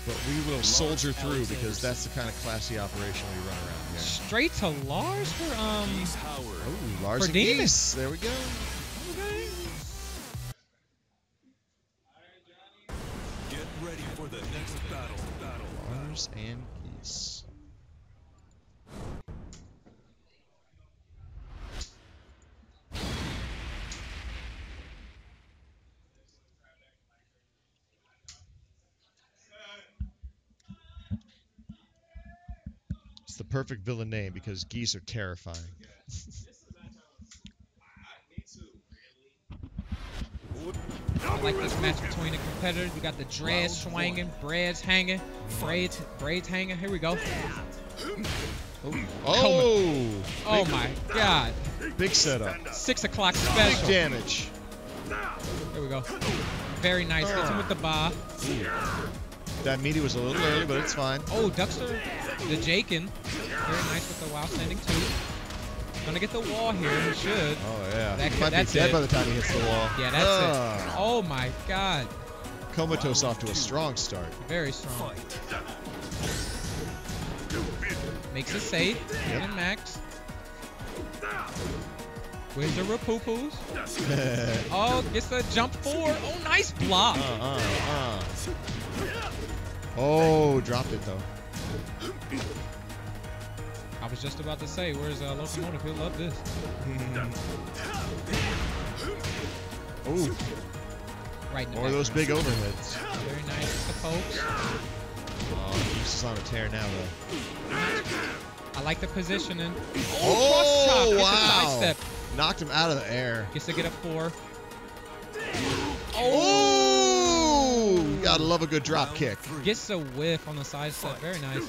But we will soldier through because that's the kind of classy operation we run around here. Straight to Lars for um. Geese Howard. Oh, Lars For and Geese. There we go. Okay. Get ready for the next battle. Battle. Lars and Geese. It's the perfect villain name because geese are terrifying. I like this match between the competitors. We got the dreads swinging, braids hanging, braids braids hanging. Here we go. Oh! Oh my God! Big setup. Six o'clock special. Big damage. Here we go. Very nice. Gets him with the bar. That meaty was a little early, but it's fine. Oh, Duckster, the Jaeiken. Very nice with the wild standing two. Gonna get the wall here. He should. Oh yeah. That he might that's be dead it. by the time he hits the wall. Yeah, that's Ah. it. Oh my God. Comatose off to a strong start. Very strong. Makes it safe. Yep. And Max. Where's the Rapupus? Oh, gets the jump four. Oh, nice block. Uh, uh, uh. Oh, dropped it though. I was just about to say, where's uh, Locomotive? He'll love this. Ooh, Right more of those big overheads. Very nice with the pokes. Oh, Geese is on a tear now though. I like the positioning. Oh, cross chop. Gets a wow. Knocked him out of the air. Gets to get a four. Oh, gotta love a good drop kick. Gets a whiff on the side step. Very nice.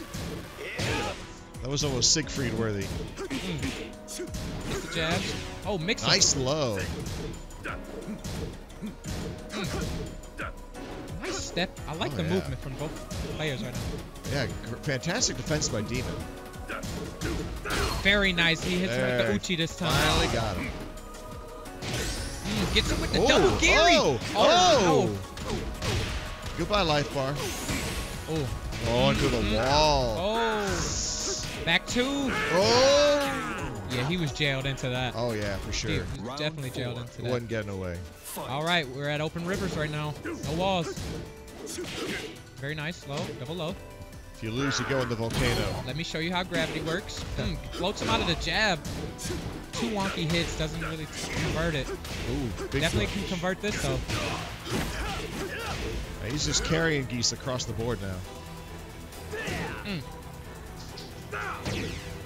That was almost Siegfried worthy. Gets the jabs. Oh, mix up. Nice low. Nice step. I like Oh, the yeah. movement from both players right now. Yeah, gr- fantastic defense by Demon. Very nice. He hits him with the Uchi this time. Finally got him. Mm, gets him with the Oh, double Gary. Oh, oh, oh. Goodbye, life bar. oh. Oh, into the wall. Oh. Back two. Oh. Yeah, he was jailed into that. Oh yeah, for He sure. was definitely jailed into that. Wasn't getting away. All right, we're at open rivers right now. No walls. Very nice. Slow. Double low. If you lose, you go in the volcano. Let me show you how gravity works. Mm, floats him out of the jab. Two wonky hits doesn't really convert it. Ooh, big Definitely can convert this though. Yeah, He's just carrying geese across the board now.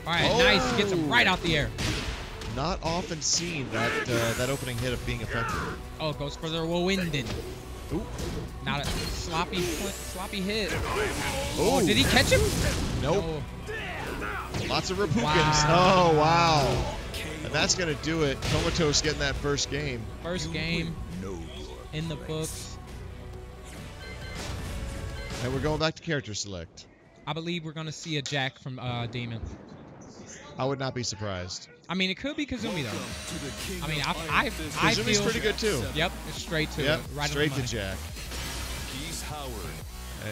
All right, nice. Gets him Oh. right out the air. Not often seen that uh, that opening hit of being effective. Oh, it goes for the Winden. Ooh. Not a sloppy, sloppy hit. Oh, Oh, did he catch him? Nope. No. Lots of Reppukens. Wow. Oh wow. And that's gonna do it. Comatose getting that first game. First game in the books. And we're going back to character select. I believe we're gonna see a Jack from uh, Demon. I would not be surprised. I mean, it could be Kazumi though. To the King I mean, of I, I, Iron I Kazumi's feel. pretty good too. Yep, it's straight to Yep, it. Right straight to. Jack. Geese Howard.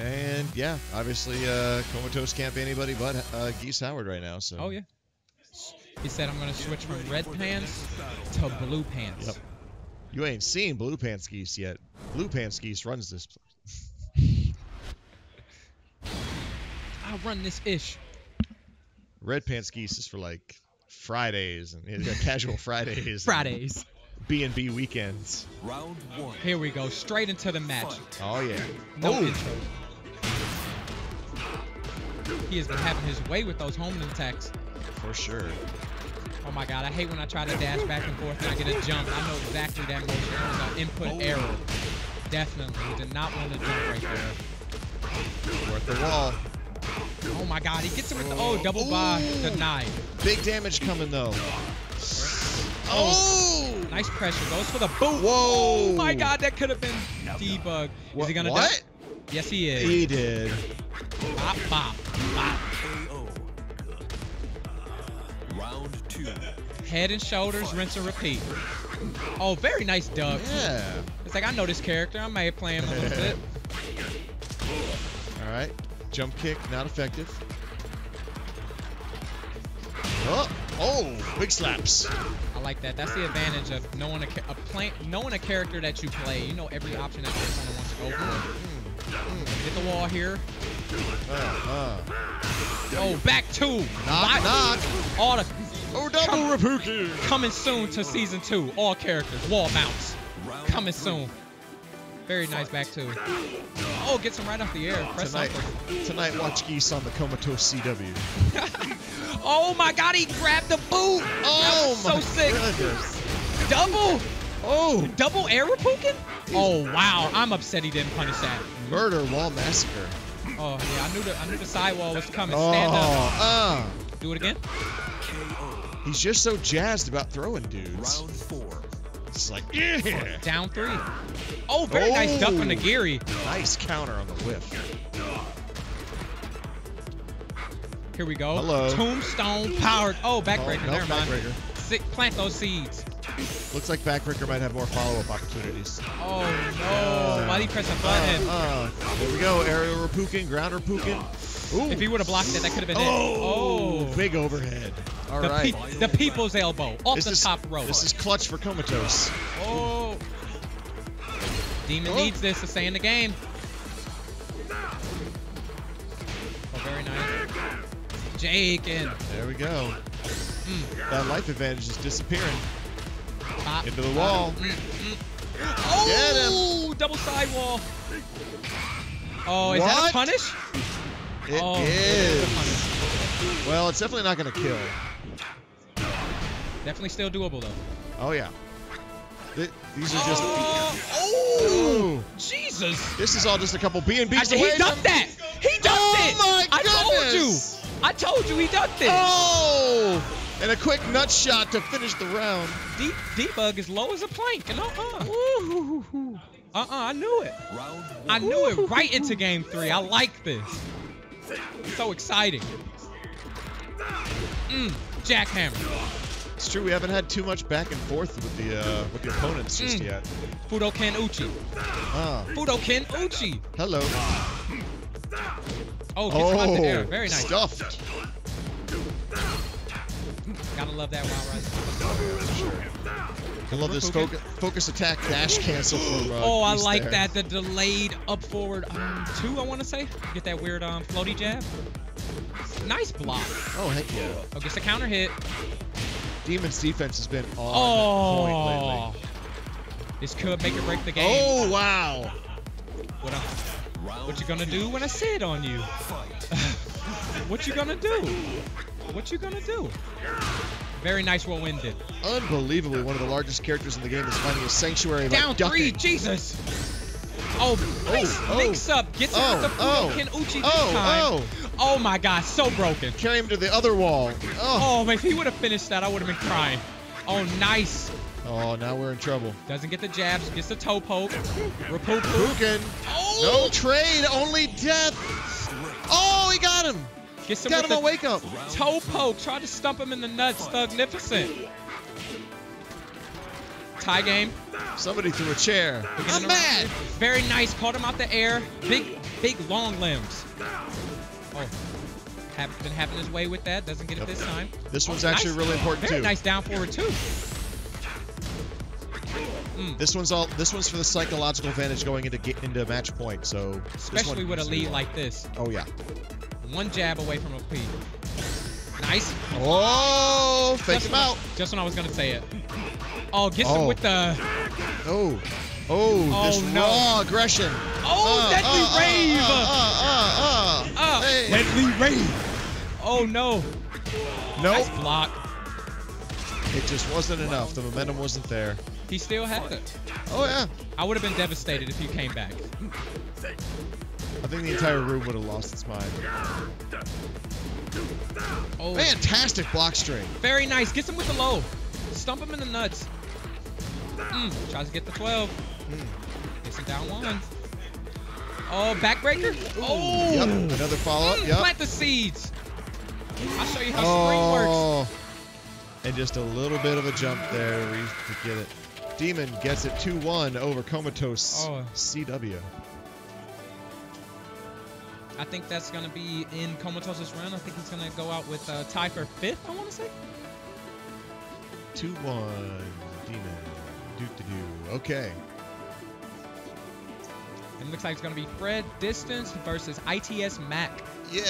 And yeah, obviously uh, Comatose can't be anybody but uh, Geese Howard right now. So Oh yeah. He said I'm gonna switch from red pants to blue pants. Yep. you ain't seen Blue Pants Geese yet. Blue Pants Geese runs this place. I'll run this ish. Red Pants Geese is for like Fridays and yeah, casual Fridays. Fridays. B and B weekends. Round one. Here we go, straight into the match. Oh yeah. No oh, intro. He has been having his way with those homing attacks. for sure. Oh my god, I hate when I try to dash back and forth and I get a jump. I know exactly that motion. It was an input oh. error. Definitely. Did not want to jump right there. Worth the oh. wall. Oh my god, he gets him with the oh, oh. double by Ooh. denied. Big damage coming though. Oh, Nice Nice pressure. Goes for the boot. Whoa. Oh my God, that could have been debug. Is he gonna what? duck? Yes, he is. He did. Bop, bop, bop. KO. Round two. Head and shoulders, rinse and repeat. Oh, very nice duck. Yeah. It's like I know this character. I may play him a little bit. All right. Jump kick, not effective. Oh, oh, big slaps. I like that. That's the advantage of knowing a, a knowing a character that you play. You know every option that your opponent wants to go for. Get the wall here. Uh, uh. Oh, back two. Knock, knock. All the Oh, double Rapuki. coming soon to season two. All characters, wall mounts coming soon. Very nice back two. Oh, gets him right off the air. Press Tonight, tonight, watch Geese on the Comatose CW. Oh my God, he grabbed the boot. Oh, my so sick. goodness. Double, Oh, double air Reppuken? Oh wow, I'm upset he didn't punish that. murder wall massacre. Oh yeah, I knew the I knew the sidewall was coming. Oh, Stand up. uh. Do it again. KO. He's just so jazzed about throwing dudes. Round four. It's like, yeah. Down three. Oh, very nice duck from Oh. Nagiri. Nice counter on the whiff. Here we go. Hello. Tombstone powered. Oh, backbreaker. Oh, no, Never mind. backbreaker. Si- plant those seeds. Looks like Backbreaker might have more follow-up opportunities. Oh no! Why did he press a button? Uh, uh, there we go. Aerial Reppuken, ground Reppuken. Ooh. if he would have blocked it, that could have been oh, it. Oh. big overhead. All the, right. pe- the people's elbow off This the is- top rope. This is clutch for Comatose. Oh. Demon Oh. needs this to stay in the game. Oh, very nice. Jake and There we go. Mm. That life advantage is disappearing. pop. Into the wall. Mm, mm. Oh, double sidewall. Oh, is that a punish? It oh, is. oh, it is a punish. Well, it's definitely not going to kill. Definitely still doable though. Oh, yeah. Th- these are just... Oh, oh, Ooh. Jesus. This is all just a couple B and B's Actually, away he ducked that. He ducked Oh it. my I told you. I told you he ducked it. Oh! And a quick nut shot to finish the round. D- debug is low as a plank. And uh-uh. Uh-uh, I knew it. I knew it right into game three. I like this. So exciting. Mm, jackhammer. It's true, we haven't had too much back and forth with the uh, with the opponents just Mm. yet. Fudoken Uchi. Ah, Fudoken Uchi. hello. Oh, gets him out the air. Very nice. Stuffed. Gotta love that wild ride. I love this focus, focus attack dash cancel from uh, Oh, I like there. that. The delayed up forward um, two, I want to say. Get that weird um, floaty jab. Nice block. Oh, heck yeah. Oh, gets a counter hit. Demon's defense has been on Oh. point lately. This could make or break the game. Oh, wow. What, I- what you gonna do when I sit on you? what you gonna do? What you gonna do? Very nice roll ended. Unbelievably, one of the largest characters in the game is finding a sanctuary Down three, Jesus. Oh, oh nice oh. mix up. Gets him Oh, with the oh. Fudoken oh, Uchi this Oh, time. oh. Oh my God, so broken. Carry him to the other wall. Oh. Oh, if he would have finished that, I would have been crying. Oh, nice. Oh, now we're in trouble. Doesn't get the jabs, gets the toe poke. Repoo Oh, No trade, only death. Oh, he got him. Gets him Got him a wake up. toe poke. Tried to stump him in the nuts. Thugnificent. Tie game. Somebody threw a chair. I'm mad. Very nice. Caught him out the air. Big, big long limbs. Oh, have been having his way with that. Doesn't get it this time. This one's Oh, actually nice. really important Very too. nice down forward too. Mm. This one's all. This one's for the psychological advantage going into ga- into match point. So Especially with a to lead like this. Oh yeah. One jab away from a P. Nice. Oh, fake Just him when out. Just when I was gonna say it. Oh, gets Oh. him with the. Oh. Oh, this Oh, no. raw aggression. Oh, Uh, deadly uh, rave. Uh, uh, uh, uh, Uh, Hey. Deadly rave. Oh no. Nope. Nice block. It just wasn't enough. The momentum wasn't there. He still had it. Oh yeah. I would have been devastated if you came back. I think the entire room would have lost its mind. Oh, Fantastic block string. very nice. Gets him with the low. Stump him in the nuts. Mm, tries to get the 12. Mm. Gets him down one. Oh, backbreaker. Oh, Yep. Another follow up. Mm, Yep. plant the seeds. I'll show you how spring works. Oh. And just a little bit of a jump there to get it. Demon gets it 2-1 over Comatose Oh. CW. I think that's gonna be in Comatose's run. I think he's gonna go out with uh, tie for fifth. I want to say. 2-1 Demon. Do do do. Okay. And it looks like it's gonna be Fred Distance versus ITS Mak. Yeah.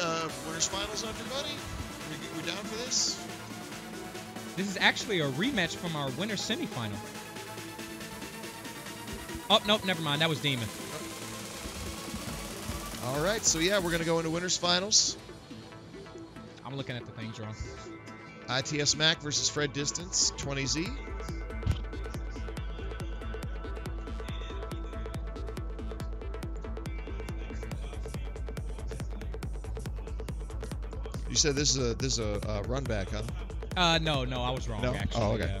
Uh, winners finals, everybody. We, we down for this? This is actually a rematch from our winner semifinal. Oh nope, never mind. That was Demon. All right. So yeah, we're gonna go into winners finals. I'm looking at the things wrong. ITS Mak versus Fred Distance 20Z. You said this is a this is a uh, run back, huh? Uh, no, no, I was wrong. No? Actually, Oh, okay. yeah.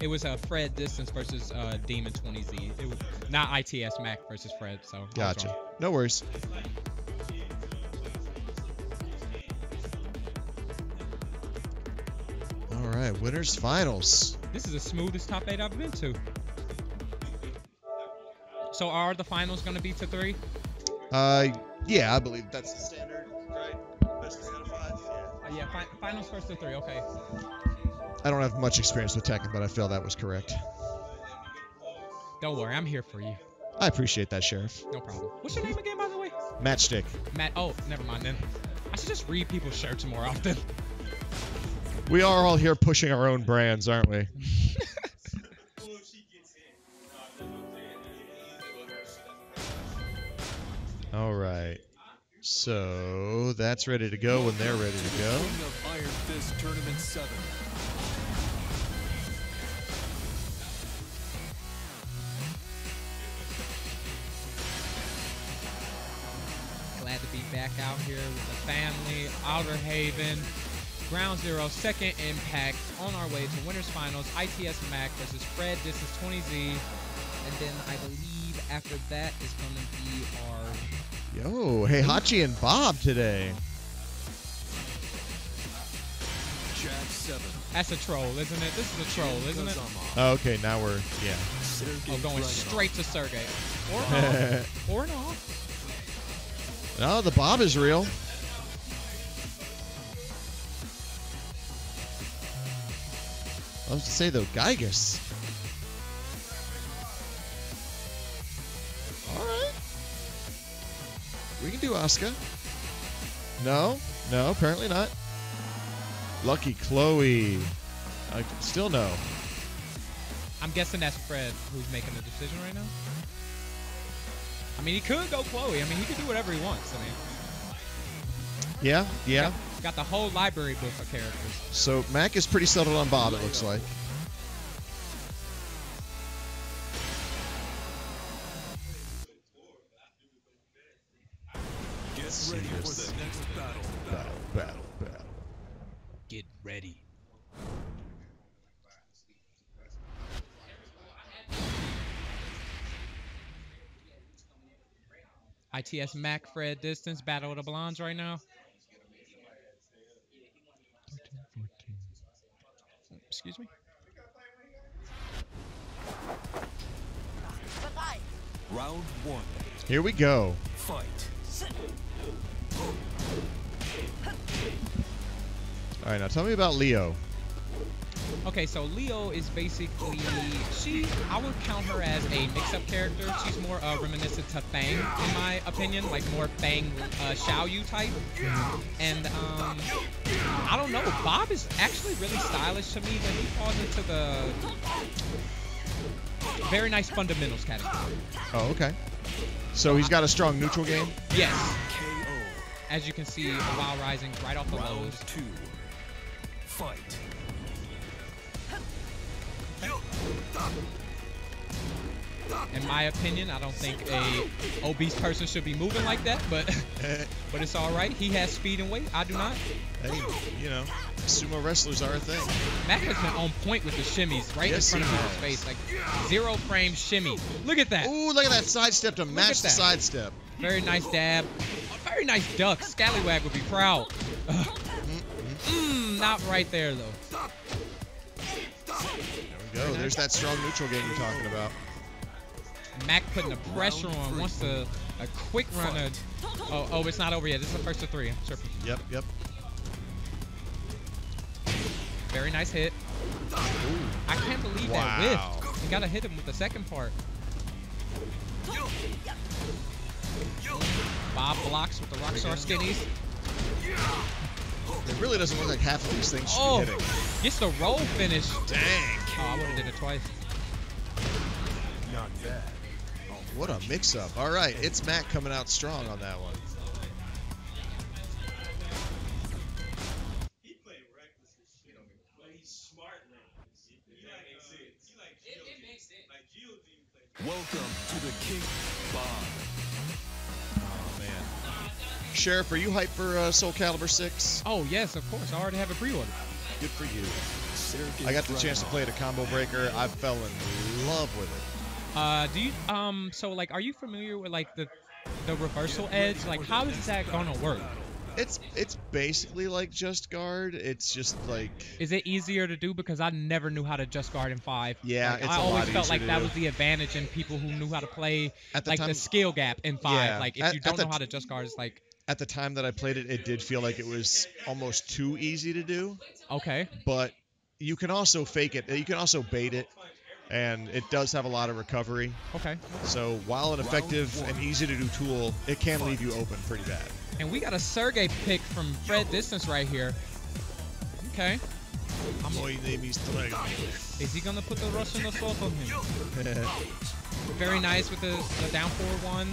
It was uh, Fred Distance versus uh, Demon 20Z. It was not ITS Mak versus Fred. So Gotcha. No worries. All right, winners finals. This is the smoothest top eight I've been to. So are the finals going to be to three? Uh, yeah, I believe that's the standard, right? Best three out of five. Yeah. Uh, yeah, fi- finals first to three. Okay. I don't have much experience with Tekken, but I feel that was correct. Don't worry, I'm here for you. I appreciate that, Sheriff. No problem. What's your name again, by the way? Matchstick. Matt. Oh, never mind then. I should just read people's shirts more often. We are all here pushing our own brands, aren't we? all right. So that's ready to go when they're ready to go. Glad to be back out here with the family. Outer Haven. Ground Zero, second impact on our way to winners finals. ITS Mak versus Fred. This is 20Z. And then I believe after that is going to be our Yo, Heihachi and Bob today. That's a troll, isn't it? This is a troll, isn't it? Oh, okay, now we're yeah. Oh, going straight to Sergey. Or not. or not. No, the Bob is real. I was to say though, Gigas. All right, we can do Asuka. No, no, apparently not. Lucky Chloe. I still no. I'm guessing that's Fred who's making the decision right now. I mean, he could go Chloe. I mean, he could do whatever he wants. I mean, Yeah, yeah. got, got the whole library book of characters. So Mak is pretty settled on Bob. It looks like. Get ready for this. ITS Mak Fred distance battle of the blondes right now. Excuse me. Round 1. Here we go. Fight. All right, now tell me about Leo. Okay, so Leo is basically she. I would count her as a mix-up character. She's more uh, reminiscent to Feng, in my opinion, like more Feng uh, Xiao Yu type. And um, I don't know. Bob is actually really stylish to me, but he falls into the very nice fundamentals category. Oh, okay. So he's got a strong neutral game. Yes, as you can see, While Rising right off the Round lows. 2. Fight. In my opinion, I don't think a obese person should be moving like that, but but it's all right. He has speed and weight. I do not. Hey, you know, Sumo wrestlers are a thing. Mak has been on point with the shimmies right Yes, in front of his face. Like zero frame shimmy. Look at that. Ooh, look at that sidestep to match at the that. sidestep. Very nice dab. Very nice duck. Scallywag would be proud. Ugh. Mm, not right there though. There go. There's that strong neutral game you're talking about. Mak putting the pressure on. Wants a, a quick run. Of, oh, oh, it's not over yet. This is the first of three. I'm. Yep, yep. Very nice hit. I can't believe that Wow. whiff. You gotta hit him with the second part. Bob blocks with the Rockstar Skinnies. It really doesn't look like half of these things should Oh, be hitting. gets the roll finish. Dang. Oh, I would have did it twice. Not bad. Oh, what a mix-up. All right, it's Matt coming out strong on that one. Welcome to the as Sheriff, are you hyped for uh, Soul Calibur 6? Oh yes, of course. I already have a pre order. Good for you. Sergey I got the chance to play it at Combo Breaker. I fell in love with it. Uh, do you um? So like, are you familiar with like the the reversal edge? Like, how is that gonna work? It's it's basically like Just Guard. It's just like Is it easier to do because I never knew how to just guard in five? Yeah, Like, it's I a always lot felt like that do. was the advantage in people who knew how to play at the like time the skill gap in five. Yeah, Like if at- you don't the know how to just guard, it's like at the time that I played it, it did feel like it was almost too easy to do. okay, But you can also fake it. You can also bait it, and it does have a lot of recovery. okay. So while an effective and easy to do tool, it can leave you open pretty bad. And we got a Sergey pick from Fred Distance right here. Okay, My name is Dragon. is he gonna put the Russian assault on him? Very nice with the, the down four one.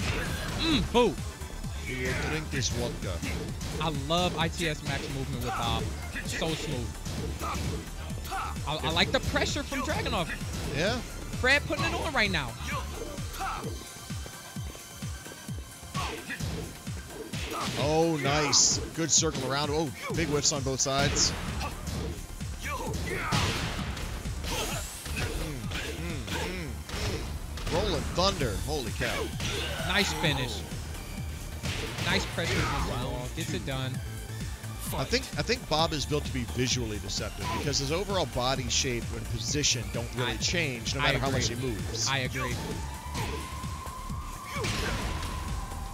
Mm, boo. You drink this vodka. I love ITS Mak's movement with Bob. So smooth. I, I like the pressure from Dragunov. Yeah. Fred putting it on right now. Oh, nice. Good circle around. Oh, big whiffs on both sides. Mm, mm, mm. Rolling thunder. Holy cow. Nice finish. Nice pressure against the wall. Gets it done. I think I think Bob is built to be visually deceptive because his overall body shape and position don't really I- change no matter how much he moves. I agree.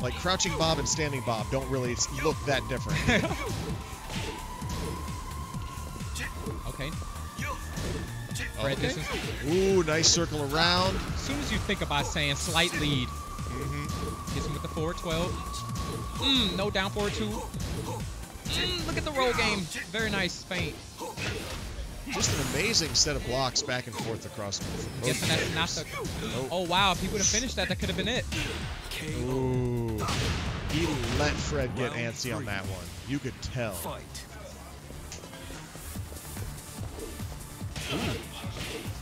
Like crouching Bob and standing Bob don't really look that different. Okay. Fred, Okay. is Ooh, nice circle around. as soon as you think about saying slight lead, hmm gets him with the 412. Mm, no down forward two. Mm, look at the roll game. Very nice feint. Just an amazing set of blocks back and forth across. both Guessing that's not the. Nope. Oh wow! If he would have finished that, that could have been it. Ooh. He let Fred get antsy on that one. You could tell. Fight.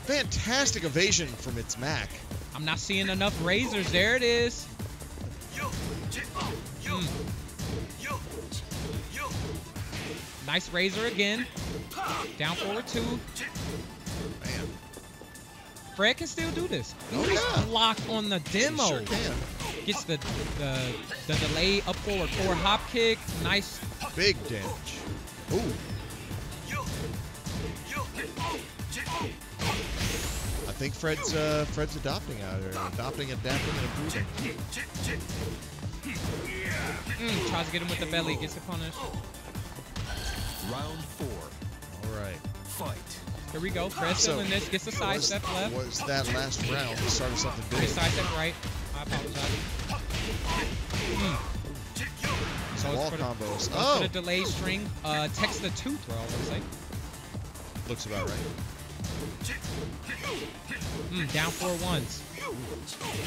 Fantastic evasion from its Mak. I'm not seeing enough razors. There it is. Mm. Nice razor again. Down forward two. Man. Fred can still do this. Oh, yeah. block on the demo. Sure. Gets the, the the delay up forward forward hop kick. Nice. Big damage. Ooh. I think Fred's uh, Fred's adopting out here, adopting, adapting, and improving. Mm, tries to get him with the belly. Gets the punish. Round four. All right. Fight. Here we go. Fred's So, still in this. Gets the side was, step left. was that last round the start of something big? Gets side step right. I apologize. Mm. Some Goes wall for the- combos. Oh, for the delay string. Uh, text the two throw. I would say. looks about right. Mm, down four ones.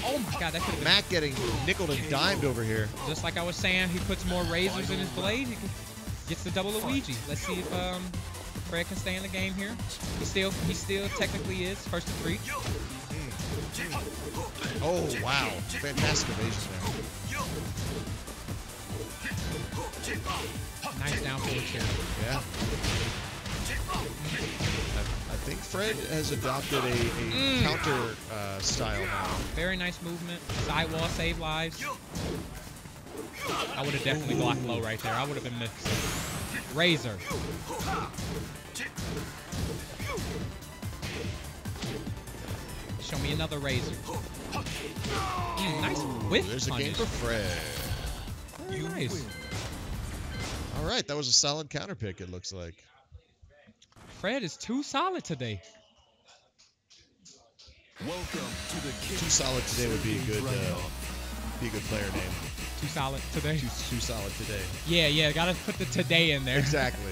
Oh my god, that could have been Mak getting nickled and dimed over here. just like I was saying. He puts more razors in his blade. He gets the double Luigi. Let's see if um Fred can stay in the game here. He still he still technically is first to three. Oh wow, fantastic evasion there. Nice down forward chair. Yeah. I think Fred has adopted a, a Mm. counter uh, style now. Very nice movement. Sidewall save lives. I would have definitely blocked low right there. I would have been missed. Razor. Show me another razor. Mm, nice whiff There's a game for Fred. Very nice. All right, that was a solid counter pick. It looks like. Fred is too solid today. Welcome to the King Too solid today would be a good uh, be a good player name. Too solid today. Too, too solid today. Yeah, yeah. Gotta put the today in there. Exactly.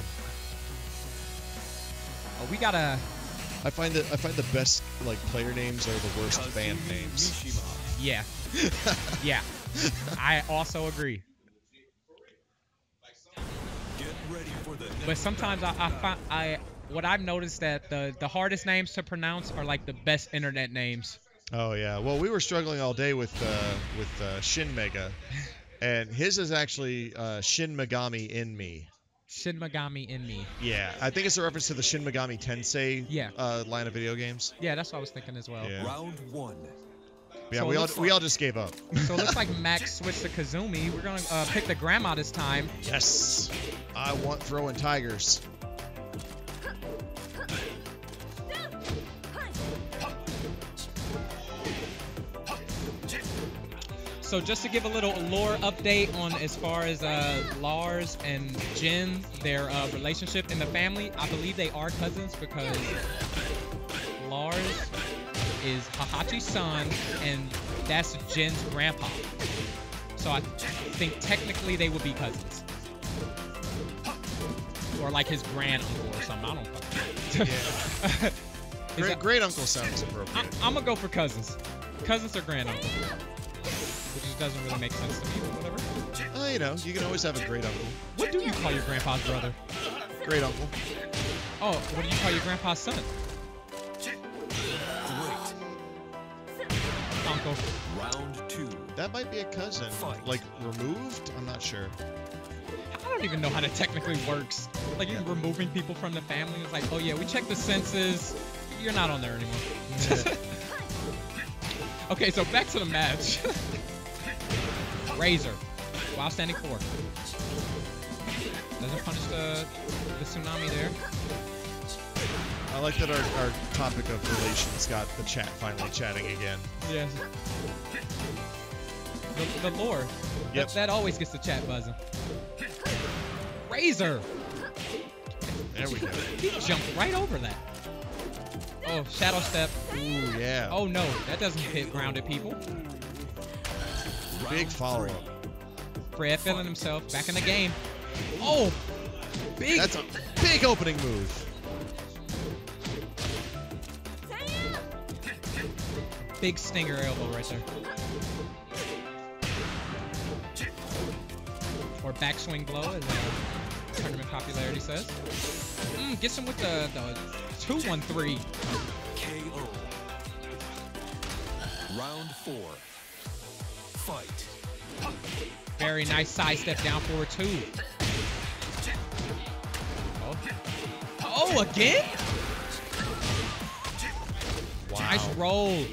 Oh, we gotta. I find that I find the best like player names are the worst band names. Yeah. yeah. I also agree. Get ready for the But sometimes I, I find I what I've noticed that the the hardest names to pronounce are like the best internet names. Oh yeah. Well, we were struggling all day with uh, with uh, Shin Mega, and his is actually uh, Shin Megami in me. Shin Megami in me. Yeah, I think it's a reference to the Shin Megami Tensei Yeah. uh, line of video games. Yeah, that's what I was thinking as well. Yeah. round one. Yeah, So we all looks we all just gave up. So it looks like Max switched to Kazumi. We're gonna uh, pick the grandma this time. Yes, I want throwing tigers. So just to give a little lore update on as far as uh, Lars and Jin, their uh, relationship in the family, I believe they are cousins because Lars is Heihachi's son and that's Jin's grandpa. So I think technically they would be cousins. Or like his grand uncle or something. I don't know. Great, that- great uncle sounds appropriate. I, I'm gonna go for cousins. Cousins or grand uncle. Which just doesn't really make sense to me, but whatever. Uh, you know, you can always have a great uncle. What do you call your grandpa's brother? Great uncle. Oh, what do you call your grandpa's son? Uncle. Round two. That might be a cousin. Fight. Like removed? I'm not sure. I don't even know how that technically works. Like you're removing people from the family. It's like, oh yeah, we checked the census. You're not on there anymore. okay, so back to the match. Razor. While standing four. Doesn't punish the, the tsunami there. I like that our, our topic of relations got the chat finally chatting again. Yes. The, the lore. Yep. That, that always gets the chat buzzing. Razor. There we go. He jumped right over that. Oh, shadow step. Ooh, yeah. Oh no, that doesn't hit grounded people. Big follow up. Fred feeling himself back in the game. Oh, big. That's a big opening move. big stinger elbow right there. Or backswing blow, as uh, tournament popularity says. Mm, gets him with the, the 2-1-3. KO. Round four. Fight. Very nice side step down forward two. Oh, oh again? Nice roll.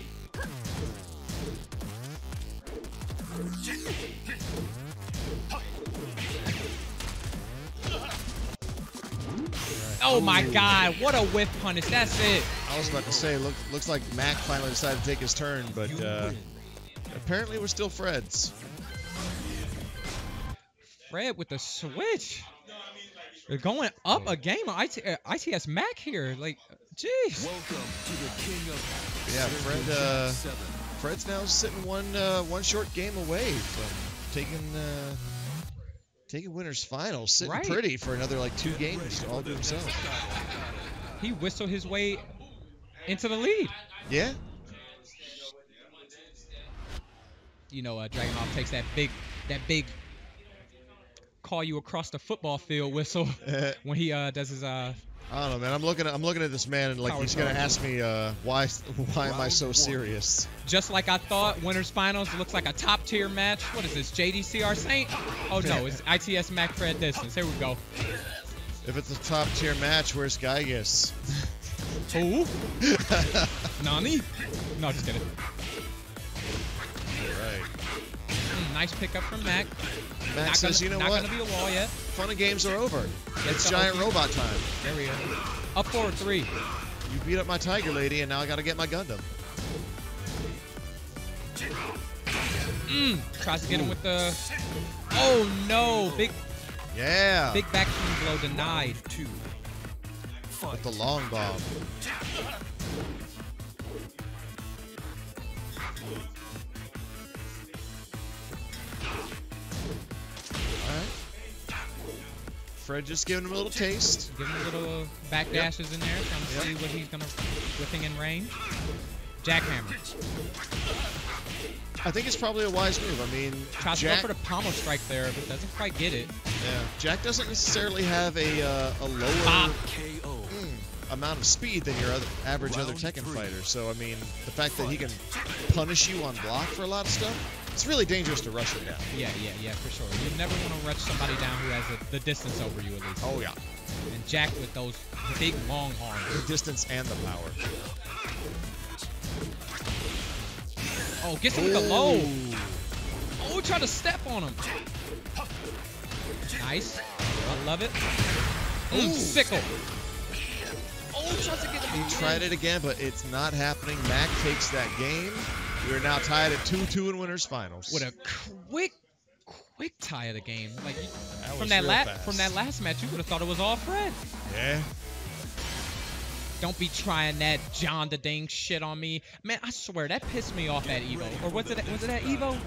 Oh my god, what a whiff punish. That's it. I was about to say, look, looks like Mak finally decided to take his turn, but uh, apparently we're still Fred's. Fred with the switch. They're going up a game on IT, uh, ITS Mak here. Like, jeez. Welcome to the king of Yeah, Fred. Uh. Fred's now sitting one uh, one short game away from taking uh, taking winners finals, sitting Right. pretty for another like two games all to himself. He whistled his way into the lead. Yeah, You know, uh, Dragunov takes that big, that big call you across the football field whistle when he uh, does his uh, I don't know, man. I'm looking at I'm looking at this man and like he's gonna ask me uh, why why am I so serious? just like I thought. Winners finals looks like a top tier match. What is this? JDCR Saint? Oh no, it's ITS Mak Fred distance. Here we go. If it's a top tier match, where's Gigas? Who? Nani? No, just kidding. Nice pickup from Mak. Max not says, gonna, you know not what? gonna be a wall yet. Fun and games are over. It's the giant robot time. There we go. Up forward three. You beat up my tiger lady, and now I gotta get my Gundam. Mm, tries to get him with the. Oh no! Big Yeah. big back swing blow denied. too. With the long bomb. Fred just giving him a little taste. Give him a little back Yep. dashes in there, trying to Yep. see what he's gonna whipping in range. Jackhammer. I think it's probably a wise move. I mean, Tries Jack, to go for the pommel strike there, but doesn't quite get it. yeah, Jack doesn't necessarily have a uh, a lower Bop. KO. mm, amount of speed than your other average other Tekken three. fighter. So I mean, the fact that he can punish you on block for a lot of stuff, it's really dangerous to rush him down. Yeah, yeah, yeah, for sure. You never want to rush somebody down who has a, the distance over you at least. Oh yeah, And Jack with those big long arms. the distance and the power. Oh, gets him with the low. Oh, trying to step on him. Nice. I love it. Mm, Ooh. sickle. Oh, tries to get him. He tried it again, but it's not happening. Mak takes that game. We are now tied at 2-2 in winners finals. with a quick, quick tie of the game. Like That from that real la- fast. from that last match, you would have thought it was all Fred. Yeah. Don't be trying that John the Ding shit on me, man. I swear that pissed me off at Evo. Or was it was it at Evo?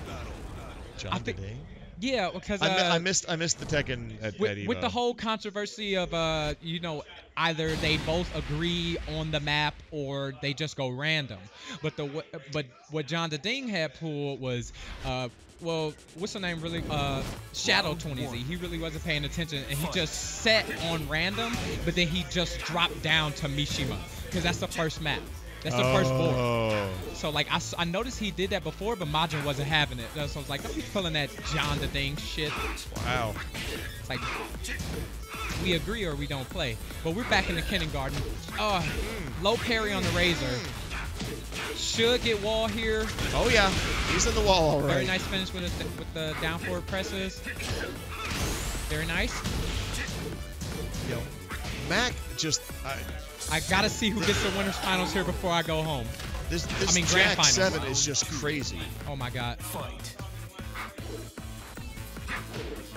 John I think- Day. Yeah, because uh, I, mi- I missed I missed the Tekken at, with, at Evo. with the whole controversy of uh you know either they both agree on the map or they just go random. But the but what john the ding had pulled was uh well what's the name really uh shadow 20z he really wasn't paying attention and he just set on random but then he just dropped down to mishima because that's the first map that's the first board Oh. so like I, I noticed he did that before, but Majin wasn't having it. So I was like, don't be pulling that John the Ding shit. Wow. It's like we agree or we don't play. But we're back in the kindergarten. Oh, mm. low parry on the razor. Should get wall here. Oh yeah. He's in the wall all right. Very nice finish with the, with the down forward presses. Very nice. Yo, Mak just I, I gotta see who gets the winners finals here before I go home. this this I mean, grand Jack finals. seven is just crazy. Oh my god. Fight.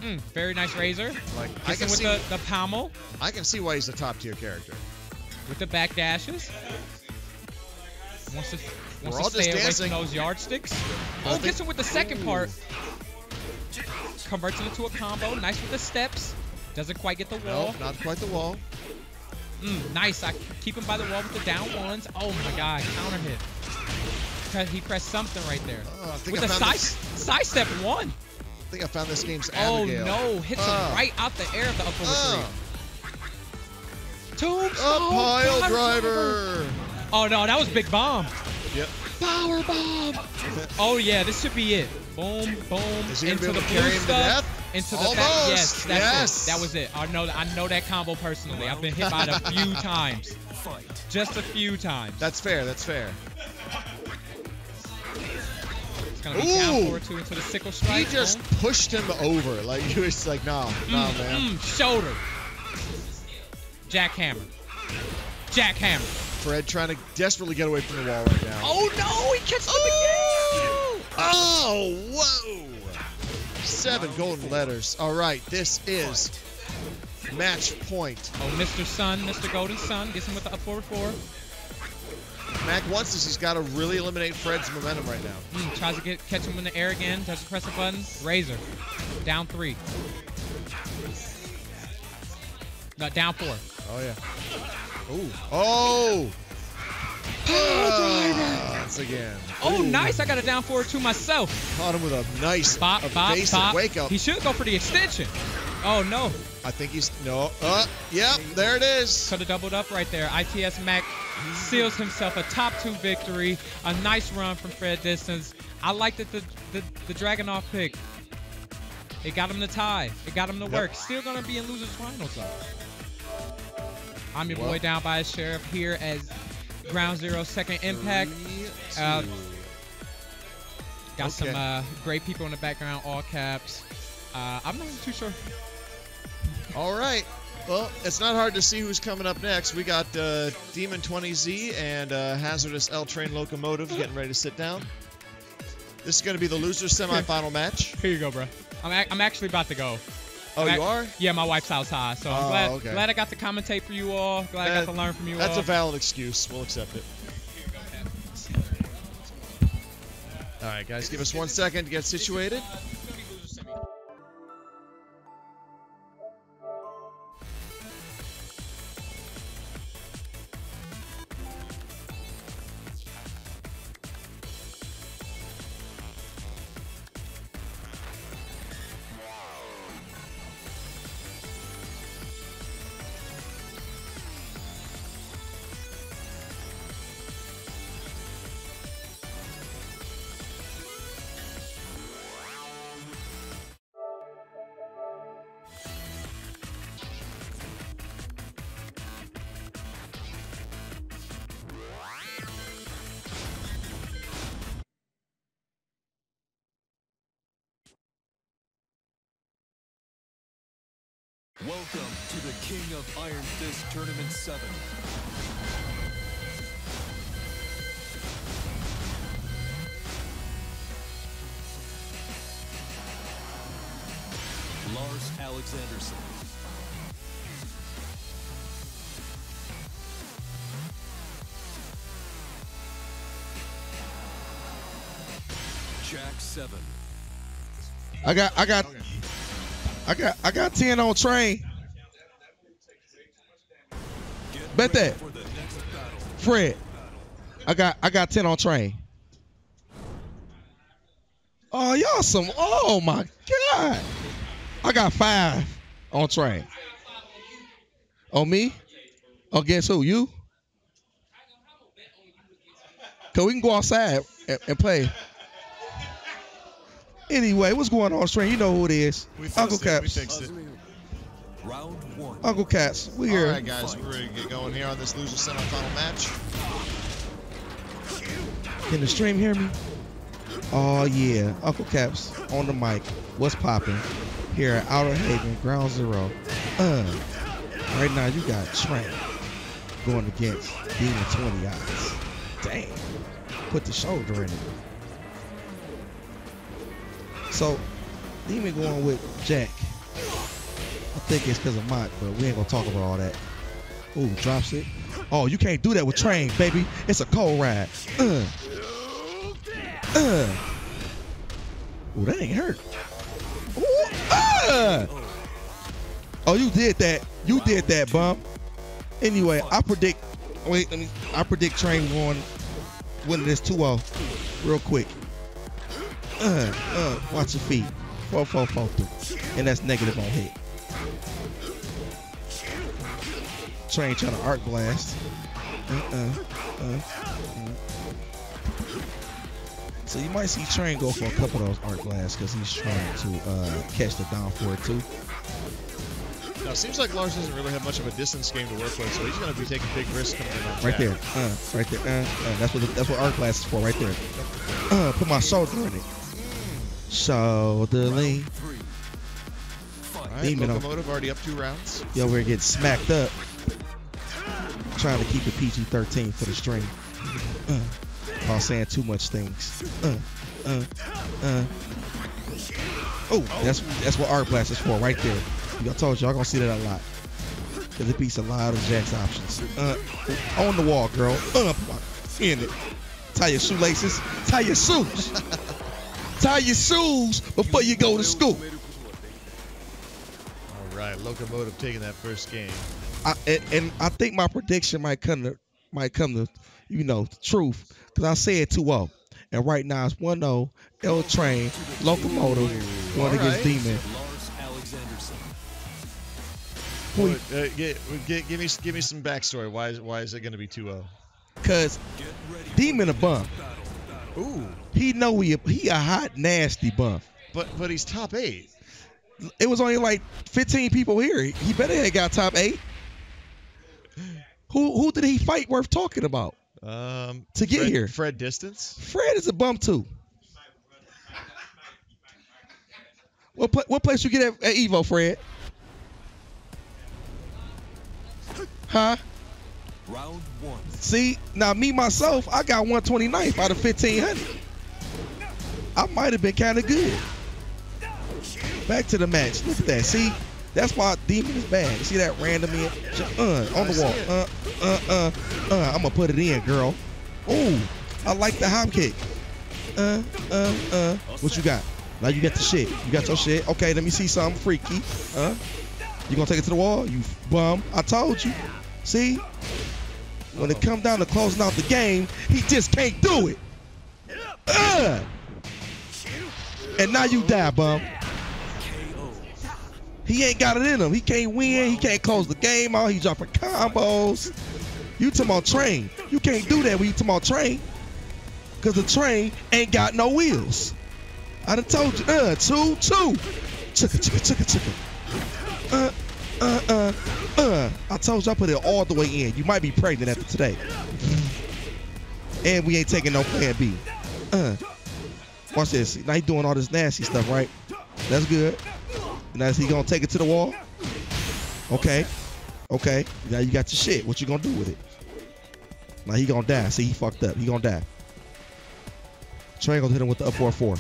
Mm, very nice razor. Like I can him with see the, the pommel I can see why he's a top tier character. with the back dashes. Wants to, We're wants all to stay just away dancing. from those yardsticks. Oh, think- gets him with the second Ooh. part. Converts it into a combo. Nice with the steps. Doesn't quite get the wall. No, not quite the wall. Mm, nice. I keep him by the wall with the down ones. Oh my god, counter hit. He pressed something right there. Oh, With I the side, side step one. I think I found this game's Oh no, hits him right out the air of the upper Ah. three. Tombstone. A pile pile driver. Oh no, that was big bomb. Yep. Power bomb. Oh yeah, this should be it. Boom, boom. Is he into the blue carry him to stuff. Into the back. Yes, that's Yes. it. That was it. I know. I know that combo personally. I've been hit by it a few times. Fight. Just a few times. That's fair. That's fair. It's gonna be down Ooh. forward two into the sickle He just Boom. pushed him over. Like he was like, no, nah, Mm, man. mm, shoulder. Jackhammer. Jackhammer. Fred trying to desperately get away from the wall right now. Oh no, he catches him again. Oh, whoa! Seven golden letters. All right, this is match point. Oh, Mr. Sun, Mr. Golden Sun gets him with the up forward four. Mak wants this. He's got to really eliminate Fred's momentum right now. Mm, tries to get catch him in the air again. Doesn't press the button. Razor. Down three. No, down four. Oh yeah. Ooh. Oh. Once again. Oh, Ooh. nice. I got a down forward two myself. Caught him with a nice Bop, bop, evasive bop. wake up. He should go for the extension. Oh, no. I think he's no. Uh, yep, there it is. Could have doubled up right there. ITS Mak seals himself a top two victory. A nice run from Fred Distance. I liked it, the, the, the Dragunov pick. It got him to tie. It got him to Yep. work. Still going to be in losers finals, though. I'm your Well- boy down by the sheriff here as Ground Zero Second Impact. Three, Uh. Got some uh, great people in the background, all caps. Uh, I'm not too sure. All right. Well, it's not hard to see who's coming up next. We got uh, Demon 20Z and uh, Hazardous L Train Locomotive getting ready to sit down. This is going to be the loser semifinal match. Here you go, bro. I'm, I'm actually about to go. Oh, I'm you are? Yeah, my wife's outside, so I'm Oh, glad, okay. glad I got to commentate for you all. Glad I got to learn from you That's all. That's a valid excuse. We'll accept it. All right, guys, give us one second to get situated. Welcome to the King of Iron Fist Tournament 7. Lars Alexandersson. Jack 7. I got, I got, I got, I got ten on train. Bet that. Fred, I got, I got ten on train. Oh, y'all some. Oh my God, I got five on train. On me? Oh, guess who? You? Cause we can go outside and, and play. Anyway, what's going on, train? You know who it is. We Uncle it. Caps. fixed it. Round one. Uncle Caps. We here. All right, guys, we're ready to get going here on this loser semifinal match. Can the stream hear me? Oh yeah, Uncle Caps on the mic. What's popping? Here at Outer Haven, Ground Zero. Uh, right now you got Trent going against Demon 20z. Damn, put the shoulder in it. So, Demon going with Jack. I think it's because of Mott, but we ain't gonna talk about all that. Ooh, drops it. Oh, you can't do that with train, baby. It's a cold ride. Uh. Uh. Ooh, that ain't hurt. Ooh, uh. Oh, you did that. You did that, bum. Anyway, I predict. Wait, let me. I predict train one winning this 2-0 real quick. Uh, uh, watch your feet. Four, four, four, two. And that's negative on hit. Train trying to arc blast. Uh, uh, uh, uh. So you might see Train go for a couple of those arc blasts because he's trying to uh, catch the down for it too. Now, it seems like Lars doesn't really have much of a distance game to work with, so he's going to be taking big risks coming in on Right there, uh, right there. Uh, uh, that's what that's what arc blast is for, right there. Uh, put my shoulder in it. Shoulder lean. Three. All Fight. right, Demon Locomotive already up two rounds. Yo, we're getting smacked up. Trying to keep it PG-13 for the stream. Uh, while saying too much things. Uh, uh, uh. Oh, that's that's what Arc Blast is for right there. I told you, y'all gonna see that a lot. Cause it beats a lot of Jack's options. Uh, on the wall, girl. Uh, in it. Tie your shoelaces. Tie your shoes. Tie your shoes before you go to school. All right, Locomotive taking that first game. I, and, and I think my prediction might come to might come to you know the truth because I said 2-0 and right now it's 1-0 L Train Locomotive going All against. Demon. Lars Alexandersson. Who- Uh, get, get, give me give me some backstory. Why is why is it going to be 2-0? Cause Get ready. for Demon a the bum. Ooh, He know he a, he a hot nasty buff. but but he's top eight. It was only like 15 people here. He better have got top eight. Who who did he fight worth talking about? Um, To get Fred, here. Fred Distance. Fred is a bum too. What pla- what place you get at, at Evo, Fred? Huh? Round one. See, now me myself, I got 129th out of 1500. I might have been kind of good. Back to the match. Look at that. See, that's why Demon is bad. See that random in, uh, on the wall. Uh, uh, uh, uh. I'm gonna put it in, girl. Ooh, I like the hop kick. Uh, uh, uh. What you got? Now you got the shit. You got your shit. Okay, let me see something freaky. Huh? You gonna take it to the wall? You bum. I told you. See? When it come down to closing out the game, he just can't do it. Uh. And now you die, bum. He ain't got it in him. He can't win. He can't close the game out. He dropping combos. You talking about train. You can't do that when you talking about train. Because the train ain't got no wheels. I done told you. Uh, two, two. Chicka, chicka, chicka, chicka. Uh, uh, uh, uh. I told you I put it all the way in. You might be pregnant after today. And we ain't taking no plan B. Uh. Watch this. Now he doing all this nasty stuff, right? That's good. Now is he gonna take it to the wall? Okay. Okay. Now you got your shit. What you gonna do with it? Now he gonna die. See, he fucked up. He gonna die. Gonna hit him with the up 4 4.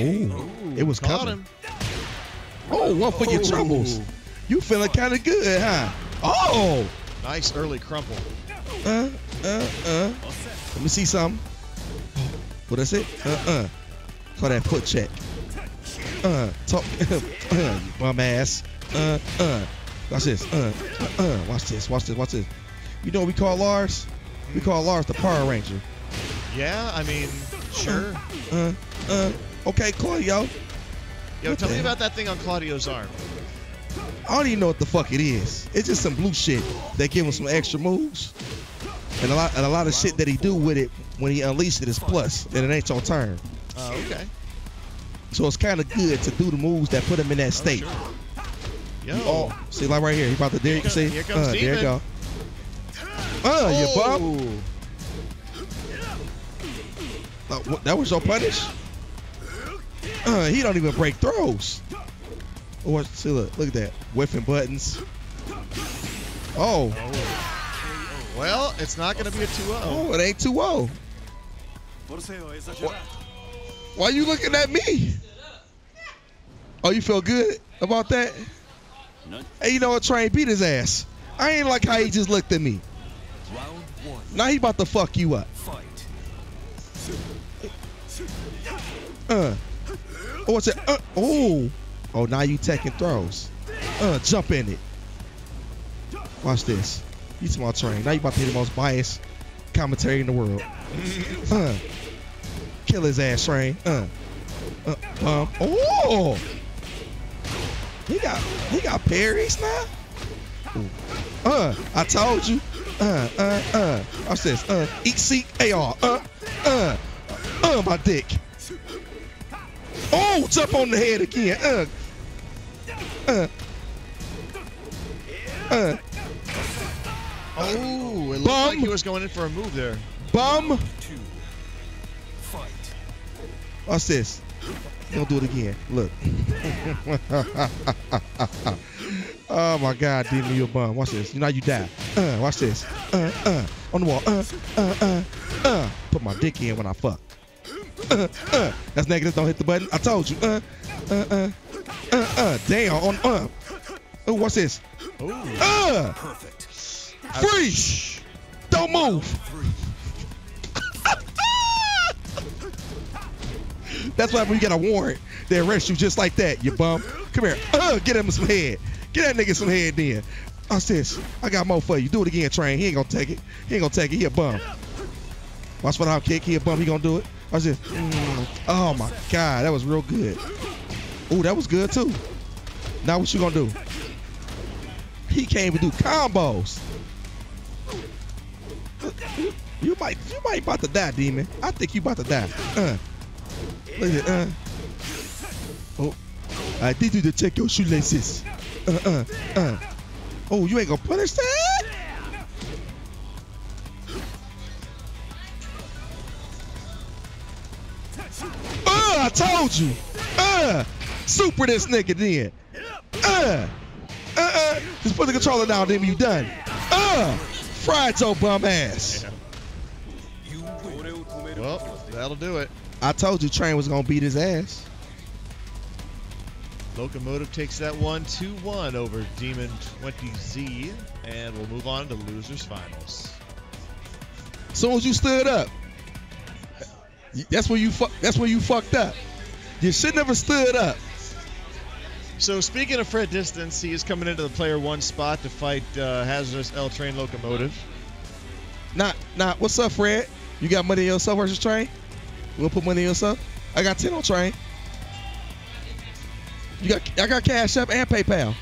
Ooh. It was Caught coming. him. Oh, one for your Oh. troubles. You feeling kind of good, huh? Oh. Nice early crumple. Uh, uh, uh. Let me see something. What that's it? Uh, uh. Call that foot check. Uh, talk. uh, bum ass. Uh, uh. Watch this. Uh, uh, uh. Watch this. Watch this. Watch this. You know what we call Lars? We call Lars the Power Ranger. Yeah, I mean, sure. Uh, uh. Okay, Claudio. Yo, What tell me about that thing on Claudio's arm. I don't even know what the fuck it is. It's just some blue shit. They give him some extra moves. And a lot and a lot of shit that he do with it when he unleashed it is plus, and it ain't your turn. Oh, okay. So it's kind of good to do the moves that put him in that state. Yo. You all see like right here, he about to there you see. here comes uh, there you go. Uh, you bum. Oh. Uh, what- that was your punish. Uh, he don't even break throws. Oh, watch, see, look, look at that, whiffing buttons. Oh, Well, it's not going to be a 2-0. oh, it ain't 2-0. Why are you looking at me? Oh, you feel good about that? Hey, you know what? Train beat his ass. I ain't like how he just looked at me. Now he about to fuck you up. Uh. Oh, what's it? Uh, oh. Oh, now you taking throws. Uh, jump in it. Watch this. You to my train. Now you about to be the most biased commentary in the world. uh. Kill his ass, train. Uh. Uh. Um. Oh. He got he got parries now. Ooh. Uh. I told you. Uh. Uh. Uh. Watch this. Uh. Eat seek AR. Uh. Uh. Uh. My dick. Oh, jump on the head again. Uh. Uh. Uh. Oh, it looked Bum. like he was going in for a move there. Bum. Two. Fight. Watch this. Don't do it again. Look. oh my God, Demon, you a bum. Watch this. You know you die. Uh, watch this. Uh, uh, on the wall. Uh, uh, uh, uh. Put my dick in when I fuck. Uh, uh. That's negative. Don't hit the button. I told you. Uh, uh, uh, uh, uh. Damn. On. Uh. Oh, what's this? Uh. Perfect. Freeze. Don't move. That's why when you get a warrant, they arrest you just like that, you bum. Come here. Uh, get him some head. Get that nigga some head then. Watch this. I got more for you. Do it again, train. He ain't gonna take it. He ain't gonna take it. He a bum. Watch what I'll kick. He a bum. He gonna do it. Watch this. Mm. Oh my God, that was real good. Ooh, that was good too. Now what you gonna do? He can't even do combos. You might, you might about to die, demon. I think you about to die. Uh, look at uh. Oh, I need you to check your shoelaces. Uh, uh, uh. Oh, you ain't gonna punish that? I told you. Uh, super this nigga then. Uh, uh, uh. Just put the controller down, then you done. Uh, fried your bum ass. Well, that'll do it. I told you Train was gonna beat his ass. Locomotive takes that one 2 1 over Demon 20Z, and we'll move on to Losers Finals. As soon as you stood up, that's where you fu- that's where you fucked up. You should never stood up. So, speaking of Fred Distance, he is coming into the player one spot to fight uh, Hazardous L Train Locomotive. Not, not. What's up, Fred? You got money in yourself versus Train? We'll put money in yourself. I got ten on Train. You got, I got Cash App and PayPal.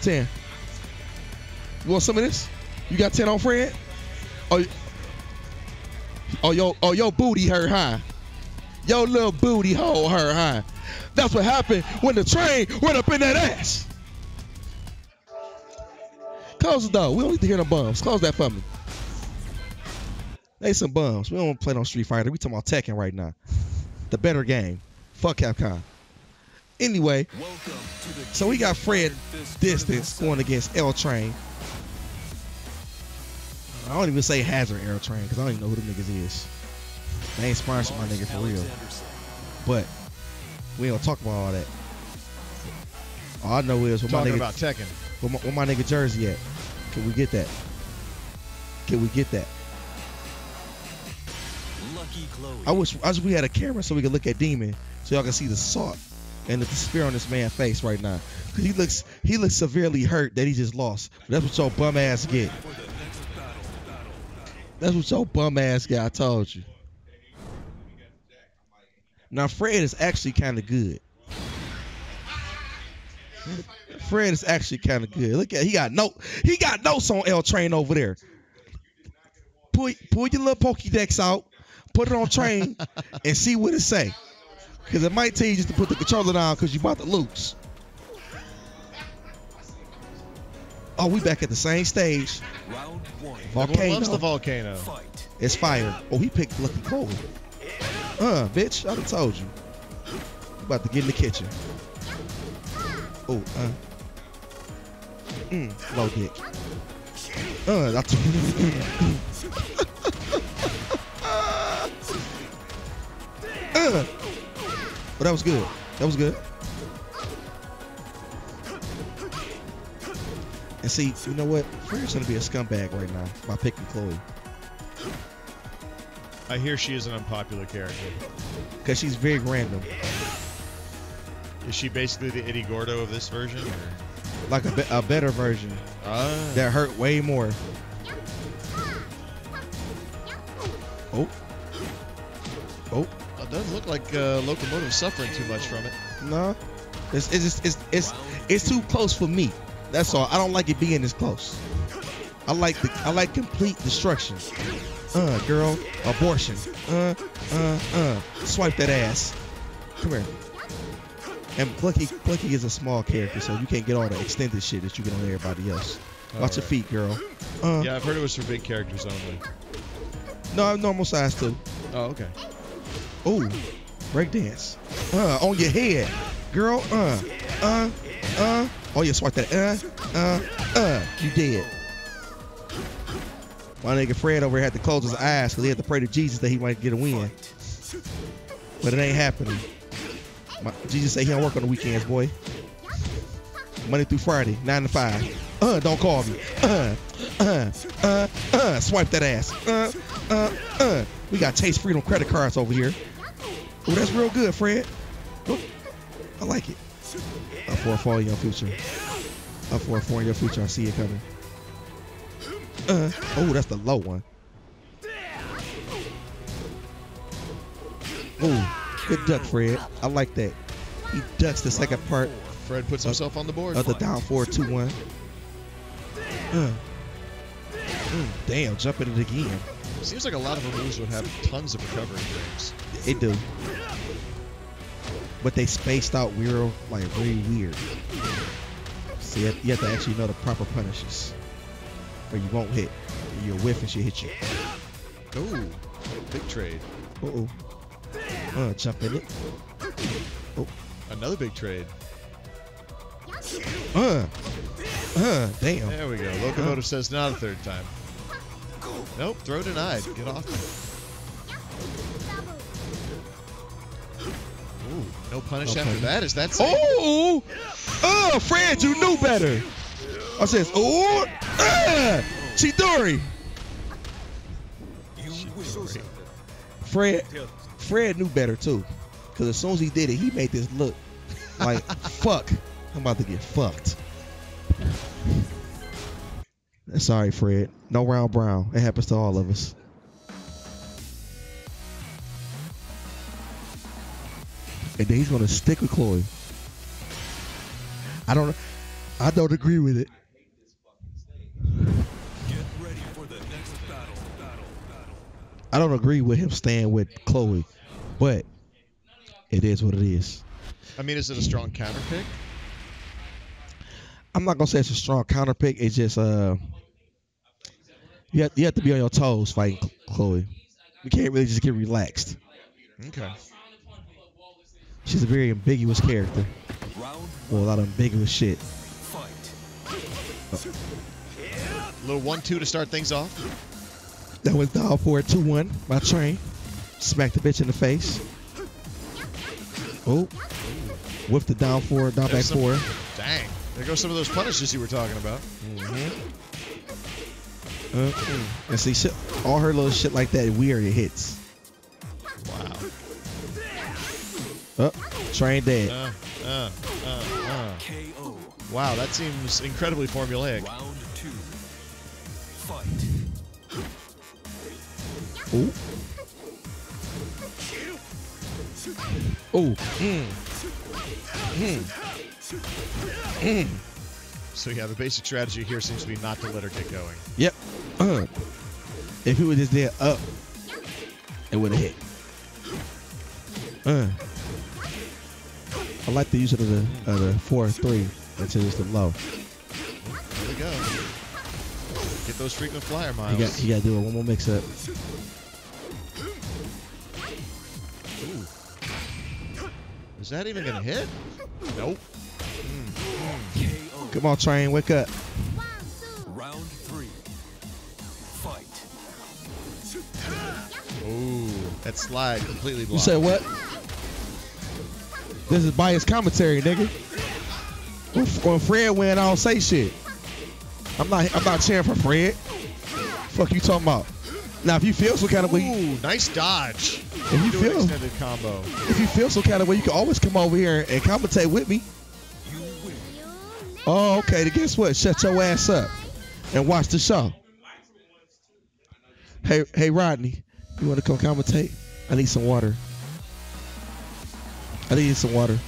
Ten. You want some of this? You got ten on Fred? Oh, oh, yo, oh, your booty hurt, huh? Your little booty hole hurt, huh? That's what happened when the train went up in that ass. Close the door. We don't need to hear no bums. Close that for me. They some bums. We don't want to play no Street Fighter. We talking about Tekken right now. The better game. Fuck Capcom. Anyway, Welcome to the so we got Fred Distance going against L Train. I don't even say Hazard L Train because I don't even know who the niggas is. They ain't sponsored my nigga for real. But we don't talk about all that. All I know is what my Talking nigga about Tekken. where my, where my nigga jersey at? Can we get that? Can we get that? Lucky Chloe. I wish I wish we had a camera so we could look at Demon so y'all can see the salt and the despair on this man's face right now. Cause he looks he looks severely hurt that he just lost. But that's what your bum ass get. That's what your bum ass guy told you. Now Fred is actually kind of good. Fred is actually kind of good. Look at he got no he got notes on L Train over there. Pull pull your little Pokédex out, put it on train, and see what it say. Cause it might tell you just to put the controller down because you about to lose. Oh, we back at the same stage. Round one. Everyone Volcano. loves the volcano. Fight. It's fire. Oh, he picked Lucky Chloe. Uh, bitch, I done told you. You about to get in the kitchen. Oh, uh. Mm, low dick. Uh, I uh. But that was good. That was good. And see, you know what? Fred's gonna be a scumbag right now by picking Chloe. I hear she is an unpopular character. Because she's very random. Is she basically the Eddie Gordo of this version? Or? Like a, be- a better version Ah. that hurt way more. Oh. Oh. It doesn't look like uh, Locomotive's suffering too much from it. No. It's, it's, just, it's, it's, it's too close for me. That's all. I don't like it being this close. I like the I like complete destruction. Uh, girl, abortion. Uh, uh, uh. Swipe that ass. Come here. And Plucky, Plucky is a small character, so you can't get all the extended shit that you get on everybody else. Watch your feet, girl. Uh, Yeah, I've heard it was for big characters only. no, I'm normal size too. Oh, okay. Ooh, breakdance. Uh, on your head, girl. Uh, uh, uh. Oh, yeah, swipe that. Uh, uh, uh. You dead. My nigga Fred over here had to close his eyes because he had to pray to Jesus that he might get a win. But it ain't happening. My, Jesus say he don't work on the weekends, boy. Monday through Friday, 9 to 5. Uh, don't call me. Uh, uh, uh, uh. Swipe that ass. Uh, uh, uh. We got Chase Freedom credit cards over here. Oh, that's real good, Fred. Oh, I like it. Up for a fall in your future. Up for a four in your future. I see it coming. Uh, oh, that's the low one. Oh, good duck, Fred. I like that. He ducks the second part Fred puts himself on the board. of the down four two one. Uh. Mm, damn, jumping it again. Seems like a lot of moves would have tons of recovery frames. It do. But they spaced out weird, like really weird. So you have, you have to actually know the proper punishes. Or you won't hit. You'll whiff and she'll hit you. Ooh. Big trade. Uh oh. Uh, jump in it. Oh. Another big trade. Uh. Uh, damn. There we go. Locomotive says not a third time. Nope, throw denied. Get off. No punish Okay. after that. Is that safe? Oh! Oh, Fred, you knew better. I says, oh, uh, Chidori. Fred, Fred knew better too, because as soon as he did it, he made this look like fuck. I'm about to get fucked. Sorry, Fred. No round brown. It happens to all of us. And then he's gonna stick with Chloe. I don't. I don't agree with it. Get ready for the next battle. Battle. Battle. I don't agree with him staying with Chloe, but it is what it is. I mean, is it a strong counter pick? I'm not gonna say it's a strong counter pick. It's just uh, you have, you have to be on your toes fighting Chloe. You can't really just get relaxed. Okay. She's a very ambiguous character. Well, a lot of ambiguous shit. fight. little one-two to start things off. That was down for a 2-1 by Train. Smacked the bitch in the face. Oh. Whipped the down four, down back There's four. Dang. There go some of those punishes you were talking about. Uh, and see, shit, all her little shit like that, weird it hits. Wow. Oh, Train dead. Uh, uh, uh, uh. KO. Wow, that seems incredibly formulaic. Round two. Fight. Ooh. Ooh. Mm. Mm. Mm. So yeah, the basic strategy here seems to be not to let her get going. Yep. Uh. If he was just there up, it would have hit. Uh. I like the use of the of the four three until it's the low. Here we go. Get those frequent flyer You miles. got you got to do it one more mix up. Is that even gonna hit? Nope. KO. Come on, train, wake up. Round three. Fight. Ooh, that slide completely blocked. You blocked. said what? This is biased commentary, nigga. When, Fred win, I don't say shit. I'm not. I'm not cheering for Fred. Fuck you talking about? Now, if you feel some kind of way, Ooh, nice dodge. if you Do feel, extended combo. if you feel some kind of way, you can always come over here and commentate with me. Oh, okay. Then guess what? Shut your ass up and watch the show. Hey, hey, Rodney, you want to come commentate? I need some water. I need some water.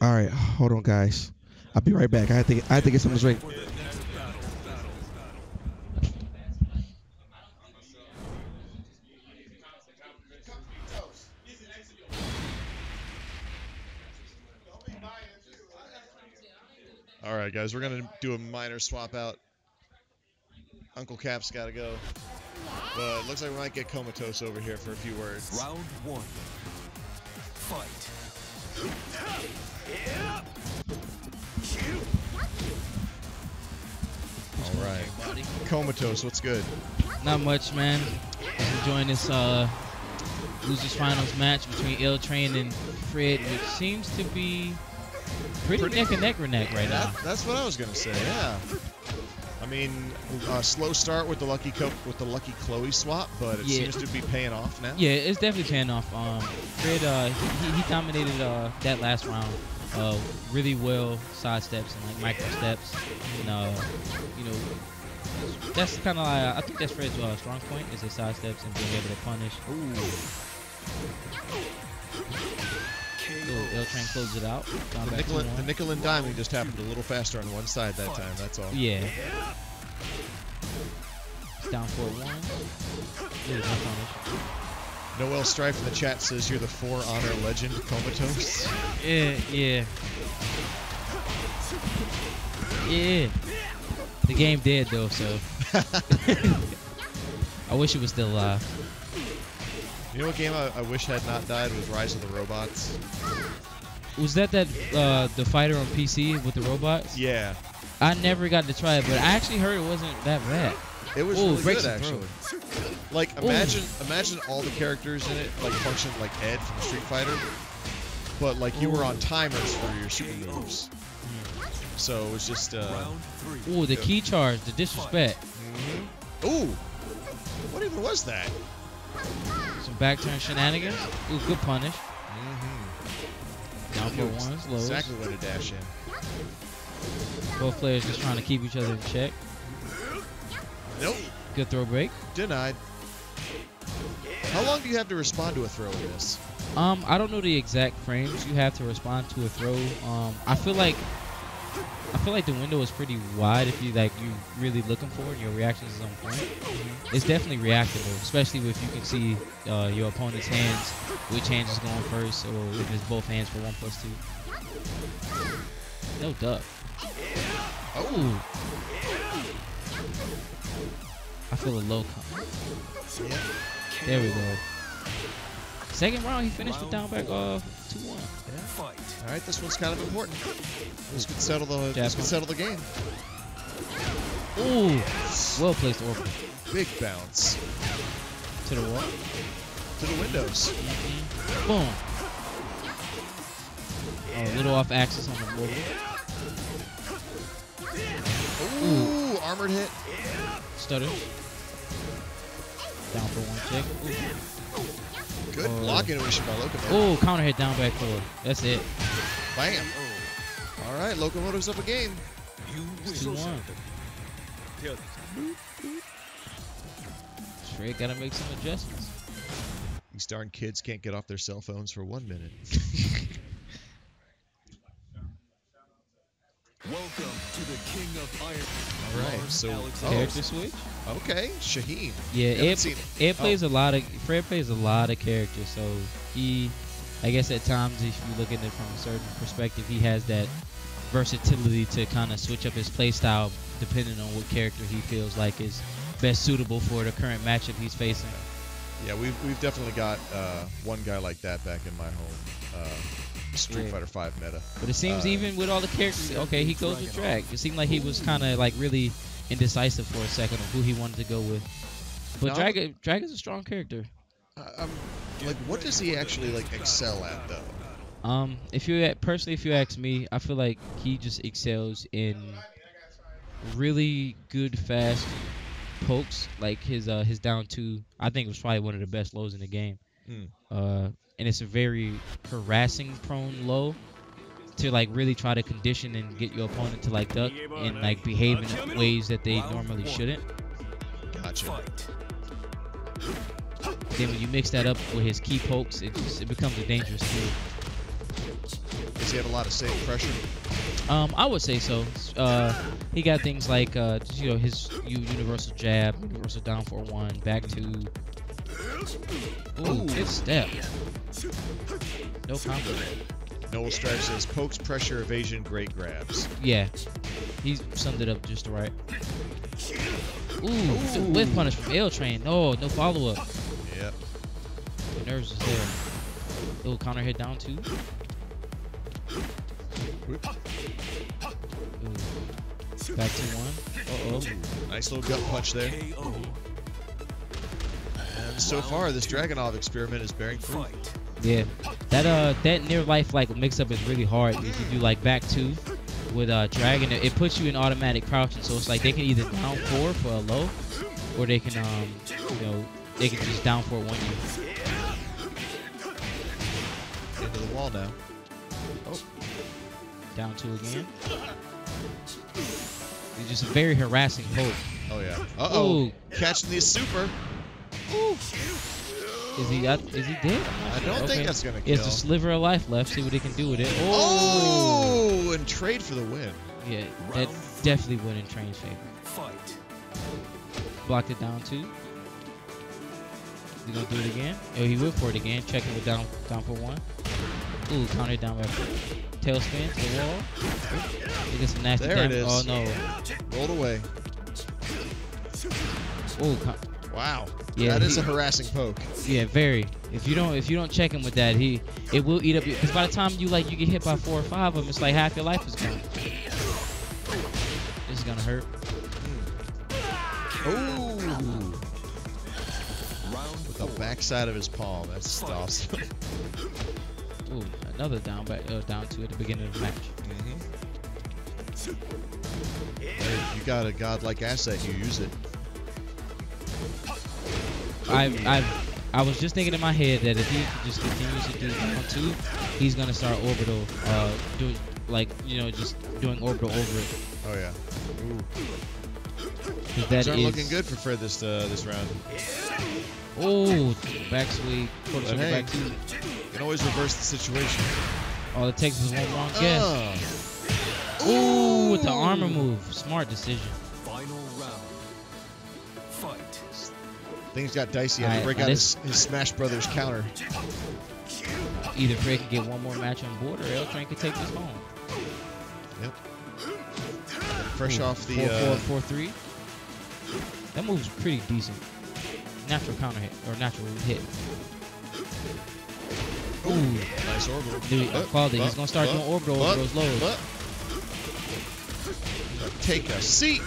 All right, hold on, guys. I'll be right back. I have to. Get, I have to get something to drink. For the next battle. Battle. All right, guys, we're gonna do a minor swap out. Uncle Cap's got to go, but it looks like we might get comatose over here for a few words. Round one. Fight. All right, comatose, what's good? Not much, man. Just enjoying this uh, losers finals match between L Train and Fred, which seems to be pretty, Pretty- neck and neck neck right now. That, that's what I was gonna say. Yeah. I mean, uh, slow start with the lucky Co- with the lucky Chloe swap, but it Yeah. seems to be paying off now. Yeah, it's definitely paying off. Um, Fred, uh, he, he dominated uh, that last round uh, really well, side steps and like micro steps. And, uh, you know, that's kind of like, I think that's Fred's uh, strong point is his side steps and being able to punish. Ooh, Ill and close it out. The nickel, the one. nickel and diming just happened a little faster on one side that time. That's all. Yeah. It's down 4 1. Ooh, no punish. Noel Strife in the chat says you're the four honor legend comatose. Yeah, yeah. Yeah. The game dead though, so. I wish it was still alive. You know what game I, I wish had not died was Rise of the Robots. Was that that uh, the fighter on PC with the robots? Yeah, I never got to try it, but I actually heard it wasn't that bad. it was Ooh, really good actually. Like imagine imagine all the characters in it like function like Ed from Street Fighter, but like you were on timers for your super moves. So it was just uh, Ooh, the key charge, the disrespect, ooh, what even was that? Some back turn shenanigans. Ooh, good punish. Mm-hmm. Down for ones, lows. Exactly what to dash in. Both players just trying to keep each other in check. Nope, Good throw break. denied. How long do you have to respond to a throw in this? Um, I don't know the exact frames you have to respond to a throw. Um, I feel like I feel like the window is pretty wide if you like you really looking for it and your reactions is on point. It's definitely reactable, especially if you can see uh, your opponent's hands, which hand is going first, or if it's both hands for one plus two. No duck. Oh. I feel a low come. There we go. Second round, he finished with down back uh 2-1. All right, this one's kind of important. This could settle the this could settle the game. Ooh, well placed orbital Big bounce to the wall. to the windows. Boom. Oh, a little off axis on the orbital. Ooh, armored hit. Stutter. Down for one check. Ooh. Good Oh. block intuition by Locomotive. Oh, counter hit down back four. That's it. Bam. All right, Locomotive's up a game. You It's win. 2-1. Tell Straight gotta make some adjustments. These darn kids can't get off their cell phones for one minute. Welcome to the King of Iron. All right, Lars so Alexander. Character switch? okay, Shaheen. Yeah, Haven't Ed, seen Oh. plays a lot of Fred plays a lot of characters, so he I guess at times if you look at it from a certain perspective, he has that versatility to kind of switch up his playstyle depending on what character he feels like is best suitable for the current matchup he's facing. Yeah, we've we've definitely got uh, one guy like that back in my home. Uh, Street Yeah. Fighter Five meta. But it seems Uh, even with all the characters, okay, he goes with drag. It seemed like he was kind of like really indecisive for a second on who he wanted to go with. But No, drag, drag is a strong character. I- I'm like, what does he actually like excel at though? Um, if you personally, if you ask me, I feel like he just excels in really good fast pokes. Like his uh his down two, I think was probably one of the best lows in the game. Hmm. Uh, and it's a very harassing prone low to like really try to condition and get your opponent to like duck and like behave in ways that they normally shouldn't. Gotcha. Then when you mix that up with his key pokes, it just it becomes a dangerous skill. Does he have a lot of safe pressure? Um, I would say so. Uh, he got things like uh, you know, his universal jab, universal down for one, back two. Ooh, good step. No combo. Noel Stripe says pokes, pressure, evasion, great grabs. Yeah, he summed it up just right. Ooh, the whip punish from L Train. No, no follow up. Yep. The nerves is there. Ooh, counter hit down two. Ooh. Back to one. Uh oh. Nice little gut punch there. And so far, this Dragunov experiment is bearing fruit. Yeah, that uh that near life like mix up is really hard. If you do like back two with uh dragon, it, it puts you in automatic crouching. So it's like they can either down four for a low, or they can um you know they can just down four one you. Into the wall now. Oh, Down two again. It's just a very harassing poke. Oh yeah. Uh oh. Ooh. Catching the super. Is he out, is he dead? I don't think that's gonna He has kill. a sliver of life left. See what he can do with it. Oh, Oh, and trade for the win. yeah, that definitely went in Train's favor. Fight. Blocked it down two. He gonna do it again? Oh, he will for it again. Checking with down down for one. Ooh, counter down by four. Tailspin to the wall. He gets some nasty There it damage. is. Oh no. Rolled away. Ooh, co- Wow. Yeah, that is he- a harassing poke. Yeah, very. If you don't if you don't check him with that, he it will eat up because by the time you like you get hit by four or five of them, it's like half your life is gone. This is gonna hurt. Ooh. With the backside of his palm. That's awesome. Ooh, another down back uh, down two at the beginning of the match. Hey, you got a godlike asset, you use it. I I I was just thinking in my head that if he just continues to do down two, he's gonna start orbital, uh, doing like you know just doing orbital over it. Oh yeah. Ooh. 'Cause that Things aren't is- looking good for Fred this uh, this round. Oh, back sweep, quarter circle hey, back two. you can always reverse the situation. All it takes is one wrong guess. Ah. Ooh, with the armor move, smart decision. Final round. Fight. Things got dicey. I had to break out his, his Smash Brothers counter. Either Fred could get one more match on board, or L Train could take this home. Yep. Fresh Ooh, off the. four, uh, four, four, three. That move's pretty decent. Natural counter hit or natural hit. Ooh, Nice orbital. Dude, I called it. He's gonna start but, doing orbital but, over those lows. but. Take a seat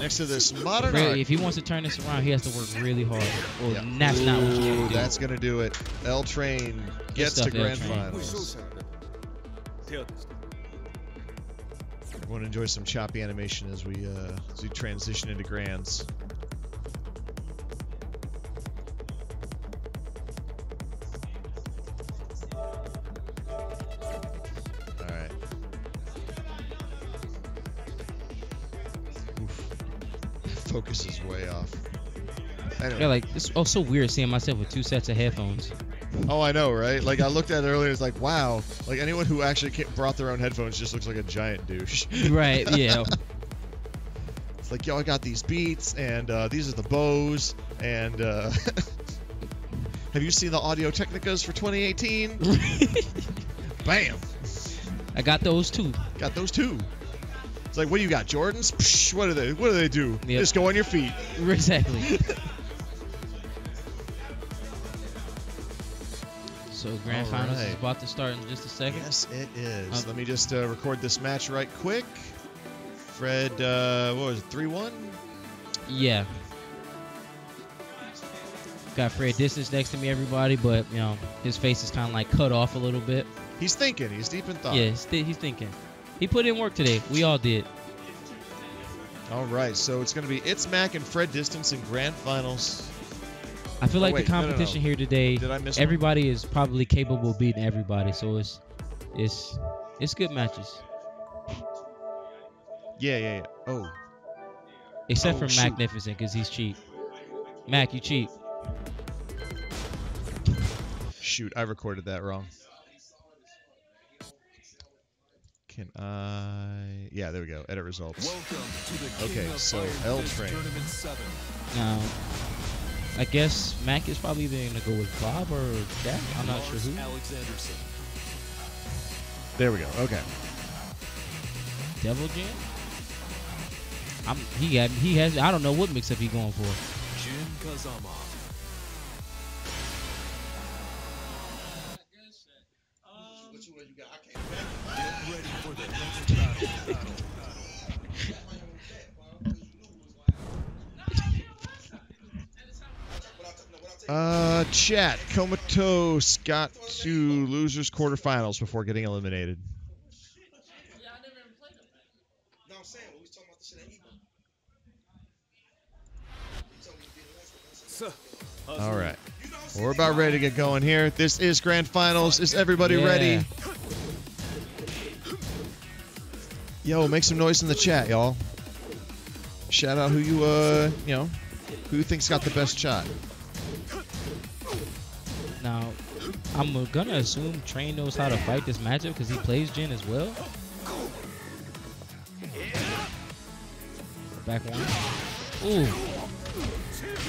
next to this modern Really, art. if he wants to turn this around, he has to work really hard. Well, Yeah. that's not what you Ooh, want to do. That's gonna do it. L Train gets stuff, to L grand Train. finals. Everyone enjoy some choppy animation as we uh, as we transition into grands. Focus is way off. Anyway. Yeah, like it's oh so weird seeing myself with two sets of headphones. Oh, I know, right? Like I looked at it earlier, it's like, wow. Like anyone who actually brought their own headphones just looks like a giant douche. Right, yeah. it's like, yo, I got these beats, and uh, these are the bows, and uh, have you seen the Audio Technicas for 2018? Bam! I got those too. Got those too. It's like, what do you got, Jordans? Psh, what do they? What do they do? Yep. Just go on your feet. Exactly. So grand All finals is about to start in just a second. Yes, it is. Uh, Let me just uh, record this match right quick. Fred, uh, what was it, 3 1? Yeah. Got Fred distance next to me, everybody, but you know his face is kind of like cut off a little bit. He's thinking. He's deep in thought. Yeah, he's, thi- he's thinking. He put in work today. We all did. All right, so it's going to be It's Mak and Fred Distance in grand finals. I feel Oh, like wait, the no, no, no. competition here today. Did I miss one? Everybody is probably capable of beating everybody, so it's it's it's good matches. Yeah, yeah, yeah. Oh, Except Oh, for shoot. Magnificent, because he's cheap. Mak, you cheap. shoot, I recorded that wrong. Can I? Yeah, there we go. Edit results. Welcome to the King Okay, of so L train. Now, I guess Mak is probably either going to go with Bob or Jack. I'm not sure who. Alexandersson. There we go. Okay. Devil Jin. I'm. He got. He has. I don't know what mix up he going for. Jin Kazama. Uh, chat. Comatose got to losers quarterfinals before getting eliminated. No, I'm saying, we was talking about the shit at Evo. All right. We're about ready to get going here. This is grand finals. Is everybody Yeah. ready? Yo, make some noise in the chat, y'all. Shout out who you uh, you know, who you think's got the best shot. Now, I'm gonna assume Train knows how to fight this matchup because he plays Jin as well. Back one. Ooh.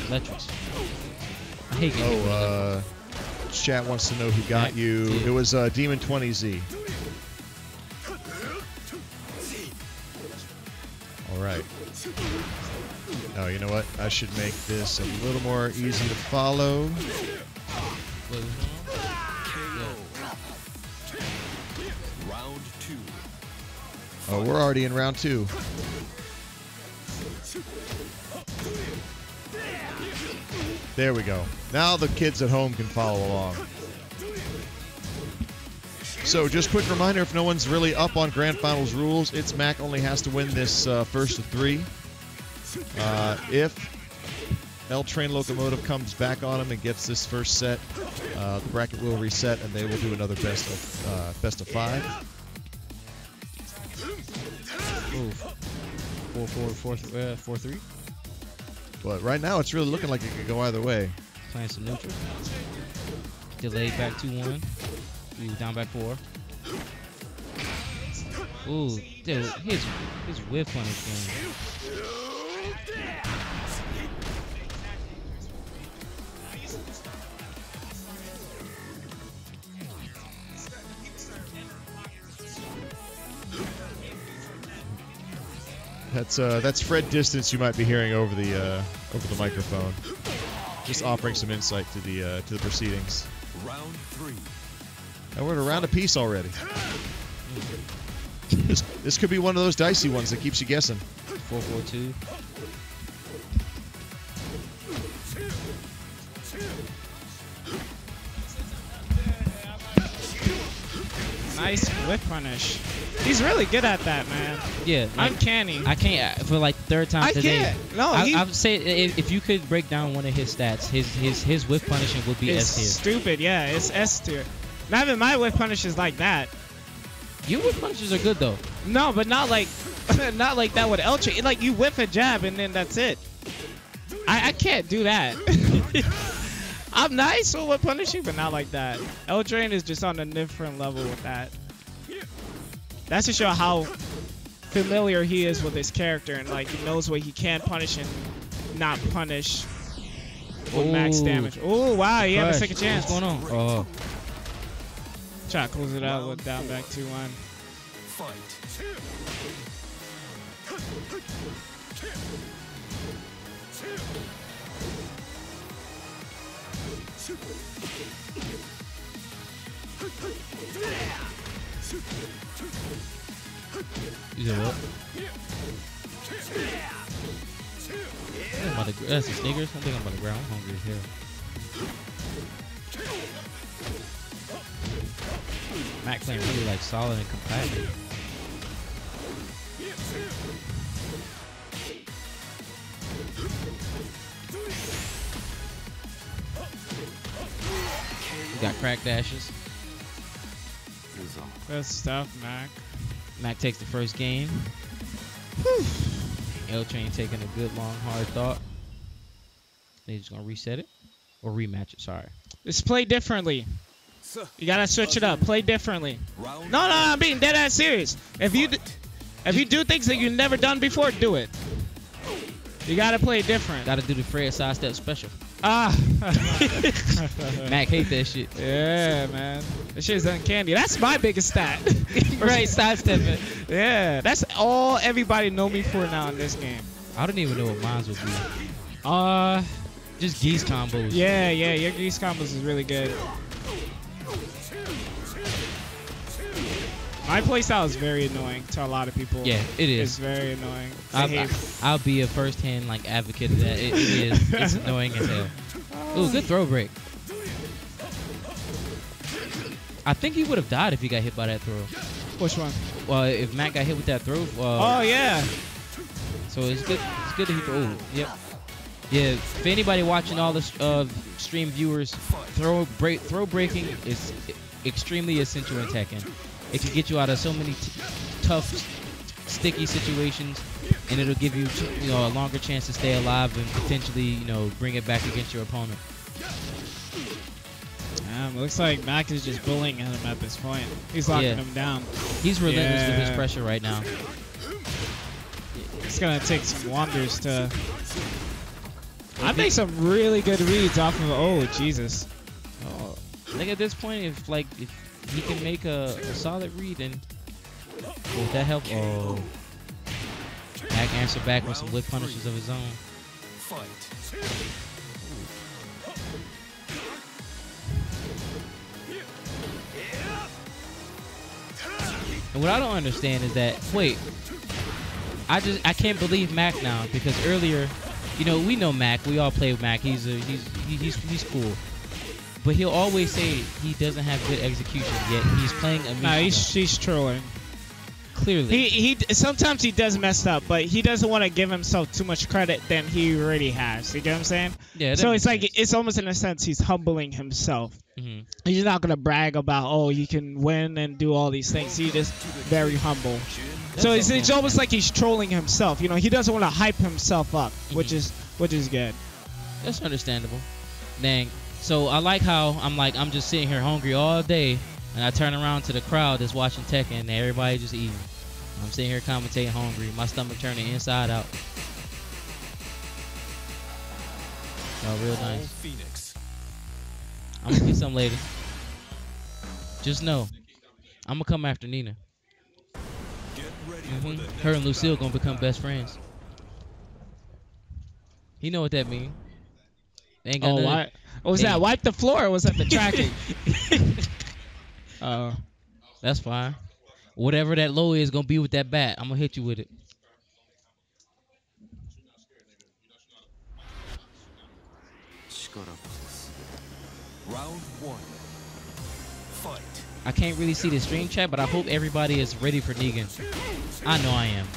Letrix. I hate getting Oh, uh, chat wants to know who got Mak you. did. It was uh, Demon 20Z. All right. Oh, you know what? I should make this a little more easy to follow. Round two. Oh, we're already in round two. There we go. Now the kids at home can follow along. So, just quick reminder: if no one's really up on Grand Finals rules, it's Mak only has to win this uh, first of three. Uh, if L Train Locomotive comes back on him and gets this first set, uh, the bracket will reset and they will do another best of uh, best of five. Ooh. Four, four, four, th- uh, four, three. But right now, it's really looking like it could go either way. Playing some neutral. Delayed back 2 1. Ooh, down by 4. Ooh, dude, his, his whiff on his game. That's uh, that's Fred Distance you might be hearing over the uh, over the microphone. Just offering some insight to the uh, to the proceedings. Round three. And we're at a round apiece already. This, this could be one of those dicey ones that keeps you guessing. 4 4 2. Nice whiff punish. He's really good at that, man. Yeah, like, Uncanny. I can't uh, for like third time I today. can't. No, I, he- I would say if, if you could break down one of his stats, his his his whiff punishing would be S tier. stupid. Yeah, it's S tier. Not even my whiff punish is like that. Your whiff punishes are good though. No, but not like, not like that with chain. Like you whiff a jab and then that's it. I, I can't do that. I'm nice with whiff punishing, but not like that. L train is just on a different level with that. That's to show how familiar he is with his character and like he knows what he can punish and not punish with max damage. Oh wow, he had a second chance. What's going on? Oh, Try to close it out with down back 2 1. Fight. You said what? I'm about to, that's the sneakers. I think I'm about to grab. I'm hungry as hell. Mak really like solid and compact. Crack dashes. Good stuff, Mak. Mak takes the first game. L Train taking a good long hard thought. They just gonna reset it or rematch it. Sorry. Let's play differently. You gotta switch it up. Play differently. No, no, I'm being dead ass serious. If you if you do things that you've never done before, do it. You gotta play different. Got to do the Fred sidestep special. Ah. Mak hate that shit. Yeah, man. That shit's uncanny. That's my biggest stat. right, sidestep it. Yeah, that's all everybody know me for now in this game. I don't even know what mine would be. Uh, Just geese combos. yeah, yeah, your geese combos is really good. My playstyle is very annoying to a lot of people. Yeah, it is. It's very annoying. I'll, I'll be a first-hand like advocate of that. It, it is. It's annoying as hell. Ooh, good throw break. I think he would have died if he got hit by that throw. Which one? Well, if Matt got hit with that throw, Oh yeah. so it's good. It's good that he throw. Ooh, yep. Yeah. For anybody watching all the uh, stream viewers, throw break throw breaking is extremely essential in Tekken. It can get you out of so many t- tough, sticky situations, and it'll give you you know a longer chance to stay alive and potentially you know bring it back against your opponent. Um, looks like Mak is just bullying him at this point. He's locking Yeah. him down. He's relentless with his pressure right now. It's gonna take some wonders to. I make some really good reads off of. Oh Jesus. Oh, I think at this point, if like if he can make a, a solid read, and would that help? Oh, Mak answer back with some whiff punishes of his own. And what I don't understand is that wait, I just I can't believe Mak now because earlier, you know, we know Mak. We all play with Mak. He's a he's he- he's he's cool. But he'll always say he doesn't have good execution yet. He's playing a Nah, he's he's trolling. clearly. He he sometimes he does mess up, but he doesn't want to give himself too much credit than he already has. You get what I'm saying? Yeah, So it's like it's almost in a sense he's humbling himself. Mhm. He's not gonna brag about oh he can win and do all these things. He just very humble. So it's, it's almost like he's trolling himself. You know, he doesn't want to hype himself up, which Mm-hmm. is which is good. That's understandable. Dang. So I like how I'm like I'm just sitting here hungry all day, and I turn around to the crowd that's watching Tekken, and everybody just eating. I'm sitting here commentating hungry, my stomach turning inside out. Oh, real nice. Phoenix. I'm gonna get some later. Just know, I'm gonna come after Nina. Get ready for mm-hmm. the Her and Lucille gonna become best friends. You know what that means? They ain't got Oh, nothing- what? What was they- that? Wipe the floor or was that the tracking? Oh. Uh, that's fine. Whatever that low is gonna be with that bat, I'm gonna hit you with it. Round one. Fight. I can't really see the stream chat, but I hope everybody is ready for Negan. I know I am.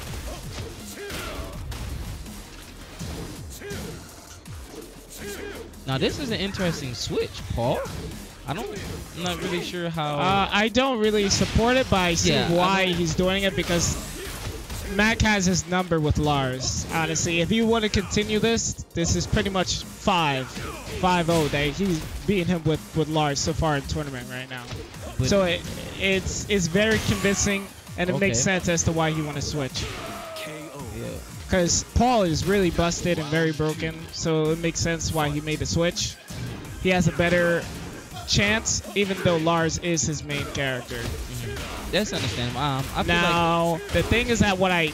Now this is an interesting switch, Paul. I don't, I'm not really sure how. Uh, I don't really support it, but I see Yeah, why don't- he's doing it because Mak has his number with Lars. Honestly, if you want to continue this, this is pretty much five, five zero that he's beating him with with Lars so far in tournament right now. But- so it, it's it's very convincing, and it makes sense as to why he want to switch. Because Paul is really busted and very broken, so it makes sense why he made the switch. He has a better chance, even though Lars is his main character. That's understandable. Um, I feel like Now, the thing is that what I,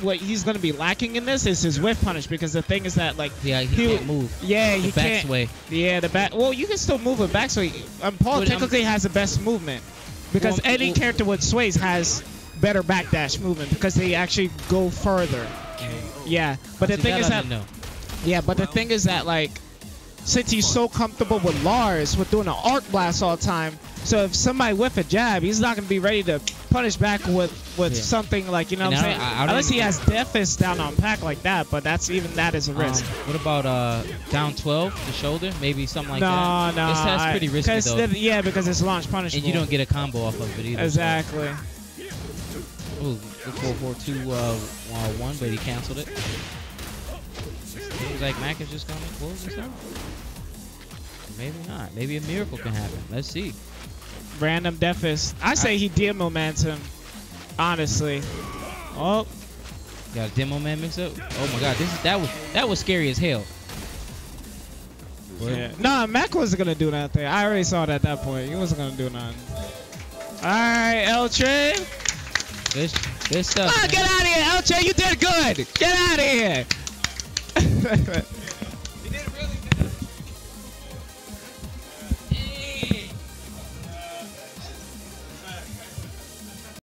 what he's gonna be lacking in this is his whiff punish because the thing is that like yeah, he, he- can't move. yeah The he back can't sway. yeah the back well you can still move a back sway. Um, Paul But, um, technically has the best movement because Well, any well- character with sways has better backdash movement because they actually go further. Yeah, but the See, thing that is that know. yeah, but the thing is that like, since he's so comfortable with Lars with doing an arc blast all the time, so if somebody whiff a jab, he's not gonna be ready to punish back with with Yeah. something like you know And what I'm saying. I- I Unless he has Death Fist down on pack like that, but that's even that is a Um, risk. what about uh down 12, the shoulder, maybe something like no, that? no, It's, that's I- pretty risky though. the- yeah, because it's launch punishable. and you don't get a combo off of it either. so- exactly. Ooh, the 442 uh, uh, one, but he canceled it. Seems like Mak is just gonna close this out. Maybe not. Maybe a miracle can happen. Let's see. Random Death I say he did momentum. Honestly. Oh, Got a demo man mix up. Oh my god, this is that was that was scary as hell. Yeah. Nah, Mak wasn't gonna do nothing. I already saw it at that point. He wasn't gonna do nothing. All right, L Train. Good, good stuff. Man. get out of here, Train. You did good. Get out of here.